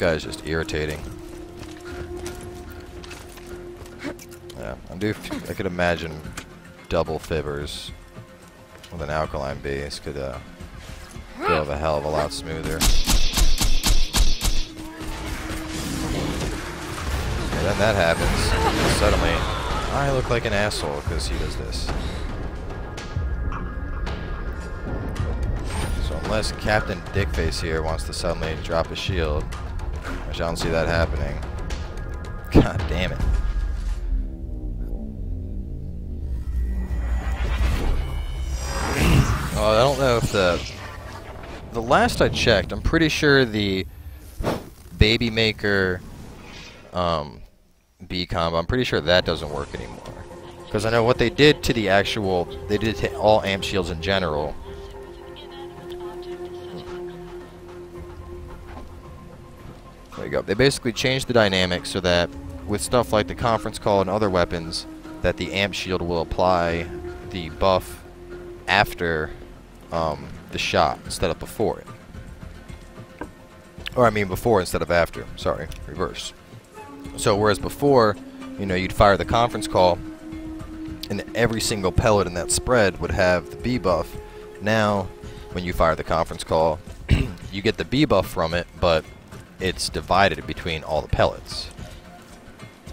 Was This guy is just irritating. Yeah, I do. I could imagine double fibbers with an alkaline base could uh, go a hell of a lot smoother. And then that happens. suddenly, I look like an asshole because he does this. So unless Captain Dickface here wants to suddenly drop a shield, I don't see that happening. God damn it. Oh, I don't know if the the last I checked, I'm pretty sure the baby maker um, Bee combo. I'm pretty sure that doesn't work anymore. Because I know what they did to the actual, they did to all amp shields in general. There you go. They basically changed the dynamic so that with stuff like the conference call and other weapons, that the amp shield will apply the buff after um, the shot instead of before it. Or I mean before instead of after. Sorry, reverse. So whereas before, you know, you'd fire the conference call, and every single pellet in that spread would have the Bee buff. Now, when you fire the conference call, [CLEARS THROAT] you get the Bee buff from it, but it's divided between all the pellets.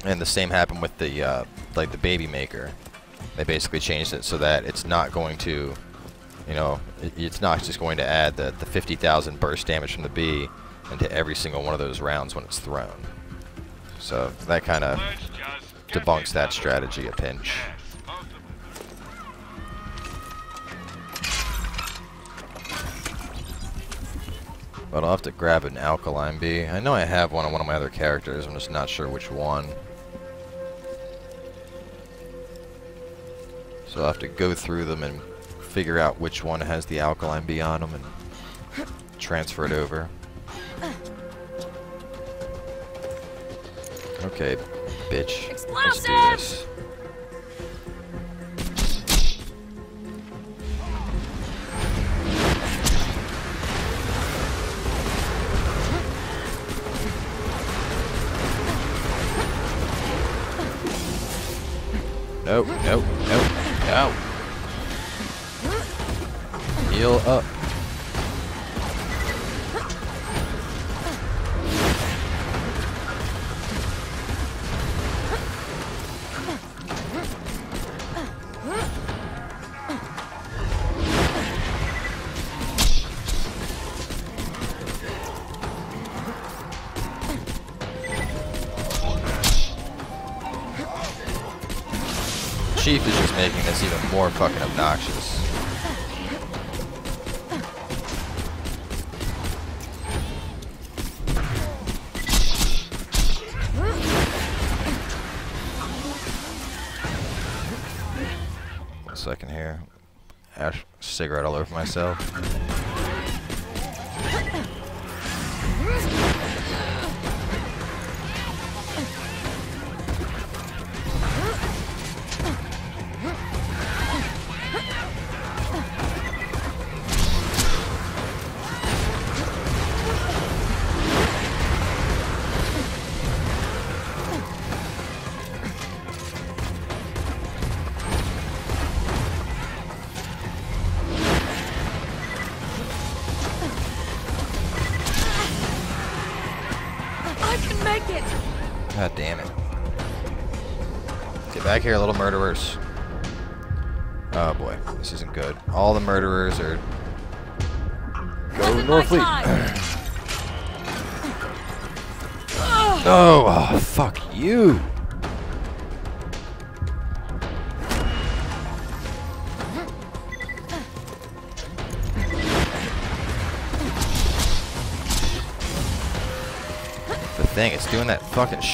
And the same happened with the uh, like the baby maker. They basically changed it so that it's not going to, you know, it, it's not just going to add the, the 50,000 burst damage from the bee into every single one of those rounds when it's thrown. So that kind of debunks that strategy a pinch. But I'll have to grab an Alkaline Bee. I know I have one on one of my other characters, I'm just not sure which one. So I'll have to go through them and figure out which one has the Alkaline Bee on them and transfer it over. Okay, bitch. Let's do Explosive! this. Nope, nope, nope, no. Heal up. more fucking obnoxious. One second here. Ash cigarette all over myself.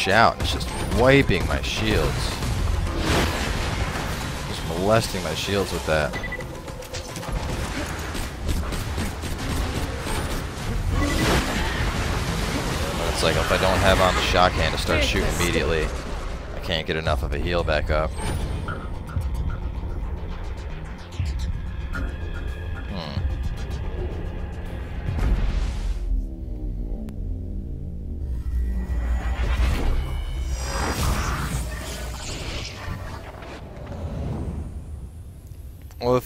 Shout. It's just wiping my shields. Just molesting my shields with that. But it's like if I don't have on the shock hand to start shooting immediately, I can't get enough of a heal back up.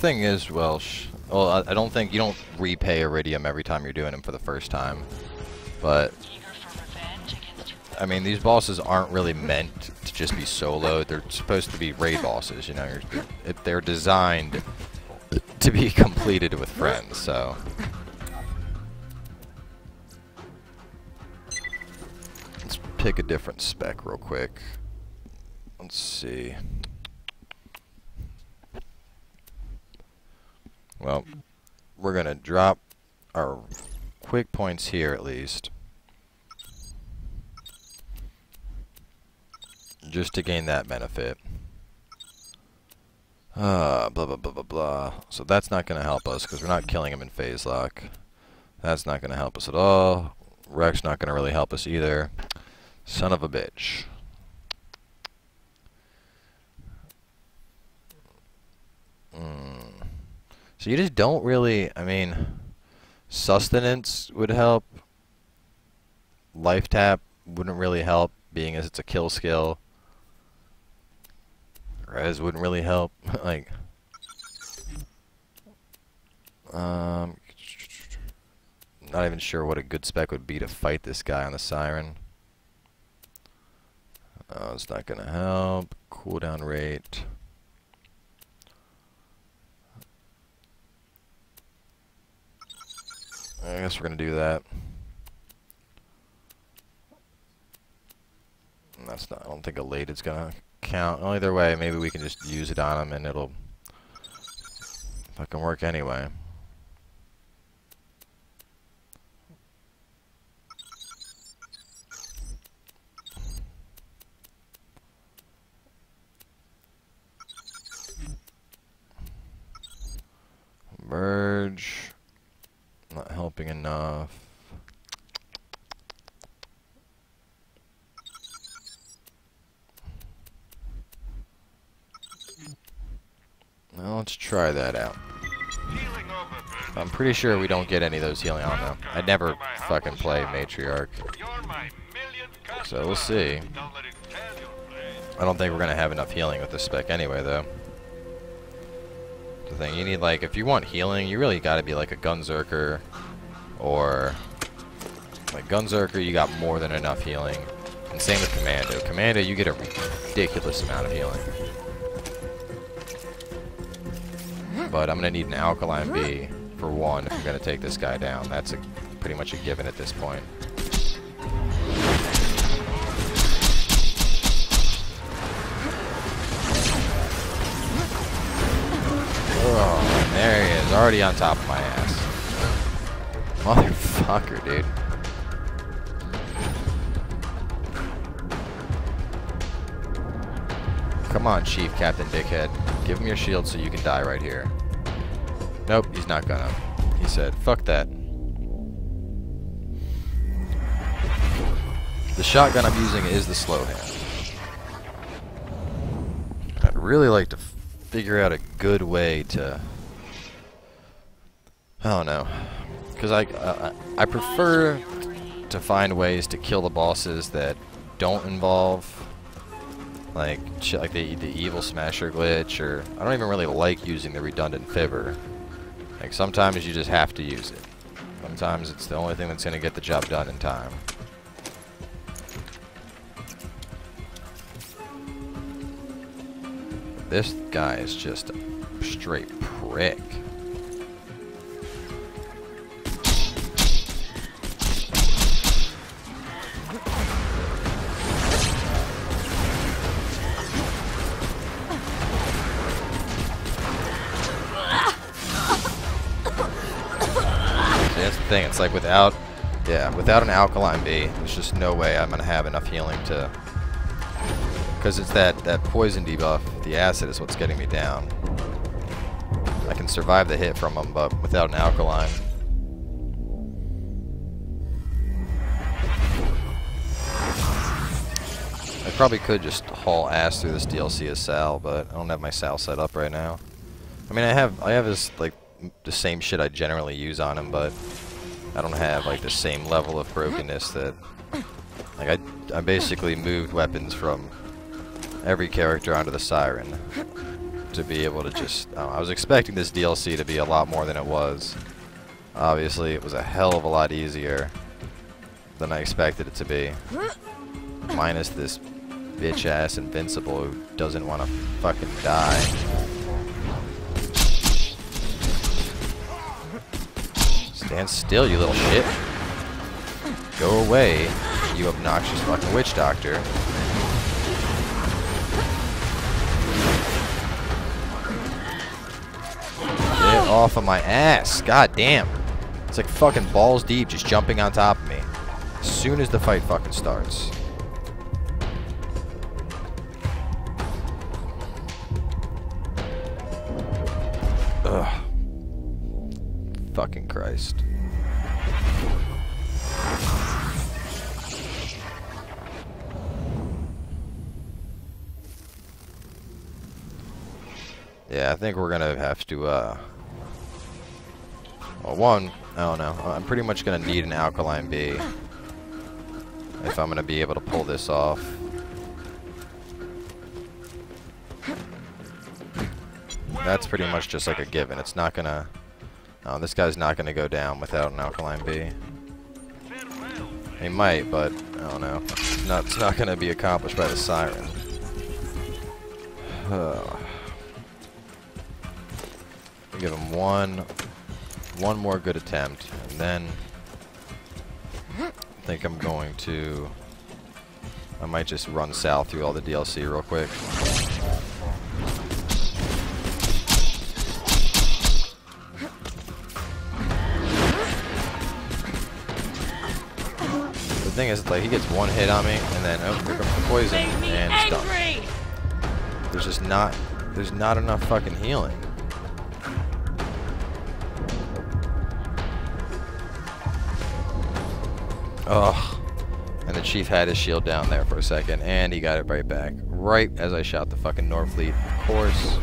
Thing is, well, sh well, I, I don't think you don't repay Eridium every time you're doing them for the first time, but I mean, these bosses aren't really meant to just be solo. They're supposed to be raid bosses. You know, they're designed to be [LAUGHS] completed with friends. So. Let's pick a different spec real quick. Let's see. Well, we're gonna drop our quick points here at least. Just to gain that benefit. Uh, blah, blah, blah, blah, blah. So that's not going to help us because we're not killing him in phase lock. That's not going to help us at all. Rex not going to really help us either. Son of a bitch. Mm. So you just don't really, I mean, sustenance would help. Life tap wouldn't really help, being as it's a kill skill. Res wouldn't really help. [LAUGHS] like, um, not even sure what a good spec would be to fight this guy on the siren. Oh, it's not gonna help. Cooldown rate. I guess we're gonna do that. That's not. I don't think Elated's gonna count. Well, either way, maybe we can just use it on him and it'll fucking work anyway. Merge. Not helping enough. Well, let's try that out. I'm pretty sure we don't get any of those healing. I don't know. I never fucking play Matriarch. So we'll see. I don't think we're going to have enough healing with this spec anyway, though. The thing, you need, like, if you want healing, you really got to be like a Gunzerker or... Like, Gunzerker, you got more than enough healing. And same with Commando. Commando, you get a ridiculous amount of healing. But I'm to need an Alkaline Bee for one if I'm to take this guy down. That's a, pretty much a given at this point. Oh, there he is, already on top of my ass. Motherfucker, dude. Come on, Chief Captain Dickhead. Give him your shield so you can die right here. Nope, he's not gonna. He said, fuck that. The shotgun I'm using is the slow hand. I'd really like to figure out a good way to... I don't know. Because I, I, prefer to find ways to kill the bosses that don't involve like like the, the evil smasher glitch or I don't even really like using the redundant fibber. Like sometimes you just have to use it. Sometimes it's the only thing that's going to get the job done in time. This guy is just a straight prick. Thing. It's like without, yeah, without an alkaline Bee, there's just no way I'm gonna have enough healing to. Because it's that that poison debuff. The acid is what's getting me down. I can survive the hit from them, but without an alkaline. I probably could just haul ass through this DLC as Sal, but I don't have my Sal set up right now. I mean, I have I have his like the same shit I generally use on him, but I don't have like the same level of brokenness that like I I basically moved weapons from every character onto the Siren to be able to just I was expecting this DLC to be a lot more than it was. Obviously, it was a hell of a lot easier than I expected it to be. Minus this bitch ass invincible who doesn't want to fucking die. Stand still, you little shit. Go away, you obnoxious fucking witch doctor. [LAUGHS] off of my ass. God damn. It's like fucking balls deep just jumping on top of me. As soon as the fight fucking starts. Ugh. Fucking Christ. Yeah, I think we're gonna have to, uh... Well, one, I don't know. I'm pretty much gonna need an Alkaline Bee. If I'm gonna be able to pull this off. That's pretty much just like a given. It's not gonna... No, this guy's not gonna go down without an Alkaline Bee. He might, but I don't know. It's not, it's not gonna be accomplished by the Siren. [SIGHS] give him one one more good attempt and then I think I'm going to I might just run south through all the DLC real quick. The thing is like he gets one hit on me and then oh here comes the poison and it's done. there's just not there's not enough fucking healing Ugh. And the chief had his shield down there for a second, and he got it right back. Right as I shot the fucking Norfleet. Of course.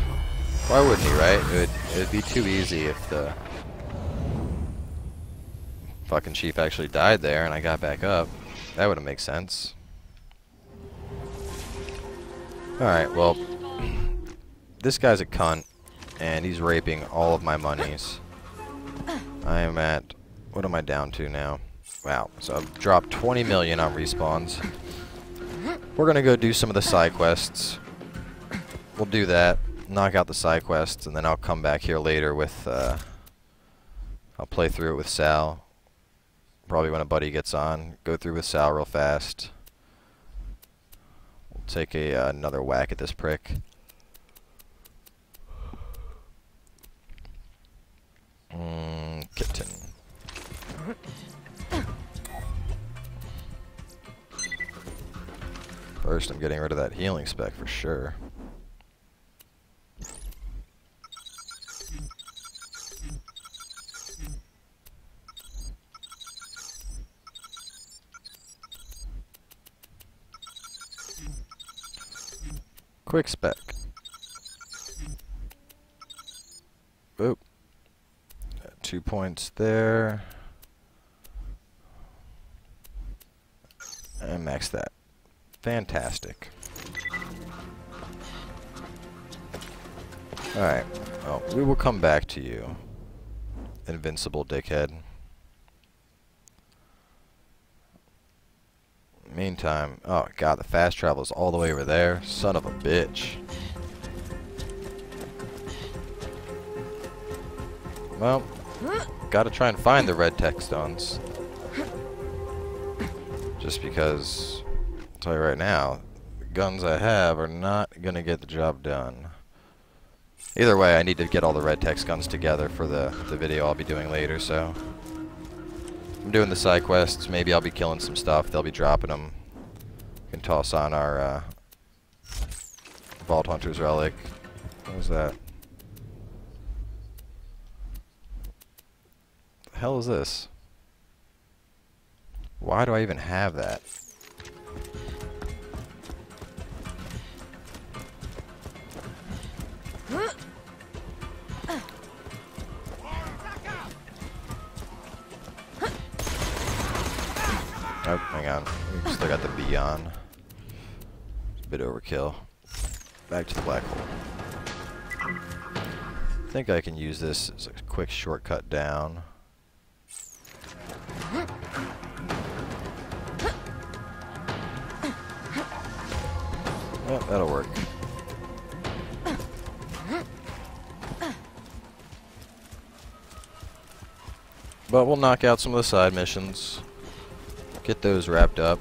Why wouldn't he, right? It would, it would be too easy if the fucking chief actually died there and I got back up. That wouldn't make sense. Alright, well, [CLEARS THROAT] this guy's a cunt, and he's raping all of my monies. I am at, what am I down to now? Wow, so I've dropped 20 million on respawns. We're gonna go do some of the side quests. We'll do that, knock out the side quests, and then I'll come back here later with, uh, I'll play through it with Sal. Probably when a buddy gets on, go through with Sal real fast. We'll take a uh, another whack at this prick. Mm, kitten. First, I'm getting rid of that healing spec for sure. Quick spec. Boop. Got two points there. And max that. Fantastic. Alright. Well, we will come back to you. Invincible dickhead. Meantime, oh god, the fast travel is all the way over there. Son of a bitch. Well, gotta try and find the red tech stones. Just because, I'll tell you right now, the guns I have are not gonna get the job done. Either way, I need to get all the red text guns together for the, the video I'll be doing later, so... I'm doing the side quests, maybe I'll be killing some stuff, they'll be dropping them. Can toss on our, uh... Vault Hunter's Relic. What was that? The hell is this? Why do I even have that? Oh, hang on. We still got the bee on. It's a bit overkill. Back to the black hole. I think I can use this as a quick shortcut down. That'll work. But we'll knock out some of the side missions. Get those wrapped up.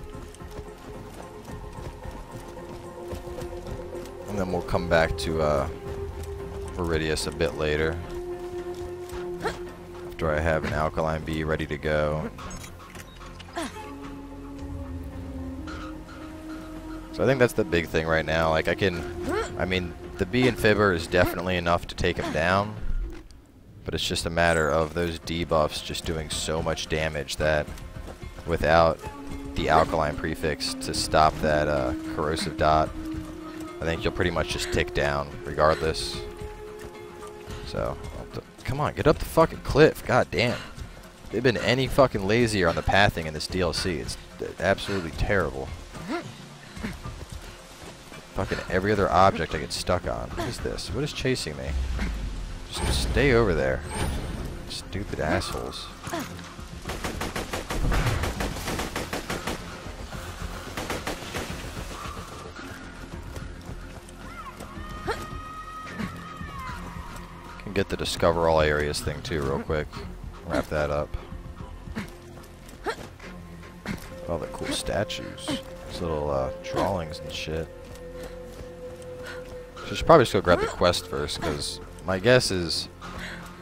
And then we'll come back to uh, Voracidous a bit later. After I have an Alkaline Bee ready to go. So I think that's the big thing right now. Like I can, I mean, the Bee and fibber is definitely enough to take him down. But it's just a matter of those debuffs just doing so much damage that without the alkaline prefix to stop that uh, corrosive dot, I think you'll pretty much just tick down regardless. So, come on, get up the fucking cliff. God damn. They've been any fucking lazier on the pathing in this DLC. It's absolutely terrible. Fucking every other object I get stuck on. What is this? What is chasing me? Just stay over there. Stupid assholes. Can get the discover all areas thing too real quick. Wrap that up. All the cool statues. These little uh, drawings and shit. Should probably just go grab the quest first, because my guess is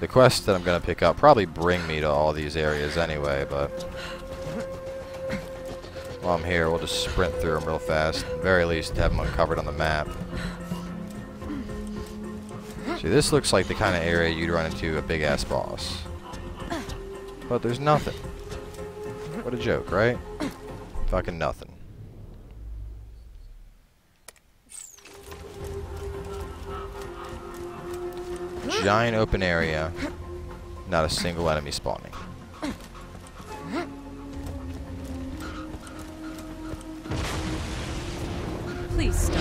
the quest that I'm going to pick up probably bring me to all these areas anyway, but while I'm here, we'll just sprint through them real fast. At the very least, have them uncovered on the map. See, this looks like the kind of area you'd run into a big-ass boss. But there's nothing. What a joke, right? Fucking nothing. Giant open area. Not a single enemy spawning. Please stop.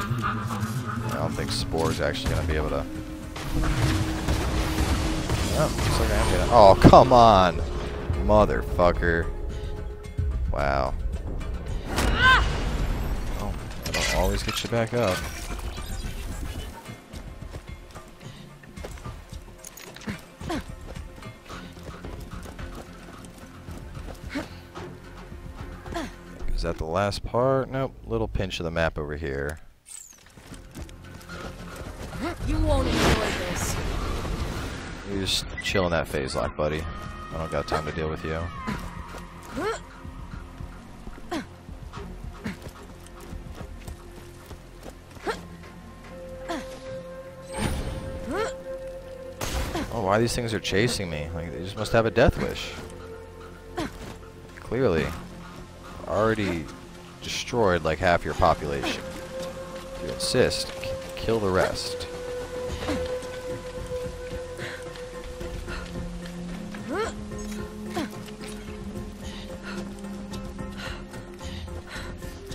I don't think Spore's actually going to be able to... Oh, looks like gonna... Oh, come on! Motherfucker. Wow. Oh, don't always get you back up. Is that the last part? Nope. Little pinch of the map over here. You won't enjoy this. You just chill in that phase lock, buddy. I don't got time to deal with you. Why these things are chasing me. Like, they just must have a death wish. Clearly. Already destroyed like half your population. If you insist, kill the rest.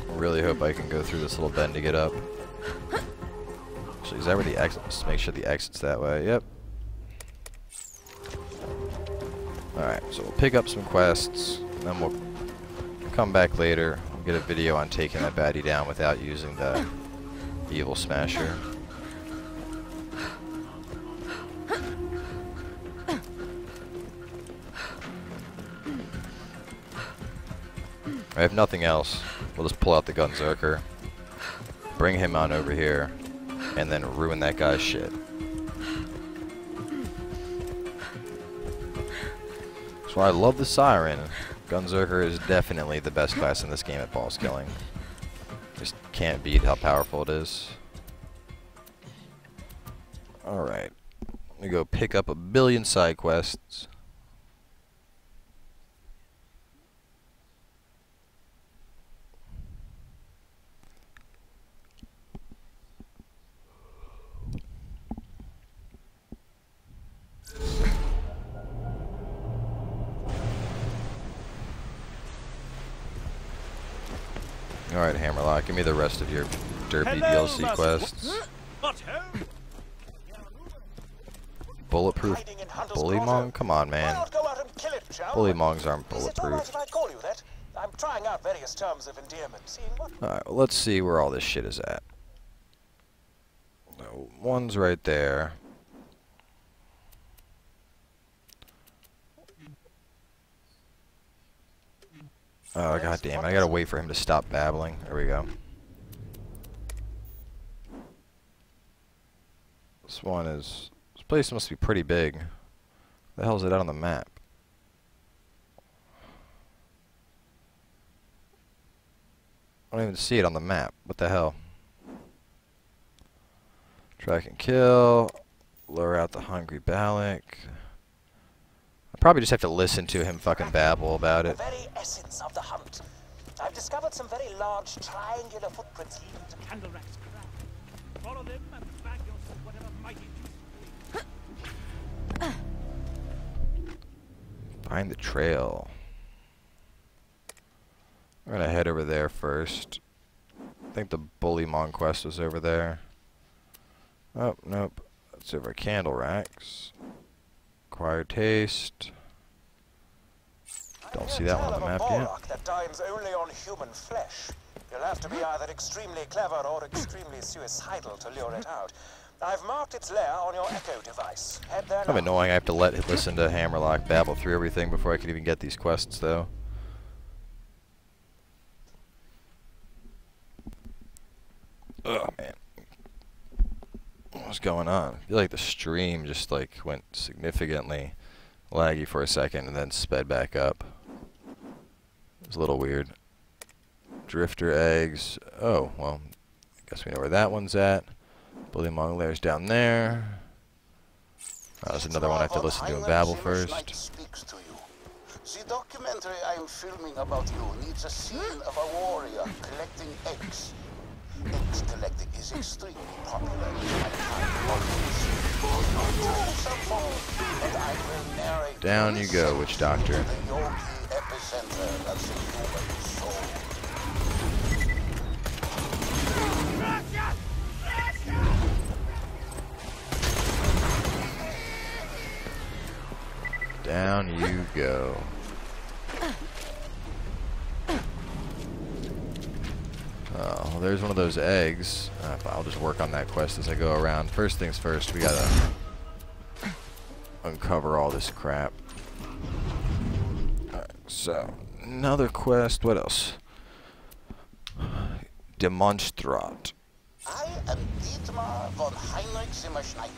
Really hope I can go through this little bend to get up. Actually, is that where the exit? Let's make sure the exit's that way. Yep. Pick up some quests, and then we'll come back later. We'll get a video on taking that baddie down without using the evil smasher. If nothing else, we'll just pull out the Gunzerker, bring him on over here, and then ruin that guy's shit. Why I love the Siren. Gunzerker is definitely the best class in this game at boss killing. Just can't beat how powerful it is. Alright. We go pick up a billion side quests. Alright, Hammerlock, give me the rest of your derpy Hello, DLC quests. Bulletproof Hunter's Bullymong? Come on, man. not go out and kill it, Chow? Bullymongs aren't Is it all right bulletproof. if I call you that? I'm trying out various terms of endearment, Alright, well, let's see where all this shit is at. One's right there. Oh, god damn it. I gotta wait for him to stop babbling. There we go. This one is... This place must be pretty big. The hell is it out on the map? I don't even see it on the map. What the hell? Track and kill. Lure out the hungry Balak. Probably just have to listen to him fucking babble about the it. very essence of the hunt. I've discovered some very large triangular footprints leading to Candlerakk's Crag. Follow them and bag yourself whatever mighty juice. Find the trail. We're gonna head over there first. I think the Bullymon quest was over there. Oh, nope. That's over Candlerakk's. Acquired taste. Don't see that one on the map yet. That dines only on human flesh. You'll have to be either extremely clever or extremely suicidal to lure it out. I've marked its lair on your Echo device. Head there of annoying. I have to let listen to Hammerlock babble through everything before I can even get these quests, though. Oh man, what's going on? I feel like the stream just like went significantly laggy for a second and then sped back up. It was a little weird. Drifter eggs. Oh well, I guess we know where that one's at. Bully Monglaire's down there. Oh, there's another one I have to listen to in Babel first. The documentary I'm filming about you needs a scene of a warrior collecting eggs. Collecting is extremely popular in my and I will narrate Down you go, witch doctor. the Yogi epicenter of the human soul. Down you go. Oh, well, there's one of those eggs. Uh, I'll just work on that quest as I go around. First things first, we gotta uncover all this crap. Alright, so, another quest. What else? Demonstrat. I am Dietmar von Heinrich Zimmerschneit,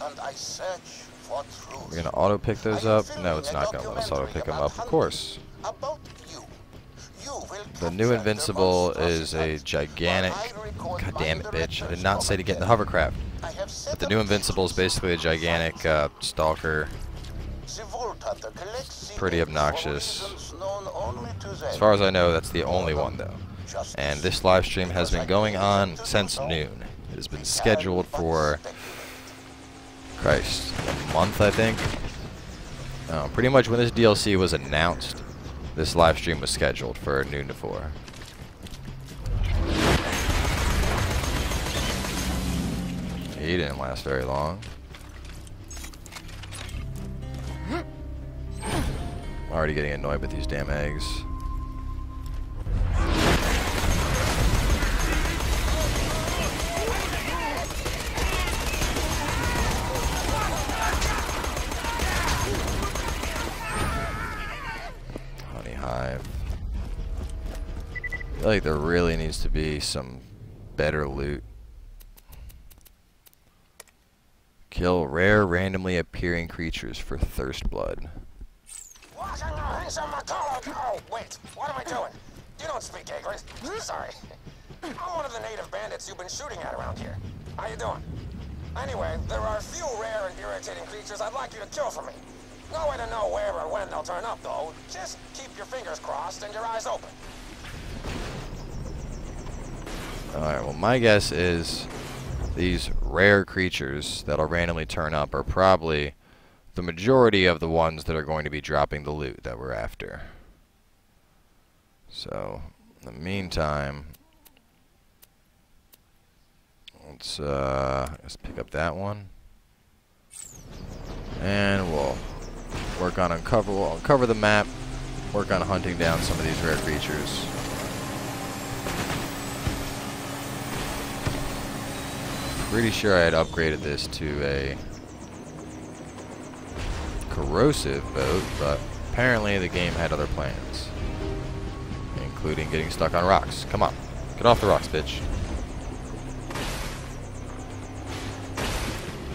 and I search for truth. We're gonna auto pick those up. No, it's not gonna let us auto pick them up. Of course. About you. You will The new Invincible is a gigantic God damn it, bitch. I did not say to get in the hovercraft. But the new Invincible is basically a gigantic uh, stalker. Pretty obnoxious. As far as I know, that's the only one, though. And this live stream has been going on since noon. It has been scheduled for, Christ, a month, I think. Uh, pretty much when this DLC was announced, this live stream was scheduled for noon to 4. He didn't last very long. I'm already getting annoyed with these damn eggs. Feel like there really needs to be some better loot. Kill rare, randomly appearing creatures for thirst blood. Oh, wait, what am I doing? You don't speak English. Sorry. I'm one of the native bandits you've been shooting at around here. How you doing? Anyway, there are a few rare and irritating creatures I'd like you to kill for me. No way to know where or when they'll turn up, though. Just keep your fingers crossed and your eyes open. Alright, well my guess is these rare creatures that'll randomly turn up are probably the majority of the ones that are going to be dropping the loot that we're after. So, in the meantime, let's, uh, let's pick up that one. And we'll work on uncover, we'll uncover the map, work on hunting down some of these rare creatures. Pretty sure I had upgraded this to a corrosive boat, but apparently the game had other plans. Including getting stuck on rocks. Come on. Get off the rocks, bitch.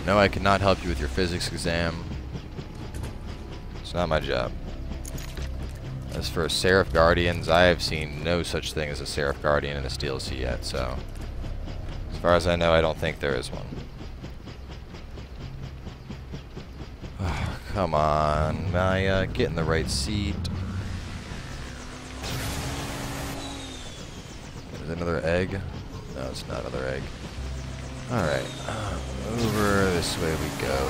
No, I cannot help you with your physics exam. It's not my job. As for Seraph Guardians, I have seen no such thing as a Seraph Guardian in this DLC yet, so... As far as I know, I don't think there is one. Oh, [SIGHS] come on, Maya, get in the right seat. Is it another egg? No, it's not another egg. Alright, uh, over this way we go.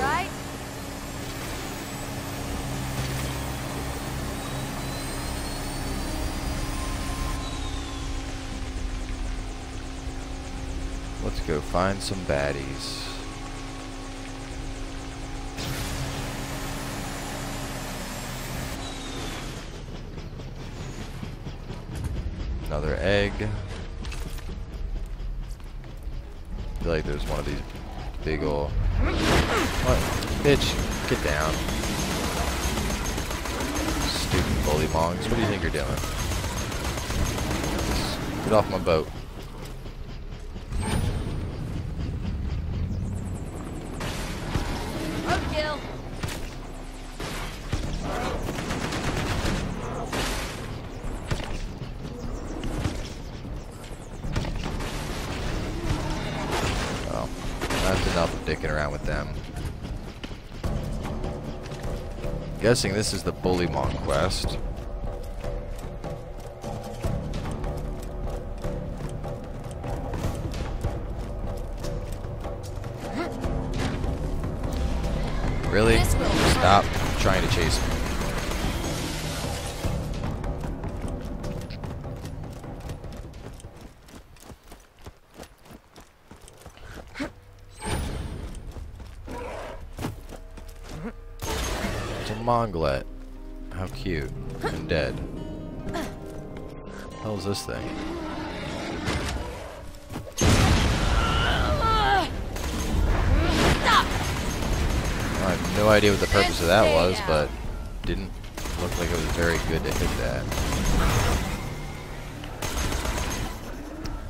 Let's go find some baddies. Another egg. I feel like there's one of these big ol' What? Bitch, get down. Stupid bully mongs. What do you think you're doing? Get off my boat. Well, that's enough dicking around with them. Guessing this is the Bullymon quest. Really? Stop trying to chase me. It's a Monglet. How cute. And dead. What Hell's this thing? No idea what the purpose of that was, but didn't look like it was very good to hit that.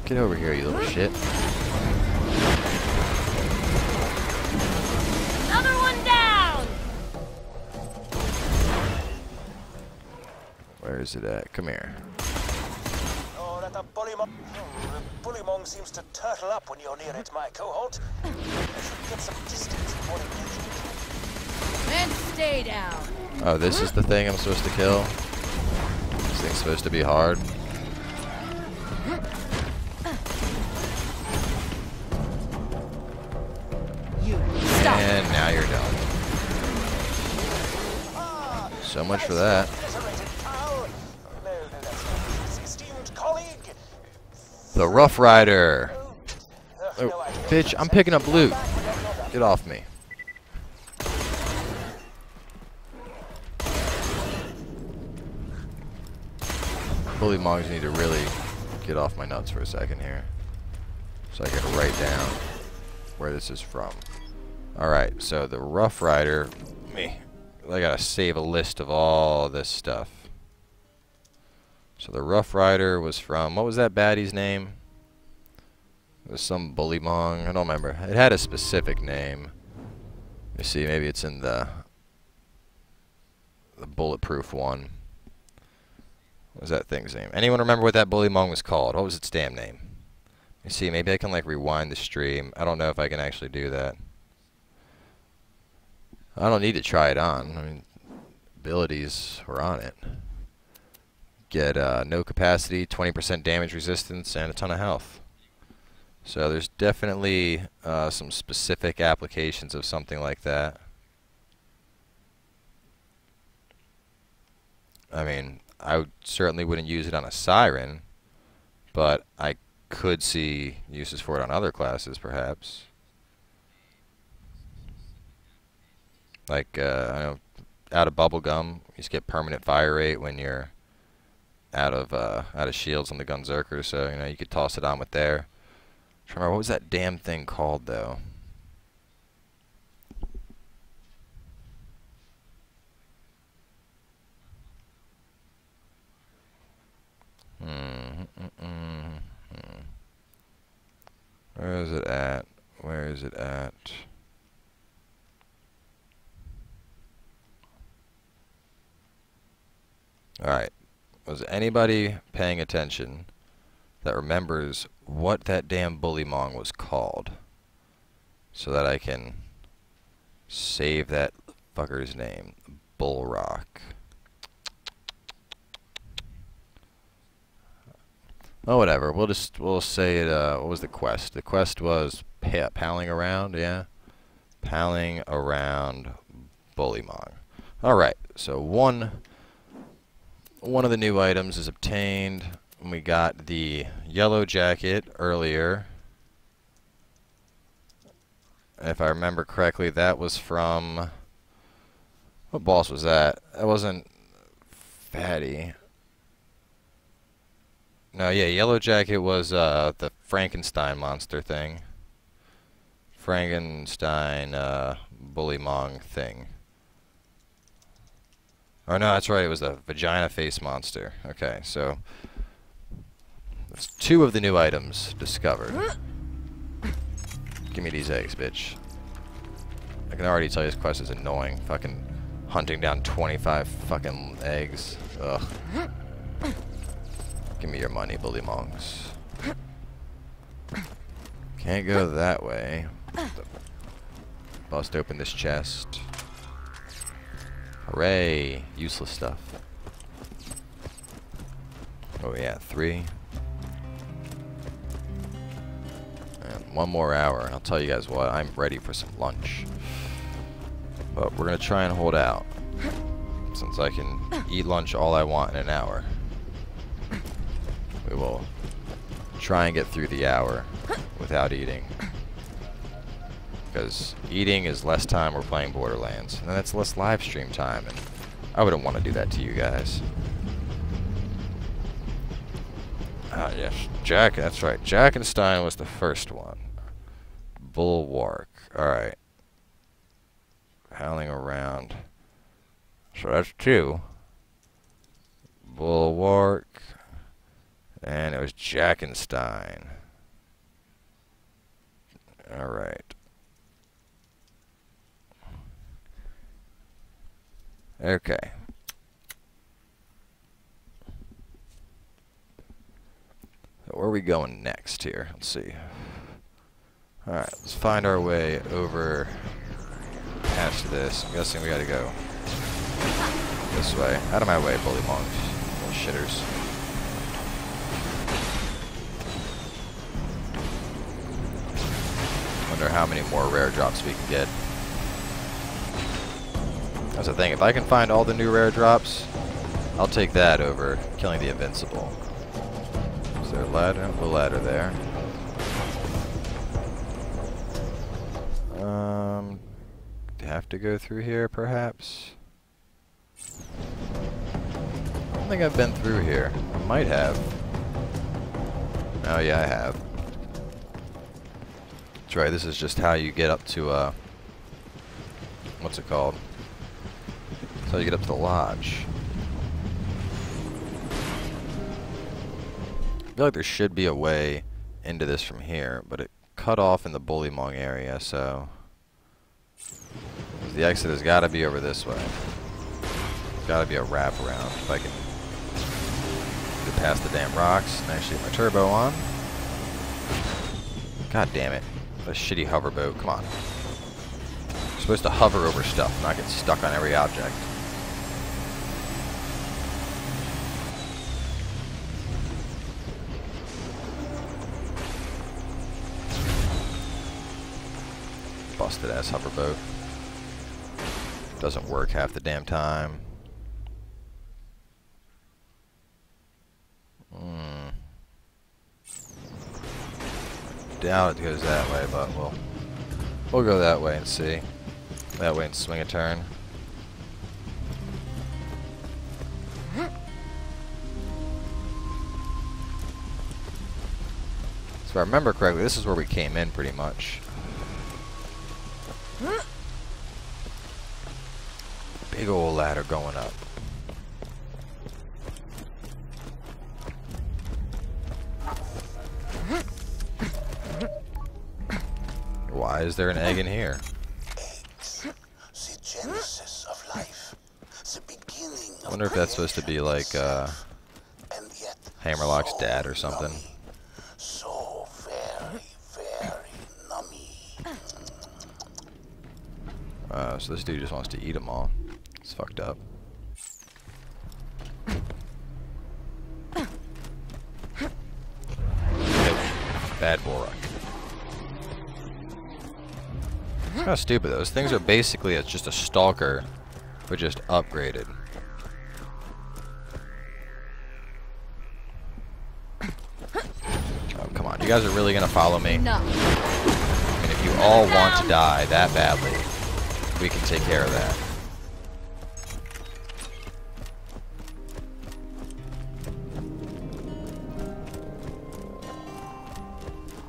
Get over here, you little shit. Another one down! Where is it at? Come here. Oh, that The bullymong... The bullymong seems to turtle up when you're near it, my cohort. I should get some distance before it gets And stay down. Oh, this is the thing I'm supposed to kill? This thing's supposed to be hard? You stop. And now you're done. So much for that. obliterated, Carl. No, no, that's not his esteemed colleague. The Rough Rider. Oh, bitch, I'm picking up loot. Get off me. Bully Mongs need to really get off my nuts for a second here. So I can write down where this is from. Alright, so the Rough Rider. Me. I gotta save a list of all this stuff. So the Rough Rider was from. What was that baddie's name? It was some bully mong. I don't remember. It had a specific name. You see. Maybe it's in the the bulletproof one. What was that thing's name? Anyone remember what that bully mong was called? What was its damn name? Let me see. Maybe I can like rewind the stream. I don't know if I can actually do that. I don't need to try it on. I mean, abilities were on it. Get uh, no capacity, 20% damage resistance, and a ton of health. So there's definitely uh, some specific applications of something like that. I mean, I certainly wouldn't use it on a siren, but I could see uses for it on other classes, perhaps. Like, uh, I know, out of bubblegum, you just get permanent fire rate when you're out of uh, out of shields on the Gunzerker, so you know you could toss it on with there. To remember what was that damn thing called though? Hmm. Mm, mm, mm. Where is it at? Where is it at? Alright. Was anybody paying attention that remembers what that damn bully mong was called? So that I can save that fucker's name. Bullrock. Oh, whatever. We'll just we'll say it. Uh, what was the quest? The quest was pa palling around. Yeah, palling around Bullymong. All right. So one one of the new items is obtained. We got the yellow jacket earlier. If I remember correctly, that was from what boss was that? That wasn't Fatty. No, yeah, Yellow Jacket was uh, the Frankenstein monster thing. Frankenstein uh, Bully Mong thing. Oh no, that's right, it was the Vagina Face Monster. Okay, so... that's two of the new items discovered. Give me these eggs, bitch. I can already tell you this quest is annoying. Fucking hunting down 25 fucking eggs. Ugh. Give me your money, bully mongs. Can't go that way. Bust open this chest. Hooray! Useless stuff. Oh yeah, three. And one more hour, and I'll tell you guys what, I'm ready for some lunch. But we're gonna try and hold out. Since I can eat lunch all I want in an hour. We will try and get through the hour without eating. Because eating is less time we're playing Borderlands. And that's less live stream time. And I wouldn't want to do that to you guys. Ah, yes. Jack, that's right. Jackenstein was the first one. Bulwark. Alright. Howling around. So that's two. Bulwark. And it was Jackenstein. Alright. Okay. So where are we going next here? Let's see. Alright, let's find our way over past this. I'm guessing we gotta go this way. Out of my way, bully mongs. Little shitters. Wonder how many more rare drops we can get. That's the thing, if I can find all the new rare drops, I'll take that over killing the invincible. Is there a ladder? A ladder there. Um, have to go through here, perhaps? I don't think I've been through here. I might have. Oh yeah, I have. Right, this is just how you get up to, uh, what's it called? That's how you get up to the lodge. I feel like there should be a way into this from here, but it cut off in the Bullymong area, so... The exit has got to be over this way. Got to be a wraparound if I can get past the damn rocks and actually get my turbo on. God damn it. A shitty hoverboat. Come on. You're supposed to hover over stuff, not get stuck on every object. Busted ass hoverboat. Doesn't work half the damn time. Hmm. Doubt it goes that way, but we'll we'll go that way and see. That way and swing a turn. So if I remember correctly, this is where we came in pretty much. Big old ladder going up. Why is there an egg in here? The genesis of life. The beginning I wonder if that's supposed to be like uh, and yet Hammerlock's dad or something. so very, very nummy. Uh, so this dude just wants to eat them all. It's fucked up. Bad Borok. Kind of stupid. Those things are basically it's just a stalker, but just upgraded. Oh come on! You guys are really gonna follow me? No. I mean, if you all want to die that badly, we can take care of that.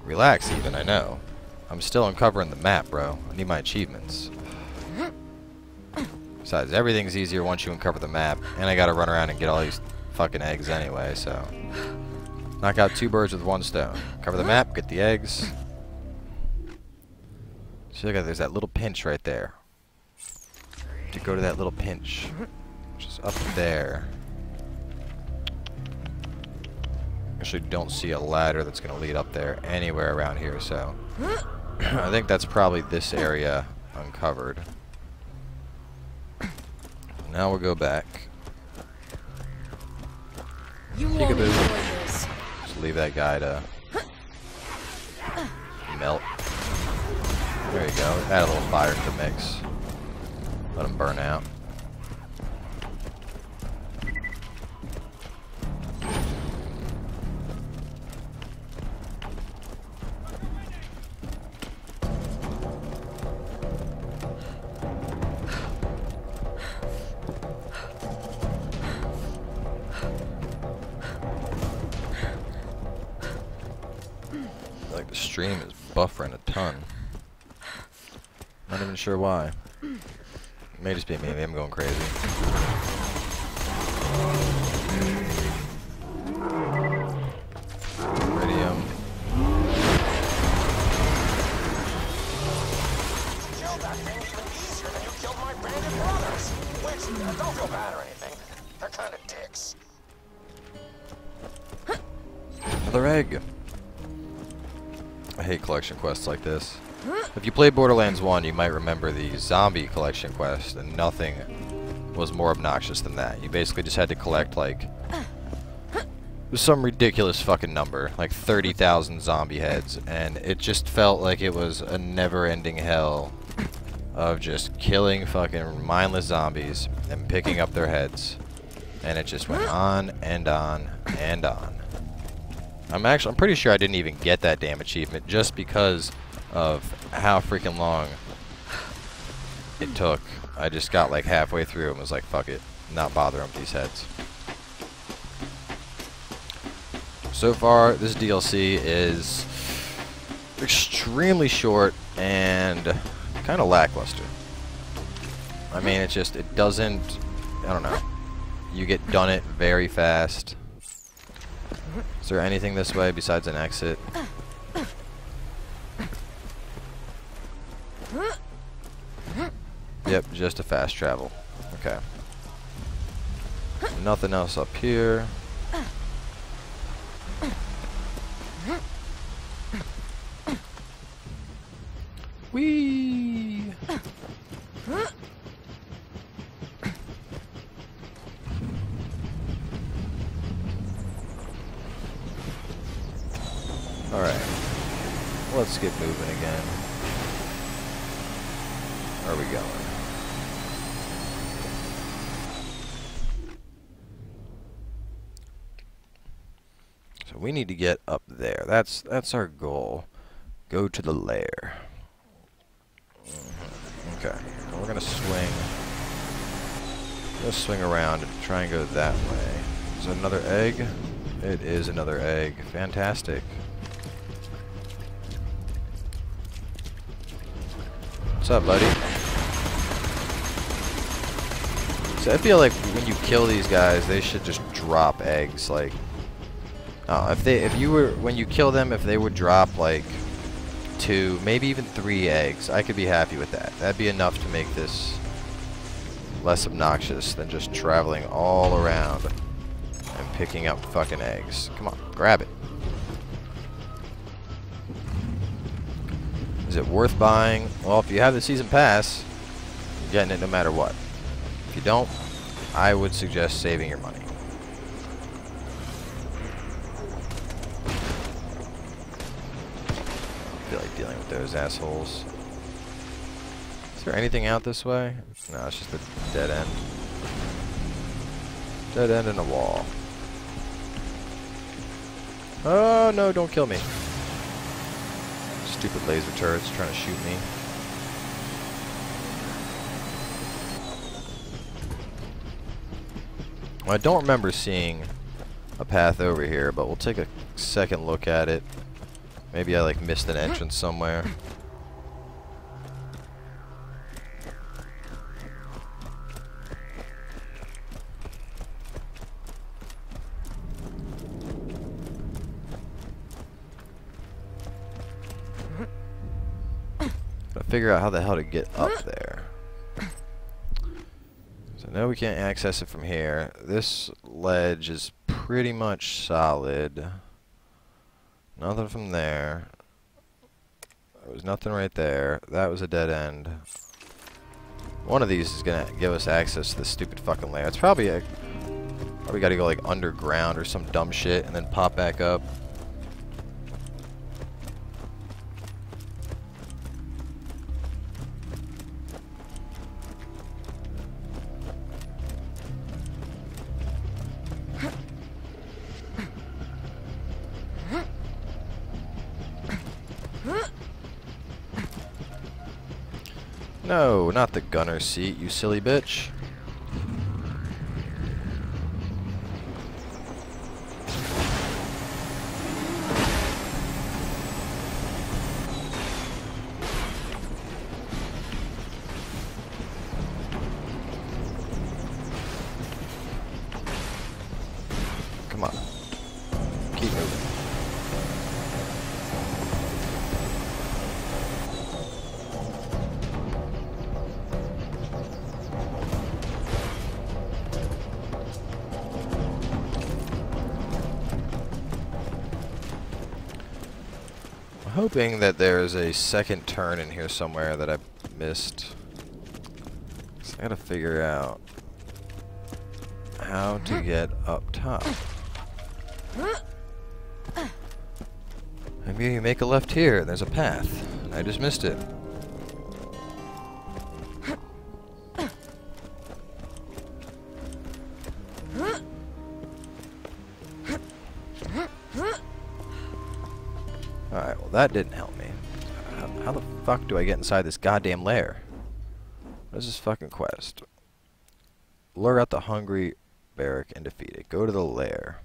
Relax, even, I know. I'm still uncovering the map, bro. I need my achievements. Besides, everything's easier once you uncover the map, and I gotta run around and get all these fucking eggs anyway, so... Knock out two birds with one stone. Cover the map, get the eggs. See, look at there's that little pinch right there. To go to that little pinch, is up there. Actually, don't see a ladder that's going to lead up there anywhere around here, so [CLEARS THROAT] I think that's probably this area uncovered. Now we'll go back. You Peekaboo. Just leave that guy to melt. There you go. Add a little fire to the mix. Let him burn out. Stream is buffering a ton. Not even sure why. May just be me. Maybe I'm going crazy. Eridium. Killed that thing even easier than you killed my bandit brothers. Which, uh, don't feel bad or anything. They're kind of dicks. Another egg. I hate collection quests like this. If you played Borderlands 1, you might remember the zombie collection quest, and nothing was more obnoxious than that. You basically just had to collect, like, some ridiculous fucking number, like 30,000 zombie heads, and it just felt like it was a never-ending hell of just killing fucking mindless zombies and picking up their heads. And it just went on and on and on. I'm actually, I'm pretty sure I didn't even get that damn achievement just because of how freaking long it took. I just got like halfway through and was like, fuck it, not bothering with these heads. So far, this DLC is extremely short and kind of lackluster. I mean, it's just, it doesn't, I don't know. You get done it very fast. Is there anything this way besides an exit? Yep, just a fast travel. Okay. Nothing else up here. Whee! Alright. Let's get moving again. Where are we going? So we need to get up there. That's that's our goal. Go to the lair. Mhm. Okay. We're gonna swing. Let's swing around and try and go that way. Is it another egg? It is another egg. Fantastic. What's up, buddy? So I feel like when you kill these guys, they should just drop eggs. Like, oh, if they, if you were, when you kill them, if they would drop like two, maybe even three eggs, I could be happy with that. That'd be enough to make this less obnoxious than just traveling all around and picking up fucking eggs. Come on, grab it. It worth buying? Well, if you have the season pass, you're getting it no matter what. If you don't, I would suggest saving your money. I feel like dealing with those assholes. Is there anything out this way? No, it's just a dead end. Dead end in a wall. Oh no, don't kill me. Stupid laser turrets trying to shoot me. I don't remember seeing a path over here, but we'll take a second look at it. Maybe I like missed an entrance somewhere. Figure out how the hell to get up there. So now we can't access it from here. This ledge is pretty much solid. Nothing from there. There was nothing right there. That was a dead end. One of these is gonna give us access to this stupid fucking layer. It's probably a probably gotta go like underground or some dumb shit and then pop back up. No, not the gunner seat, you silly bitch. Hoping that there's a second turn in here somewhere that I missed. I gotta figure out how to get up top. Maybe you make a left here, there's a path. I just missed it. That didn't help me. How, how the fuck do I get inside this goddamn lair? What is this fucking quest? Lure out the hungry Borok and defeat it. Go to the lair.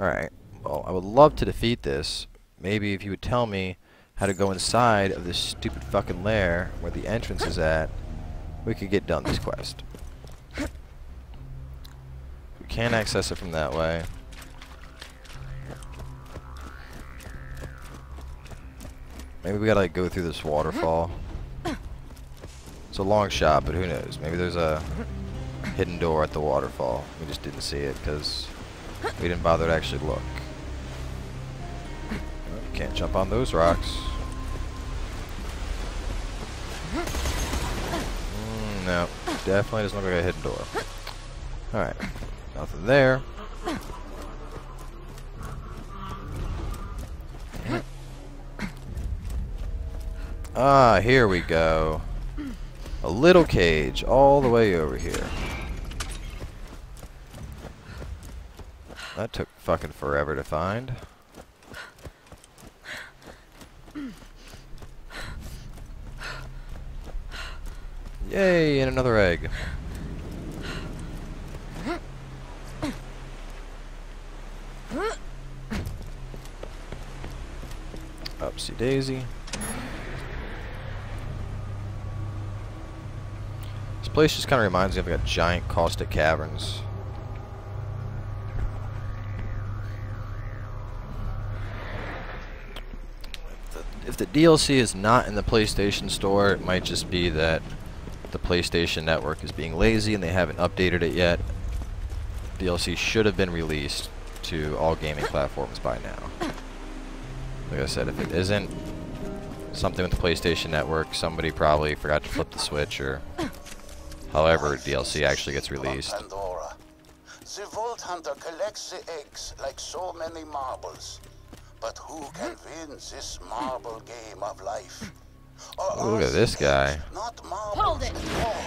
Alright, well I would love to defeat this. Maybe if you would tell me how to go inside of this stupid fucking lair where the entrance is at, we could get done this quest. We can't access it from that way. Maybe we gotta go through this waterfall. It's a long shot, but who knows? Maybe there's a hidden door at the waterfall. We just didn't see it because we didn't bother to actually look. Can't jump on those rocks. Mm, no, definitely doesn't look like a hidden door. Alright, nothing there. Ah, here we go. A little cage all the way over here. That took fucking forever to find. Yay, and another egg. Upsy daisy. Place just kind of reminds me of like a giant caustic caverns. If the DLC is not in the PlayStation Store, it might just be that the PlayStation Network is being lazy and they haven't updated it yet. DLC should have been released to all gaming platforms by now. Like I said, if it isn't something with the PlayStation Network, somebody probably forgot to flip the switch or however DLC actually gets released. Pandora. The Vault Hunter collects the eggs like so many marbles. But who can win this marble game of life? Or look at this guy. Not marbles Hold it. at all,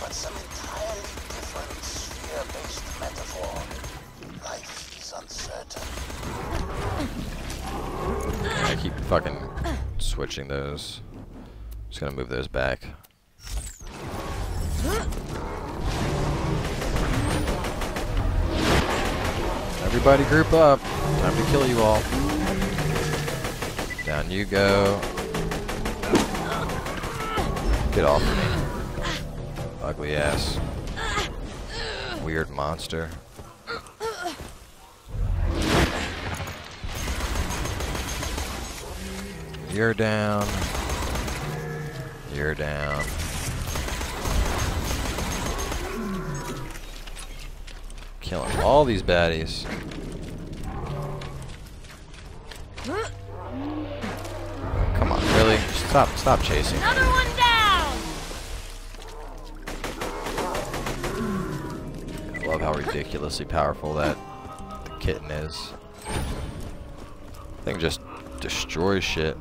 but some entirely different sphere-based metaphor. Life is uncertain. I keep fucking switching those. Just gonna move those back. Everybody group up. Time to kill you all. Down you go. Get off of me. Ugly ass. Weird monster. You're down. You're down. Killing all these baddies. Come on, really? Stop, stop chasing. Another one down! I love how ridiculously powerful that the kitten is. Thing just destroys shit.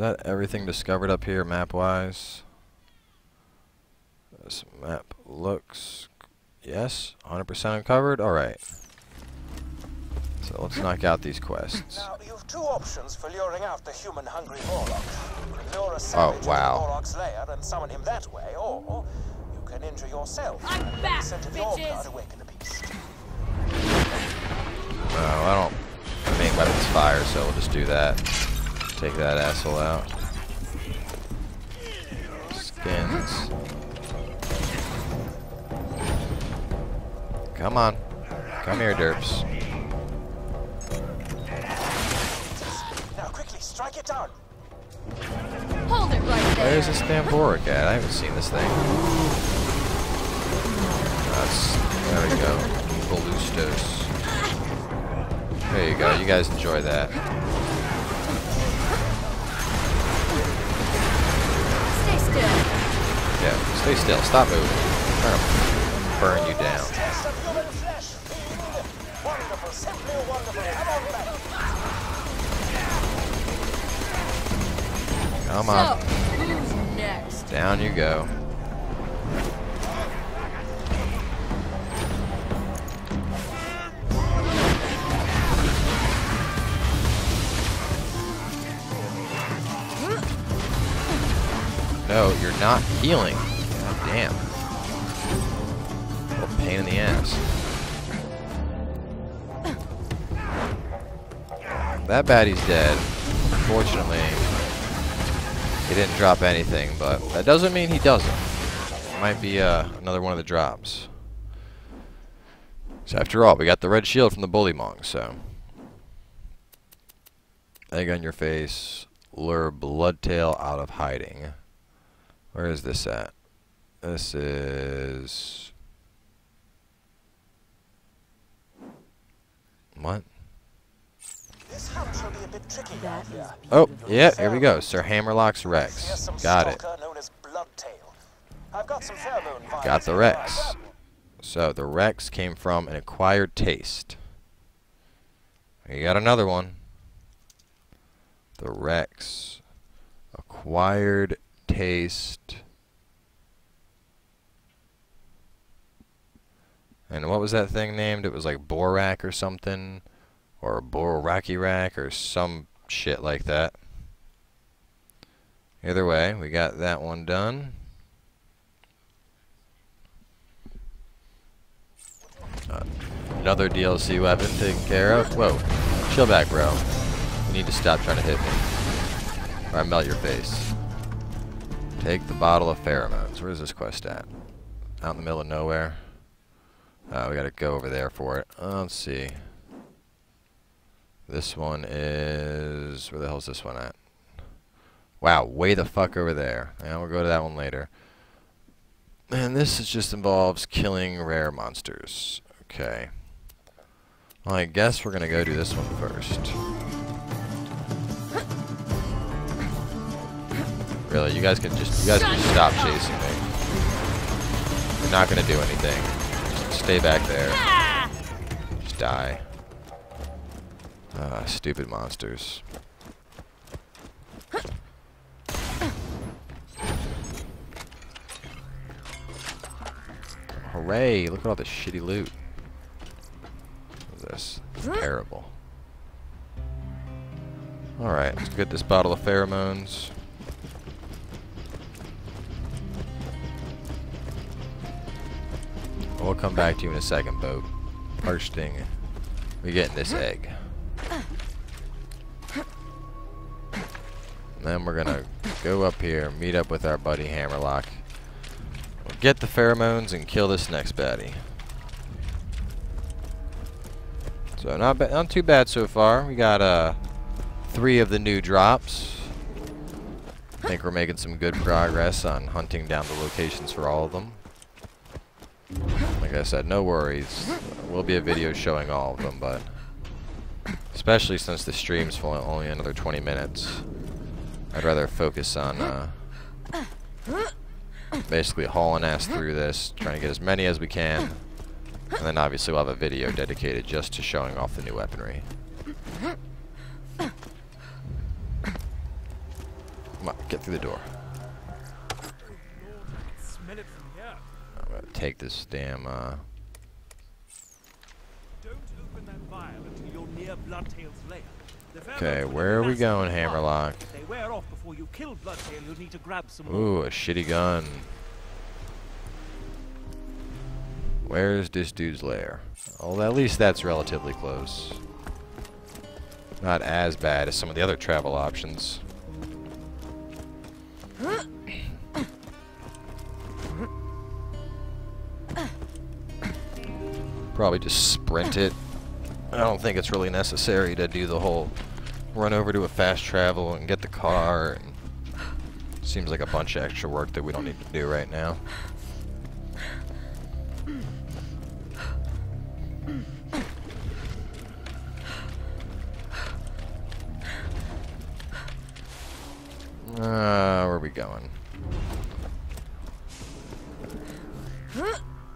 That everything discovered up here map-wise? This map looks... Yes, 100% uncovered? Alright. So let's knock out these quests. Now, you've two options for luring out the human hungry Warlock. You can lure a oh, savage into wow. the Warlock's lair and summon him that way, or you can injure yourself. I'm back, the scent of your bitches. awaken the beast. No, I don't. My main weapon's fire, so we'll just do that. Take that asshole out. Skins. Come on. Come here, derps. Now, quickly, strike it down. Hold it right there. Where's this damn Borok at? I haven't seen this thing. That's, there we go. Ballustos. There you go. You guys enjoy that. Still. Yeah, stay still. Stop moving. I'm trying to burn you down. Test of human flesh. Fiend. Wonderful, simply wonderful. Come on So, who's next? Down you go. No, you're not healing. God damn. Little pain in the ass. That baddie's dead. Unfortunately, he didn't drop anything, but that doesn't mean he doesn't. Might be uh, another one of the drops. So after all, we got the red shield from the bully mong, so. Egg on your face, lure Bloodtail out of hiding. Where is this at? This is... What? This hunt will be a bit tricky out. Oh, yeah, here we go. Sir Hammerlock's Rex. Got it. known as I've got some pheromone Got the Rex. So the Rex came from an acquired taste. You got another one. The Rex. Acquired taste. And what was that thing named? It was like Borok or something. Or Boraki Rack or some shit like that. Either way, we got that one done. Uh, another DLC weapon taken care of. Whoa. Chill back, bro. You need to stop trying to hit me. Or I melt your face. Take the bottle of pheromones. Where's this quest at? Out in the middle of nowhere. Uh, we gotta go over there for it. Uh, let's see. This one is... Where the hell's this one at? Wow, way the fuck over there. Yeah, we'll go to that one later. And this is just involves killing rare monsters. Okay. Well, I guess we're gonna go do this one first. Really, you guys can just you guys can just stop chasing me. You're not gonna do anything. Just stay back there. Just die. Ah, stupid monsters. Hooray! Look at all this shitty loot. This? Terrible. Alright, let's get this bottle of pheromones. We'll come back to you in a second, boat. First thing, we get in this egg. And then we're gonna go up here, meet up with our buddy Hammerlock. We'll get the pheromones and kill this next baddie. So not ba not too bad so far. We got uh three of the new drops. I think we're making some good progress on hunting down the locations for all of them. Like I said, no worries. There Will be a video showing all of them, but especially since the stream's for only another 20 minutes, I'd rather focus on uh, basically hauling ass through this, trying to get as many as we can, and then obviously we'll have a video dedicated just to showing off the new weaponry. Come on, get through the door. Take this damn, uh... Don't open that vial until you're near Bloodtail's lair. Okay, where are we going. Hammerlock? If They wear off before you kill Bloodtail. You'll need to grab some more. Ooh, a shitty gun. Where's this dude's lair? Well, at least that's relatively close. Not as bad as some of the other travel options. [GASPS] probably just sprint it. I don't think it's really necessary to do the whole run over to a fast travel and get the car. seems like a bunch of extra work that we don't need to do right now. Uh, where are we going?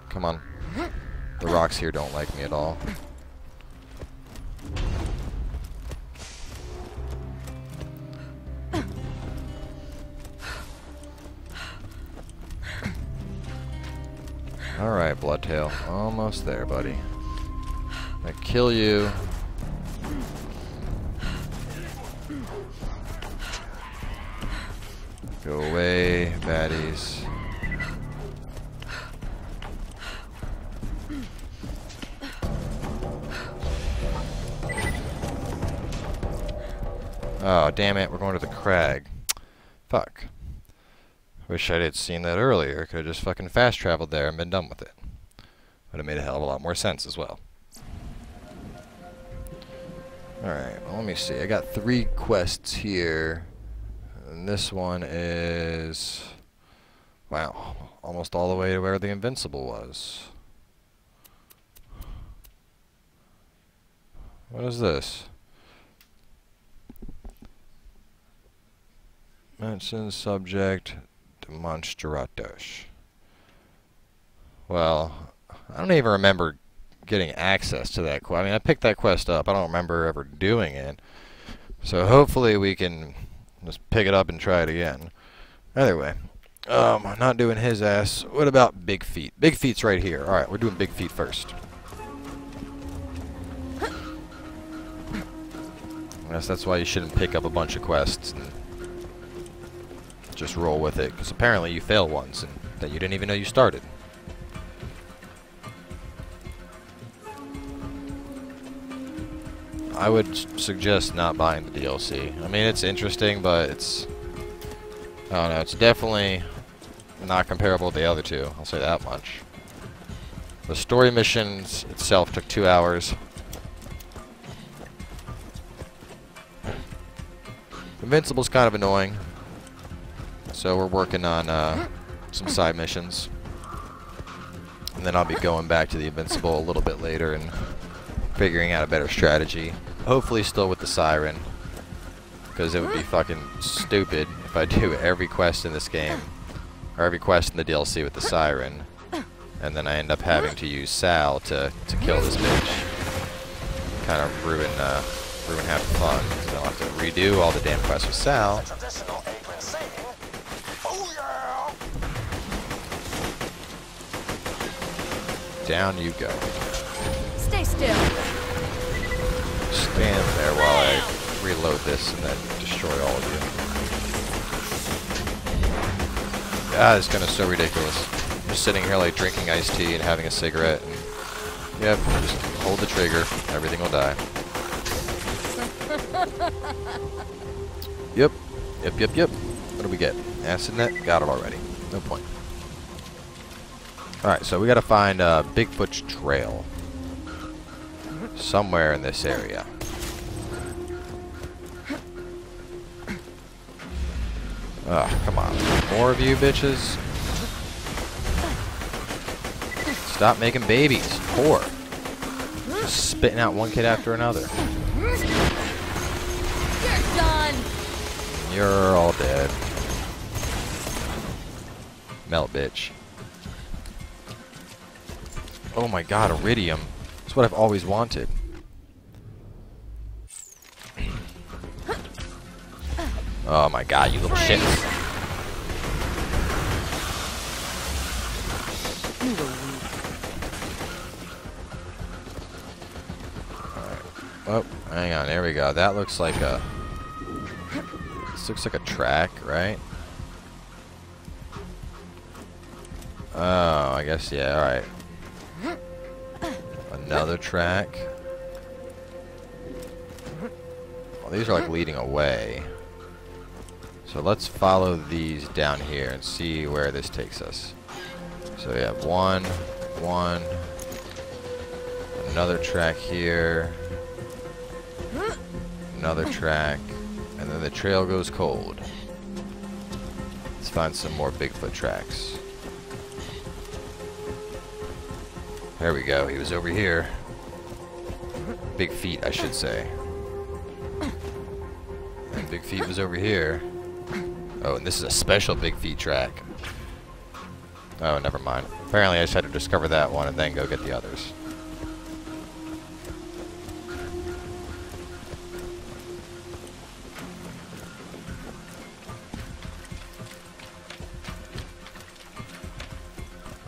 Come on. The rocks here don't like me at all. Alright, Bloodtail. Almost there, buddy. I kill you. Go away, baddies. Oh, damn it, we're going to the crag. Fuck. Wish I had seen that earlier. Could have just fucking fast traveled there and been done with it. Would have made a hell of a lot more sense as well. Alright, well, let me see. I got three quests here. And this one is... Wow, almost all the way to where the Invincible was. What is this? Mention subject demonstratos. Well, I don't even remember getting access to that quest. I mean, I picked that quest up. I don't remember ever doing it. So hopefully we can just pick it up and try it again. Anyway, um, not doing his ass. What about Big Feet? Big Feet's right here. All right, we're doing Big Feet first. I guess that's why you shouldn't pick up a bunch of quests and just roll with it, because apparently you fail once and that you didn't even know you started. I would suggest not buying the DLC. I mean, it's interesting, but it's... I don't know, it's definitely not comparable to the other two, I'll say that much. The story missions itself took two hours. Invincible's kind of annoying. So we're working on uh, some side missions. And then I'll be going back to the Invincible a little bit later and figuring out a better strategy. Hopefully still with the Siren. Because it would be fucking stupid if I [LAUGHS] do every quest in this game, or every quest in the DLC with the Siren, and then I end up having to use Sal to, to kill this bitch. Kind of ruin, uh, ruin half the fun. because I'll have to redo all the damn quests with Sal. Down you go. Stay still. Stand there while I reload this and then destroy all of you. Ah, it's kind of so ridiculous. I'm just sitting here like drinking iced tea and having a cigarette. And, yep, just hold the trigger. Everything will die. [LAUGHS] Yep. Yep, yep, yep. What do we get? Acid net? Got it already. No point. Alright, so we gotta find uh, Bigfoot's trail. Somewhere in this area. Ugh, come on. More of you bitches? Stop making babies. Poor. Just spitting out one kid after another. You're done. You're all dead. Melt, bitch. Oh my god, eridium. That's what I've always wanted. [CLEARS THROAT] Oh my god, you little shit. Oh, hang on, there we go. That looks like a... This looks like a track, right? Oh, I guess, yeah, alright. Another track. Well, these are like leading away. So let's follow these down here and see where this takes us. So we have one, one, another track here, another track, and then the trail goes cold. Let's find some more Bigfoot tracks. There we go, he was over here. Big feet, I should say. And Big Feet was over here. Oh, and this is a special Big Feet track. Oh, never mind. Apparently I just had to discover that one and then go get the others.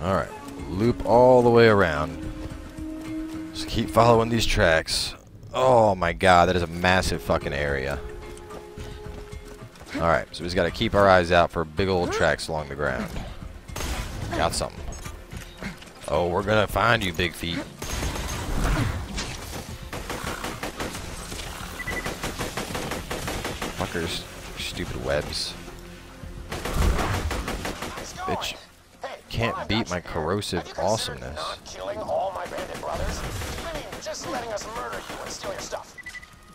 Alright, loop all the way around. Just keep following these tracks. Oh my god, that is a massive fucking area. Alright, so we just gotta keep our eyes out for big old tracks along the ground. Got something. Oh, we're gonna find you, big feet. Fuckers. Stupid webs. Bitch. Can't beat my corrosive awesomeness. Killing all my bandit brothers? I mean, just letting us murder you and steal your stuff.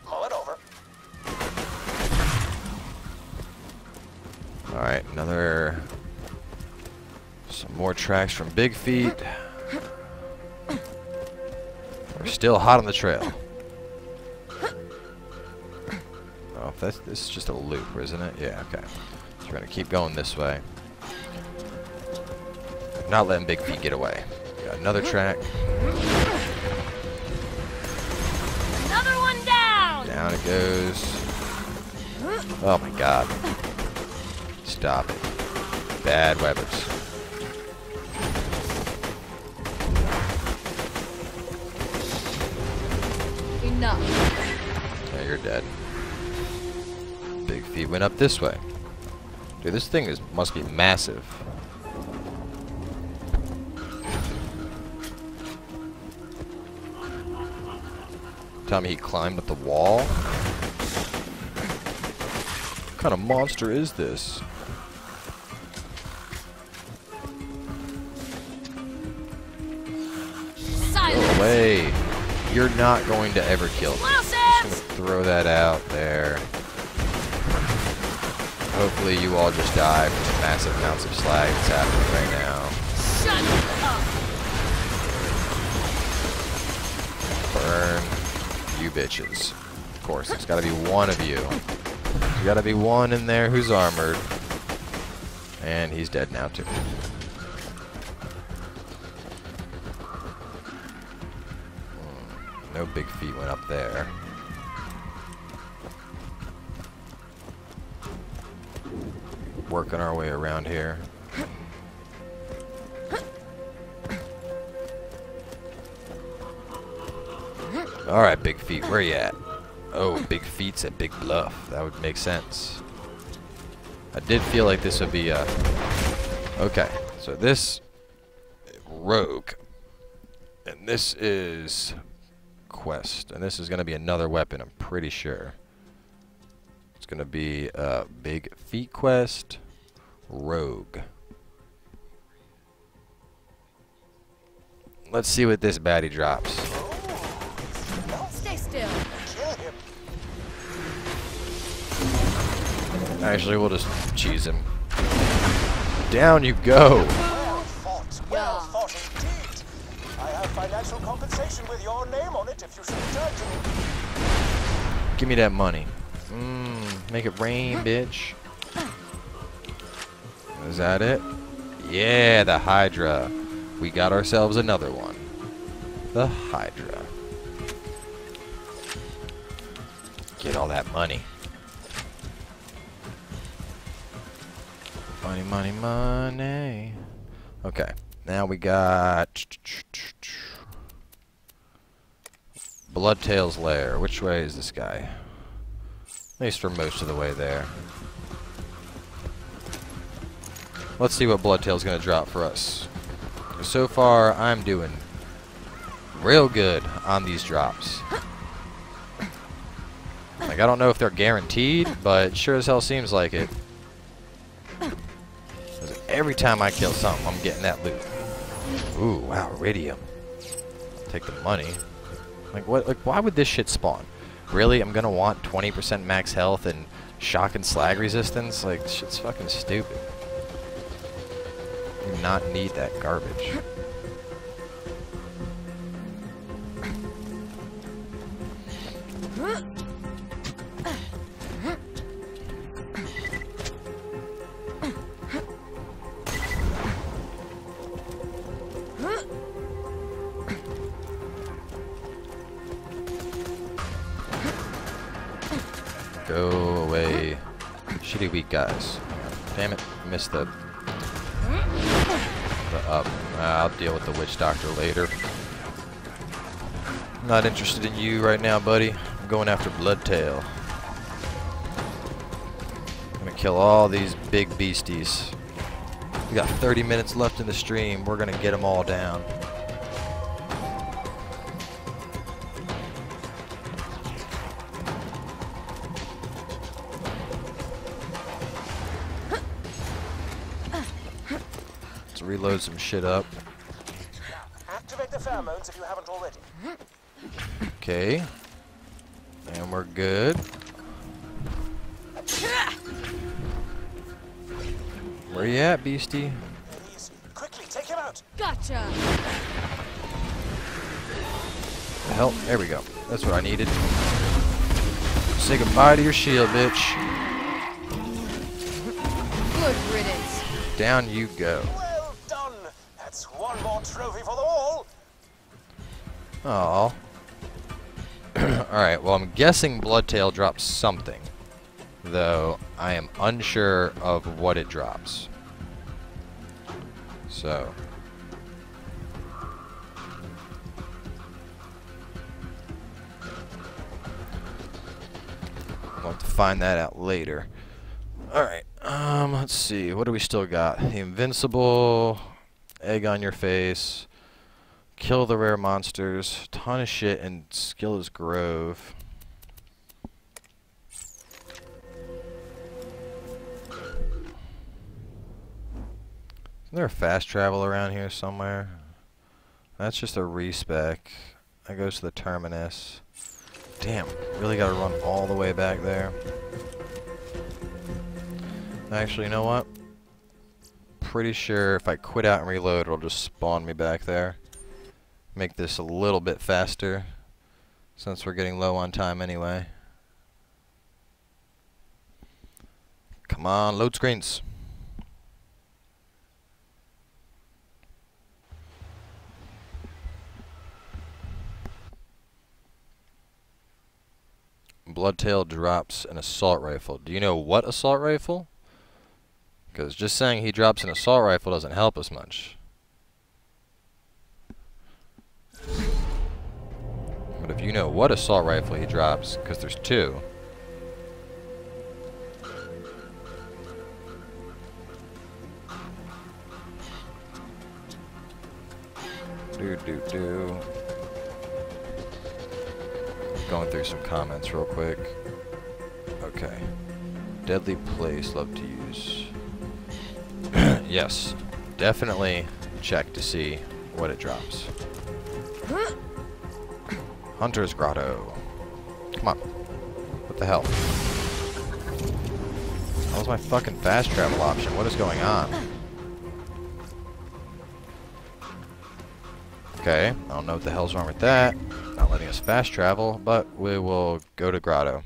Mull it over. Alright, another... Some more tracks from Big Feet. We're still hot on the trail. Oh, that's, this is just a loop, isn't it? Yeah, okay. So we're going to keep going this way. Not letting Big Feet get away. Got another track. Another one down. Down it goes. Oh my god. Stop it. Bad weapons. Enough. Yeah, you're dead. Big feet went up this way. Dude, this thing is must be massive. Tell me he climbed up the wall? What kind of monster is this? Go Silence. away. You're not going to ever kill me. Just throw that out there. Hopefully you all just die from the massive amounts of slag that's happening right now. Bitches. Of course, there's gotta be one of you. Gotta be one in there who's armored. And he's dead now too. Hmm, No big feet went up there. Working our way around here. Alright, Big Feet, where you at? Oh, Big Feet's at Big Bluff. That would make sense. I did feel like this would be a... Okay, so this... Rogue. And this is... Quest. And this is going to be another weapon, I'm pretty sure. It's going to be a Big Feet Quest. Rogue. Let's see what this baddie drops. Actually, we'll just cheese him. Down you go. Well fought. Well fought indeed. I have financial compensation with your name on it if you should return to me. Give me that money. Mmm, make it rain, bitch. Is that it? Yeah, the Hydra. We got ourselves another one. The Hydra. Get all that money. Money, money, money. Okay, now we got Bloodtail's lair. Which way is this guy? At least for most of the way there. Let's see what Bloodtail's gonna drop for us. So far, I'm doing real good on these drops. Like, I don't know if they're guaranteed, but sure as hell seems like it. Every time I kill something, I'm getting that loot. Ooh, wow, eridium. Take the money. Like, what? Like, why would this shit spawn? Really? I'm gonna want 20% max health and shock and slag resistance? Like, shit's fucking stupid. Do not need that garbage. Go away. Shitty weak guys. Damn it, missed the, the up. Uh, I'll deal with the witch doctor later. Not interested in you right now, buddy. I'm going after Bloodtail. I'm Gonna kill all these big beasties. We got 30 minutes left in the stream. We're gonna get them all down. Reload some shit up. Activate the pheromones if you haven't already. Okay. And we're good. Where you at, beastie? Easy. Quickly, take him out. Gotcha. The hell? There we go. That's what I needed. Say goodbye to your shield, bitch. Good riddance. Down you go. That's one more trophy for the wall. Oh. [CLEARS THROAT] Alright, well, I'm guessing Bloodtail drops something. Though, I am unsure of what it drops. So. We'll have to find that out later. Alright, um, let's see. What do we still got? The Invincible, Egg on Your Face, Kill the Rare Monsters, ton of shit, and Scylla's Grove. Isn't there a fast travel around here somewhere? That's just a respec. That goes to the terminus. Damn, really gotta run all the way back there. Actually, you know what? Pretty sure if I quit out and reload, it'll just spawn me back there. Make this a little bit faster, since we're getting low on time anyway. Come on, load screens. Bloodtail drops an assault rifle. Do you know what assault rifle? Because just saying he drops an assault rifle doesn't help us much. But if you know what assault rifle he drops, because there's two. Do do do. Going through some comments real quick. Okay. Deadly place, love to use. [CLEARS THROAT] yes, definitely check to see what it drops. Hunter's Grotto. Come on. What the hell? That was my fucking fast travel option. What is going on? Okay, I don't know what the hell's wrong with that. Not letting us fast travel, but we will go to Grotto.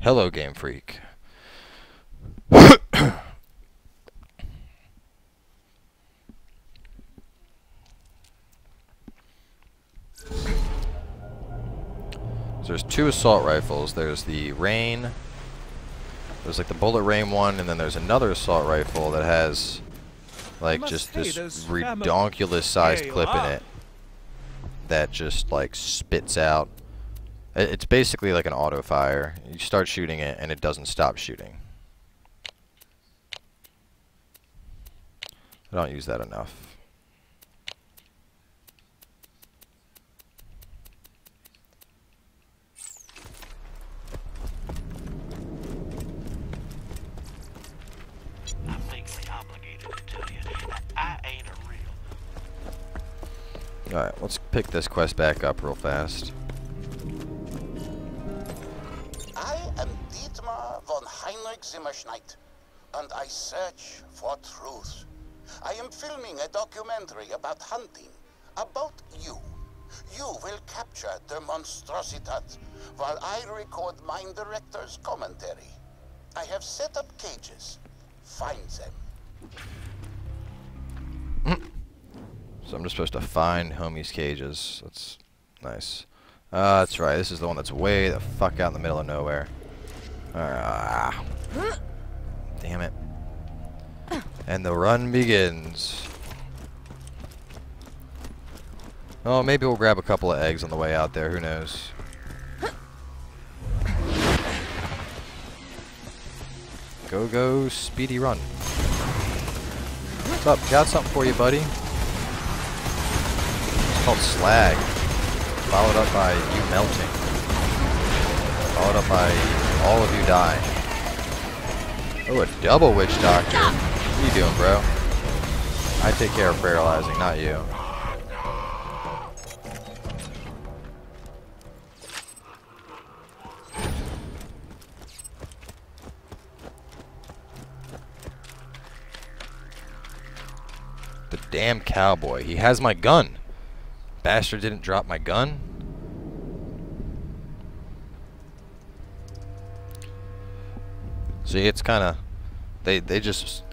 Hello, Game Freak. So there's two assault rifles. There's the rain. There's like the bullet rain one, and then there's another assault rifle that has like just this redonkulous sized clip in it that just like spits out. It's basically like an auto fire. You start shooting it, and it doesn't stop shooting. I don't use that enough. Alright, let's pick this quest back up real fast. I am Dietmar von Heinrich Zimmerschneit, and I search for truth. I am filming a documentary about hunting, about you. You will capture the monstrositat, while I record mine director's commentary. I have set up cages. Find them. I'm just supposed to find homies' cages. That's nice. Uh, that's right. This is the one that's way the fuck out in the middle of nowhere. Ah. Damn it. And the run begins. Oh, maybe we'll grab a couple of eggs on the way out there. Who knows? Go, go, speedy run. What's up? Got something for you, buddy. Called slag. Followed up by you melting. Followed up by all of you die. Oh, a double witch doctor. What are you doing, bro? I take care of paralyzing, not you. The damn cowboy. He has my gun. Bastard didn't drop my gun. See, it's kind of they they just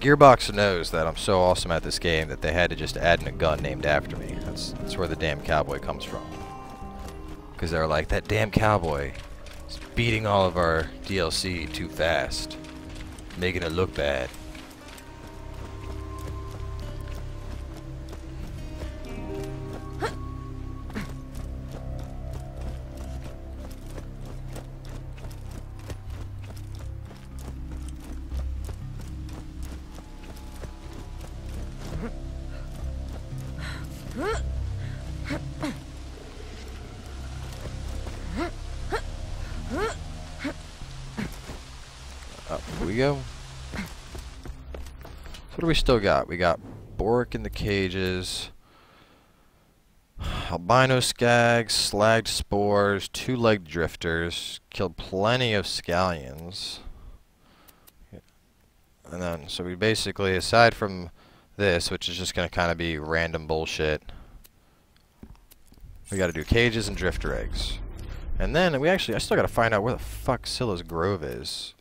Gearbox knows that I'm so awesome at this game that they had to just add in a gun named after me. That's that's where the damn cowboy comes from. Because they're like that damn cowboy is beating all of our DLC too fast, making it look bad. Still got? We got Borok in the cages, albino skags, slagged spores, two-legged drifters, killed plenty of scaylions. And then, so we basically, aside from this, which is just going to kind of be random bullshit, we got to do cages and drifter eggs. And then we actually, I still got to find out where the fuck Scylla's Grove is.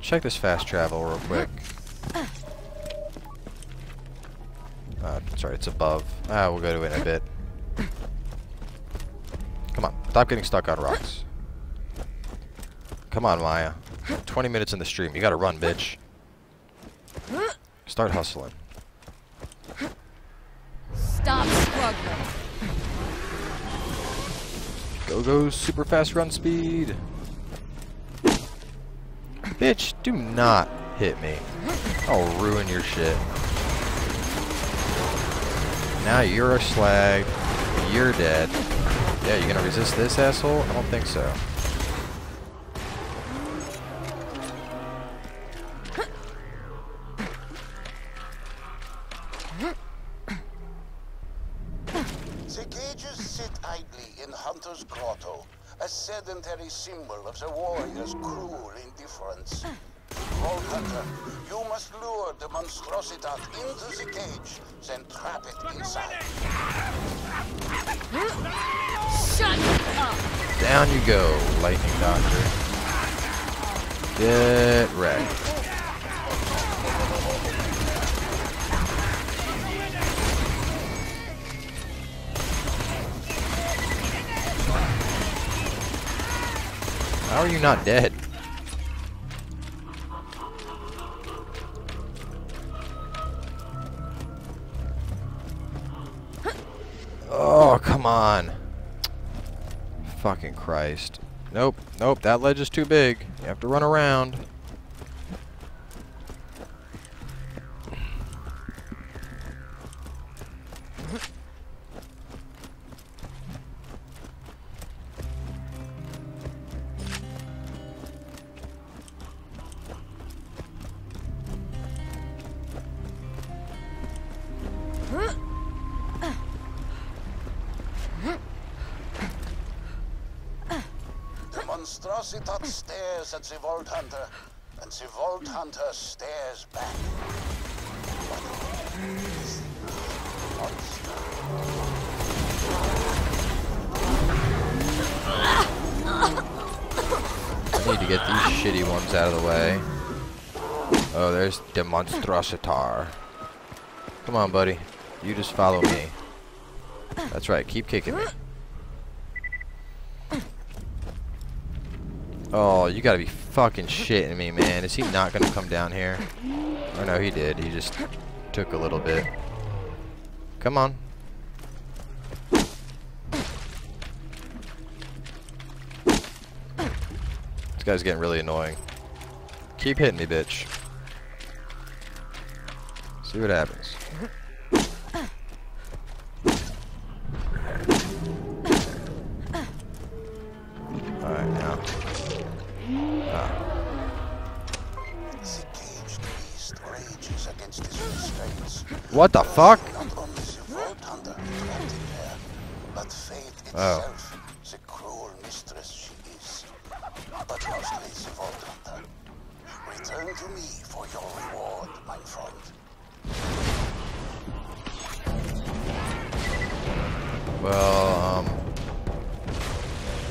Check this fast travel real quick. Uh, sorry, it's above. Ah, we'll go to it in a bit. Come on, stop getting stuck on rocks. Come on, Maya. 20 minutes in the stream. You gotta run, bitch. Start hustling. Stop struggling. Go, go, super fast run speed. Bitch, do not hit me. I'll ruin your shit. Now you're a slag. You're dead. Yeah, you gonna resist this asshole? I don't think so. The cages sit idly in Hunter's Grotto, a sedentary symbol of the warrior's cruel indifference. Vault Hunter, you must lure the monstrositat into the cage, then trap it inside. Shut up. Down you go, Lightning Doctor. Get wrecked. How are you not dead? Oh, come on. Fucking Christ. Nope, nope, that ledge is too big. You have to run around. The monstrositat stares at the Vault Hunter, and the Vault Hunter stares back. The? I need to get these shitty ones out of the way. Oh, there's Demonstrositar. Come on, buddy. You just follow me. That's right, keep kicking me. Oh, you gotta be fucking shitting me, man. Is he not gonna come down here? Or no, he did. He just took a little bit. Come on. This guy's getting really annoying. Keep hitting me, bitch. See what happens. Alright, now. What the fuck? Not only the Vault Hunter trapped in there, but fate Oh. itself, the cruel mistress she is. But mostly the Vault Hunter. Return to me for your reward, my friend. Well, um...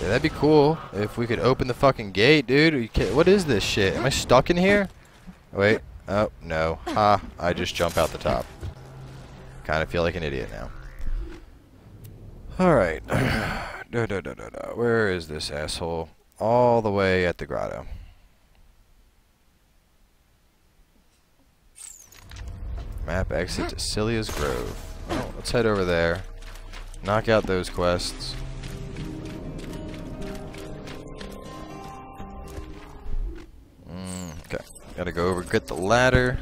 Yeah, that'd be cool if we could open the fucking gate, dude. What is this shit? Am I stuck in here? Wait. Oh, no. Ha. I just jump out the top. Kind of feel like an idiot now. Alright. [SIGHS] Where is this asshole? All the way at the grotto. Map exit to Scylla's Grove. Oh, let's head over there. Knock out those quests. Gotta go over, get the ladder.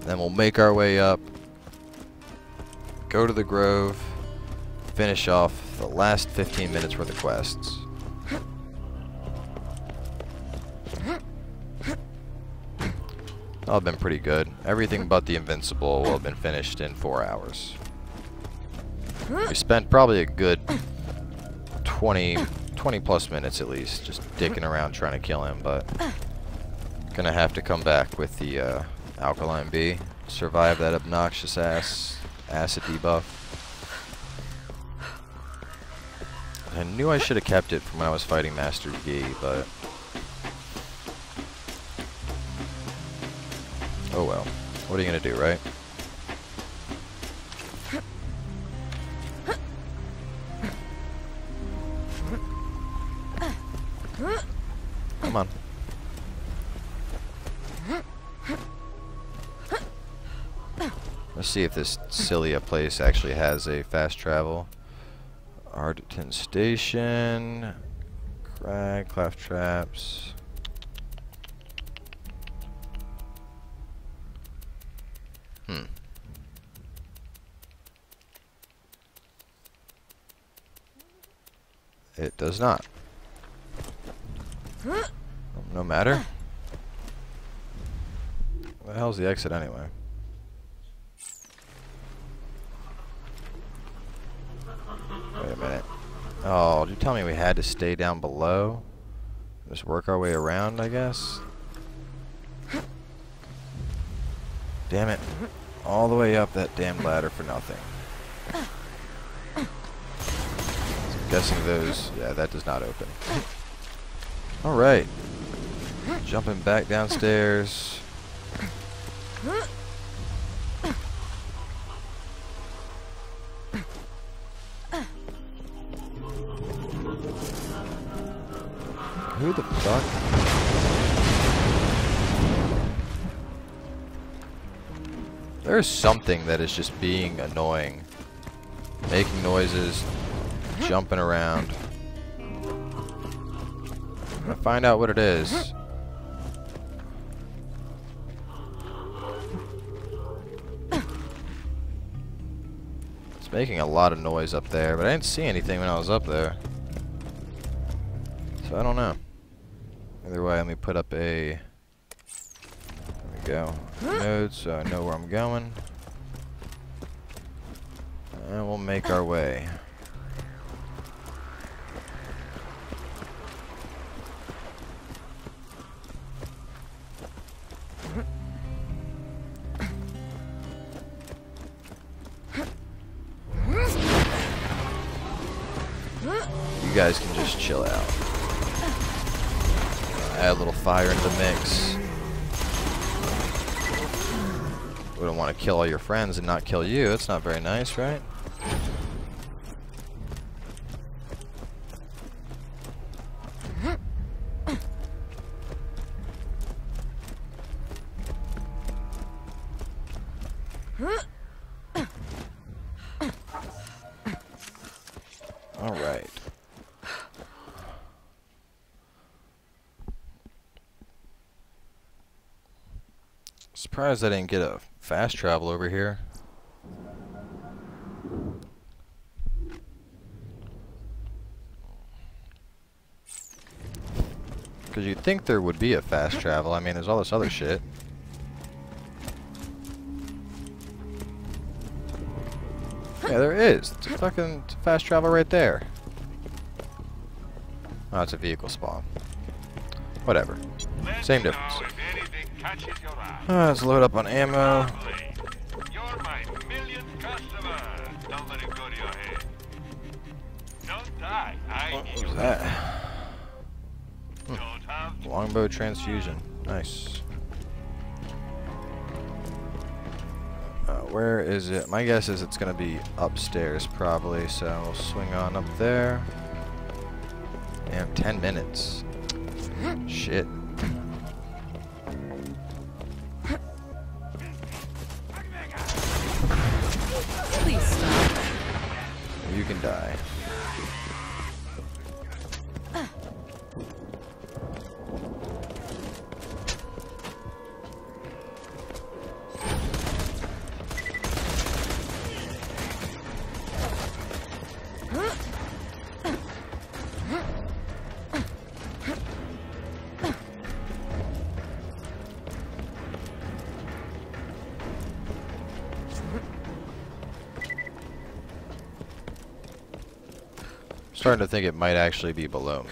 Then we'll make our way up. Go to the grove. Finish off the last 15 minutes worth of quests. That'll have been pretty good. Everything but the Invincible will have been finished in four hours. We spent probably a good 20, 20 plus minutes at least just dicking around trying to kill him, but gonna have to come back with the uh, Alkaline Bee. Survive that obnoxious ass acid debuff. I knew I should have kept it from when I was fighting Master Gee, but oh well. What are you gonna do, right? See if this Scylla place actually has a fast travel. Ardorton Station. Crag, Clef Traps. Hmm. It does not. No matter. Where the hell's the exit anyway? Wait a minute. Oh, you tell me we had to stay down below? Just work our way around, I guess? Damn it. All the way up that damn ladder for nothing. I'm guessing those... Yeah, that does not open. Alright. Jumping back downstairs. Who the fuck? There's something that is just being annoying. Making noises, jumping around. I'm gonna find out what it is. It's making a lot of noise up there, but I didn't see anything when I was up there. So I don't know. Either way, let me put up a... There we go. Node, so I know where I'm going. And we'll make our way. kill all your friends and not kill you. It's not very nice, right? Alright. Surprise! I didn't get a fast travel over here. Because you'd think there would be a fast travel. I mean, there's all this other shit. Yeah, there is. It's fucking fast travel right there. Oh, it's a vehicle spawn. Whatever. Same difference. Uh, let's load up on ammo. You're my millionth customer. Don't let it go to your head. Don't die. I What was that? Don't Longbow transfusion. Nice. Uh, where is it? My guess is it's going to be upstairs probably, so we'll swing on up there. Damn, 10 minutes. Shit. Starting to think it might actually be below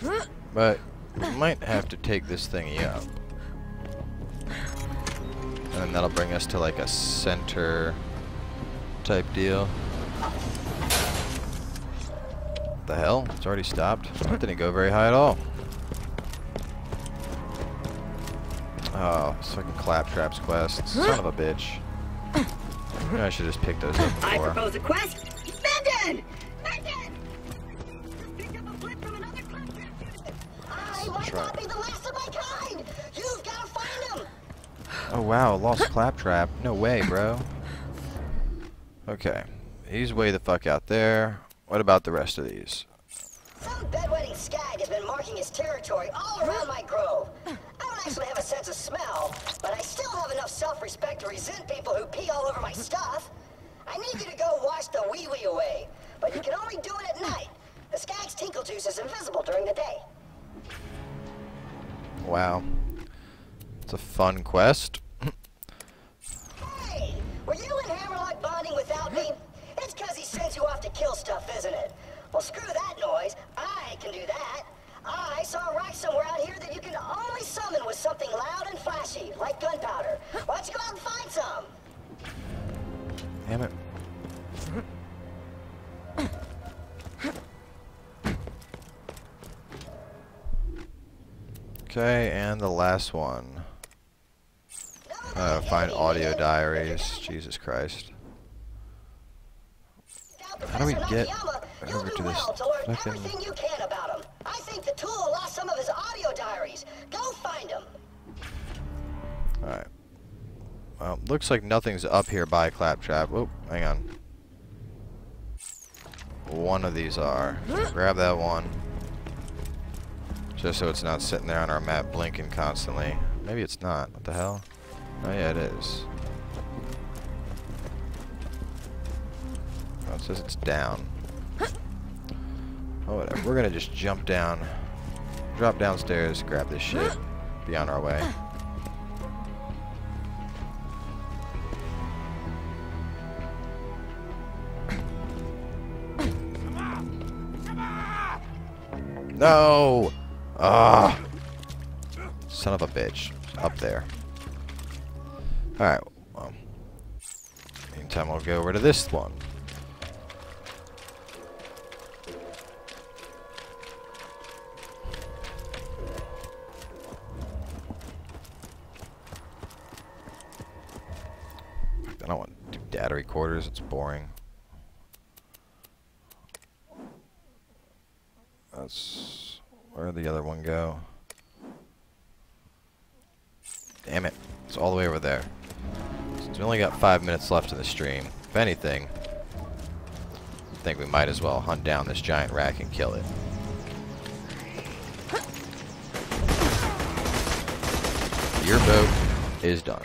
me. But we might have to take this thingy up. And then that'll bring us to like a center type deal. The hell? It's already stopped? That didn't go very high at all. Oh, it's fucking Claptrap's quest. Son of a bitch. I should have just picked those up I propose a quest. Wow, lost Claptrap. No way, bro. Okay. He's way the fuck out there. What about the rest of these? Some bedwetting skag has been marking his territory all around my grove. I don't actually have a sense of smell, but I still have enough self-respect to resent people who pee all over my stuff. I need you to go wash the wee-wee away, but you can only do it at night. The skag's tinkle juice is invisible during the day. Wow. It's a fun quest. Hey, were you and Hammerlock bonding without me? It's because he sends you off to kill stuff, isn't it? Well, screw that noise. I can do that. I saw a rock somewhere out here that you can only summon with something loud and flashy, like gunpowder. Why don't you go out and find some? Damn it. Okay, and the last one. Uh, find audio diaries. Jesus Christ. How do we get over to this Well, to learn fucking... everything you can about him. I think the tool lost some of his audio diaries. Go find him. Alright. Well, looks like nothing's up here by Claptrap. Oh, hang on. One of these are. Grab that one. Just so it's not sitting there on our map blinking constantly. Maybe it's not. What the hell? Oh yeah, it is. Says it's down. Oh, whatever. We're gonna just jump down. Drop downstairs, grab this shit. Be on our way. No! Ah! Son of a bitch. Up there. Alright, well. Meantime, we'll go over to this one. Data recorders, it's boring. That's where'd the other one go? Damn it. It's all the way over there. We only got five minutes left in the stream. If anything, I think we might as well hunt down this giant rack and kill it. Your boat is done.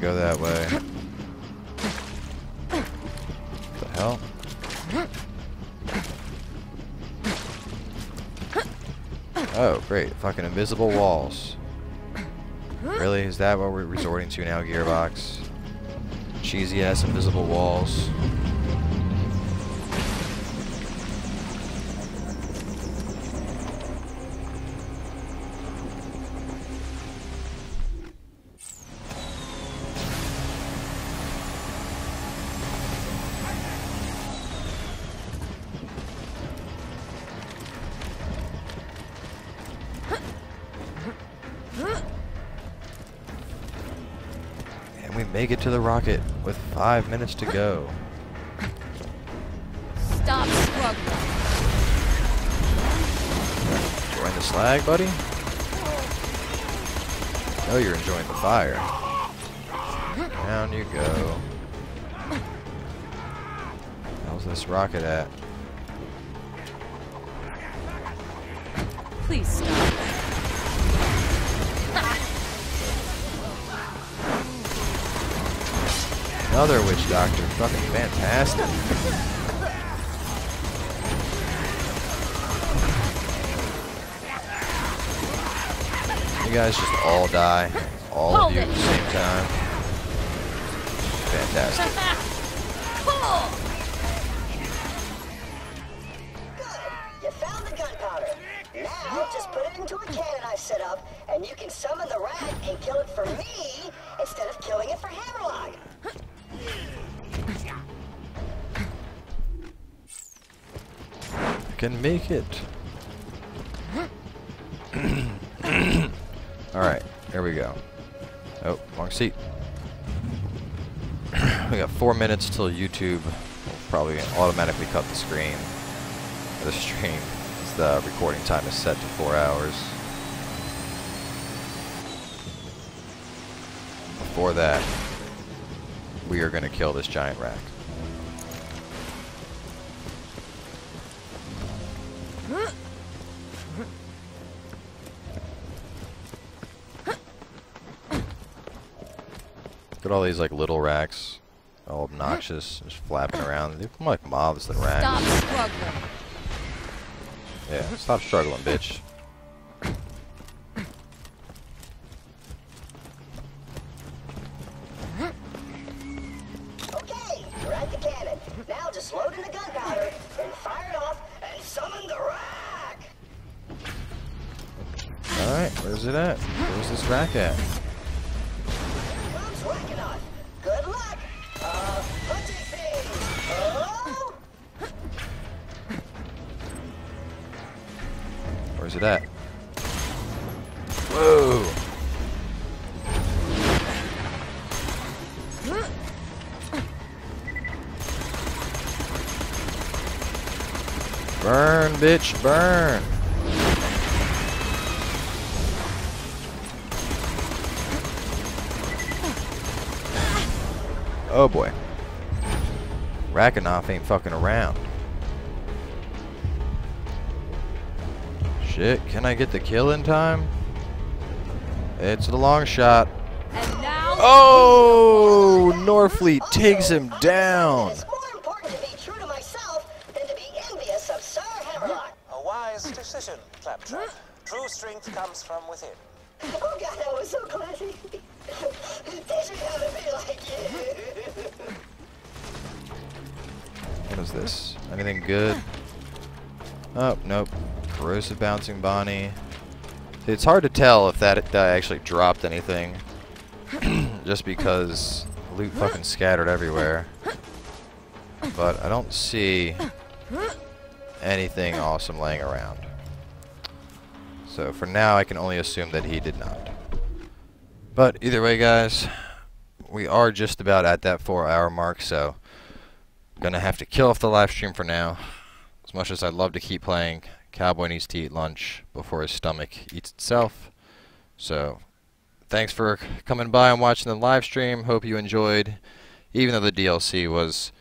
Go that way. What the hell? Oh, great. Fucking invisible walls. Really? Is that what we're resorting to now, Gearbox? Cheesy ass invisible walls. And we make it to the rocket with five minutes to go. Stop struggling. Enjoying the slag, buddy? Oh, you're enjoying the fire. Down you go. How's this rocket at? Please stop. Another witch doctor. Fucking fantastic. You guys just all die. All of you it. at the same time. Fantastic. [LAUGHS] [CLEARS THROAT] Alright, here we go. Oh, wrong seat. [CLEARS THROAT] we got four minutes till YouTube will probably automatically cut the screen. The stream. The recording time is set to four hours. Before that, we are going to kill this giant rack. At all these like little racks, all obnoxious, just flapping around. They're more like moths than racks. Stop struggling. Yeah, stop struggling, bitch. Rakkanoth ain't fucking around. Shit, can I get the kill in time? It's the long shot. And now. Oh! Norfleet takes him down. Corrosive bouncing Bonny. It's hard to tell if that guy actually dropped anything. [CLEARS THROAT] just because loot fucking scattered everywhere. But I don't see anything awesome laying around. So for now, I can only assume that he did not. But either way, guys, we are just about at that four hour mark, so gonna have to kill off the live stream for now. As much as I'd love to keep playing, Cowboy needs to eat lunch before his stomach eats itself. So thanks for coming by and watching the live stream. Hope you enjoyed, even though the DLC was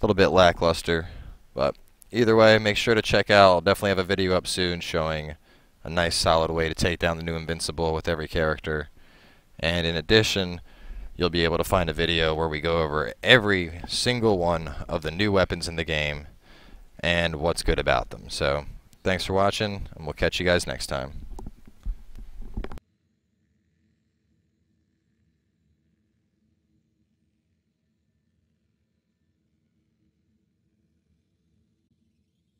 a little bit lackluster. But either way, make sure to check out. I'll definitely have a video up soon showing a nice solid way to take down the new Invincible with every character. And in addition, you'll be able to find a video where we go over every single one of the new weapons in the game and what's good about them. So, thanks for watching, and we'll catch you guys next time.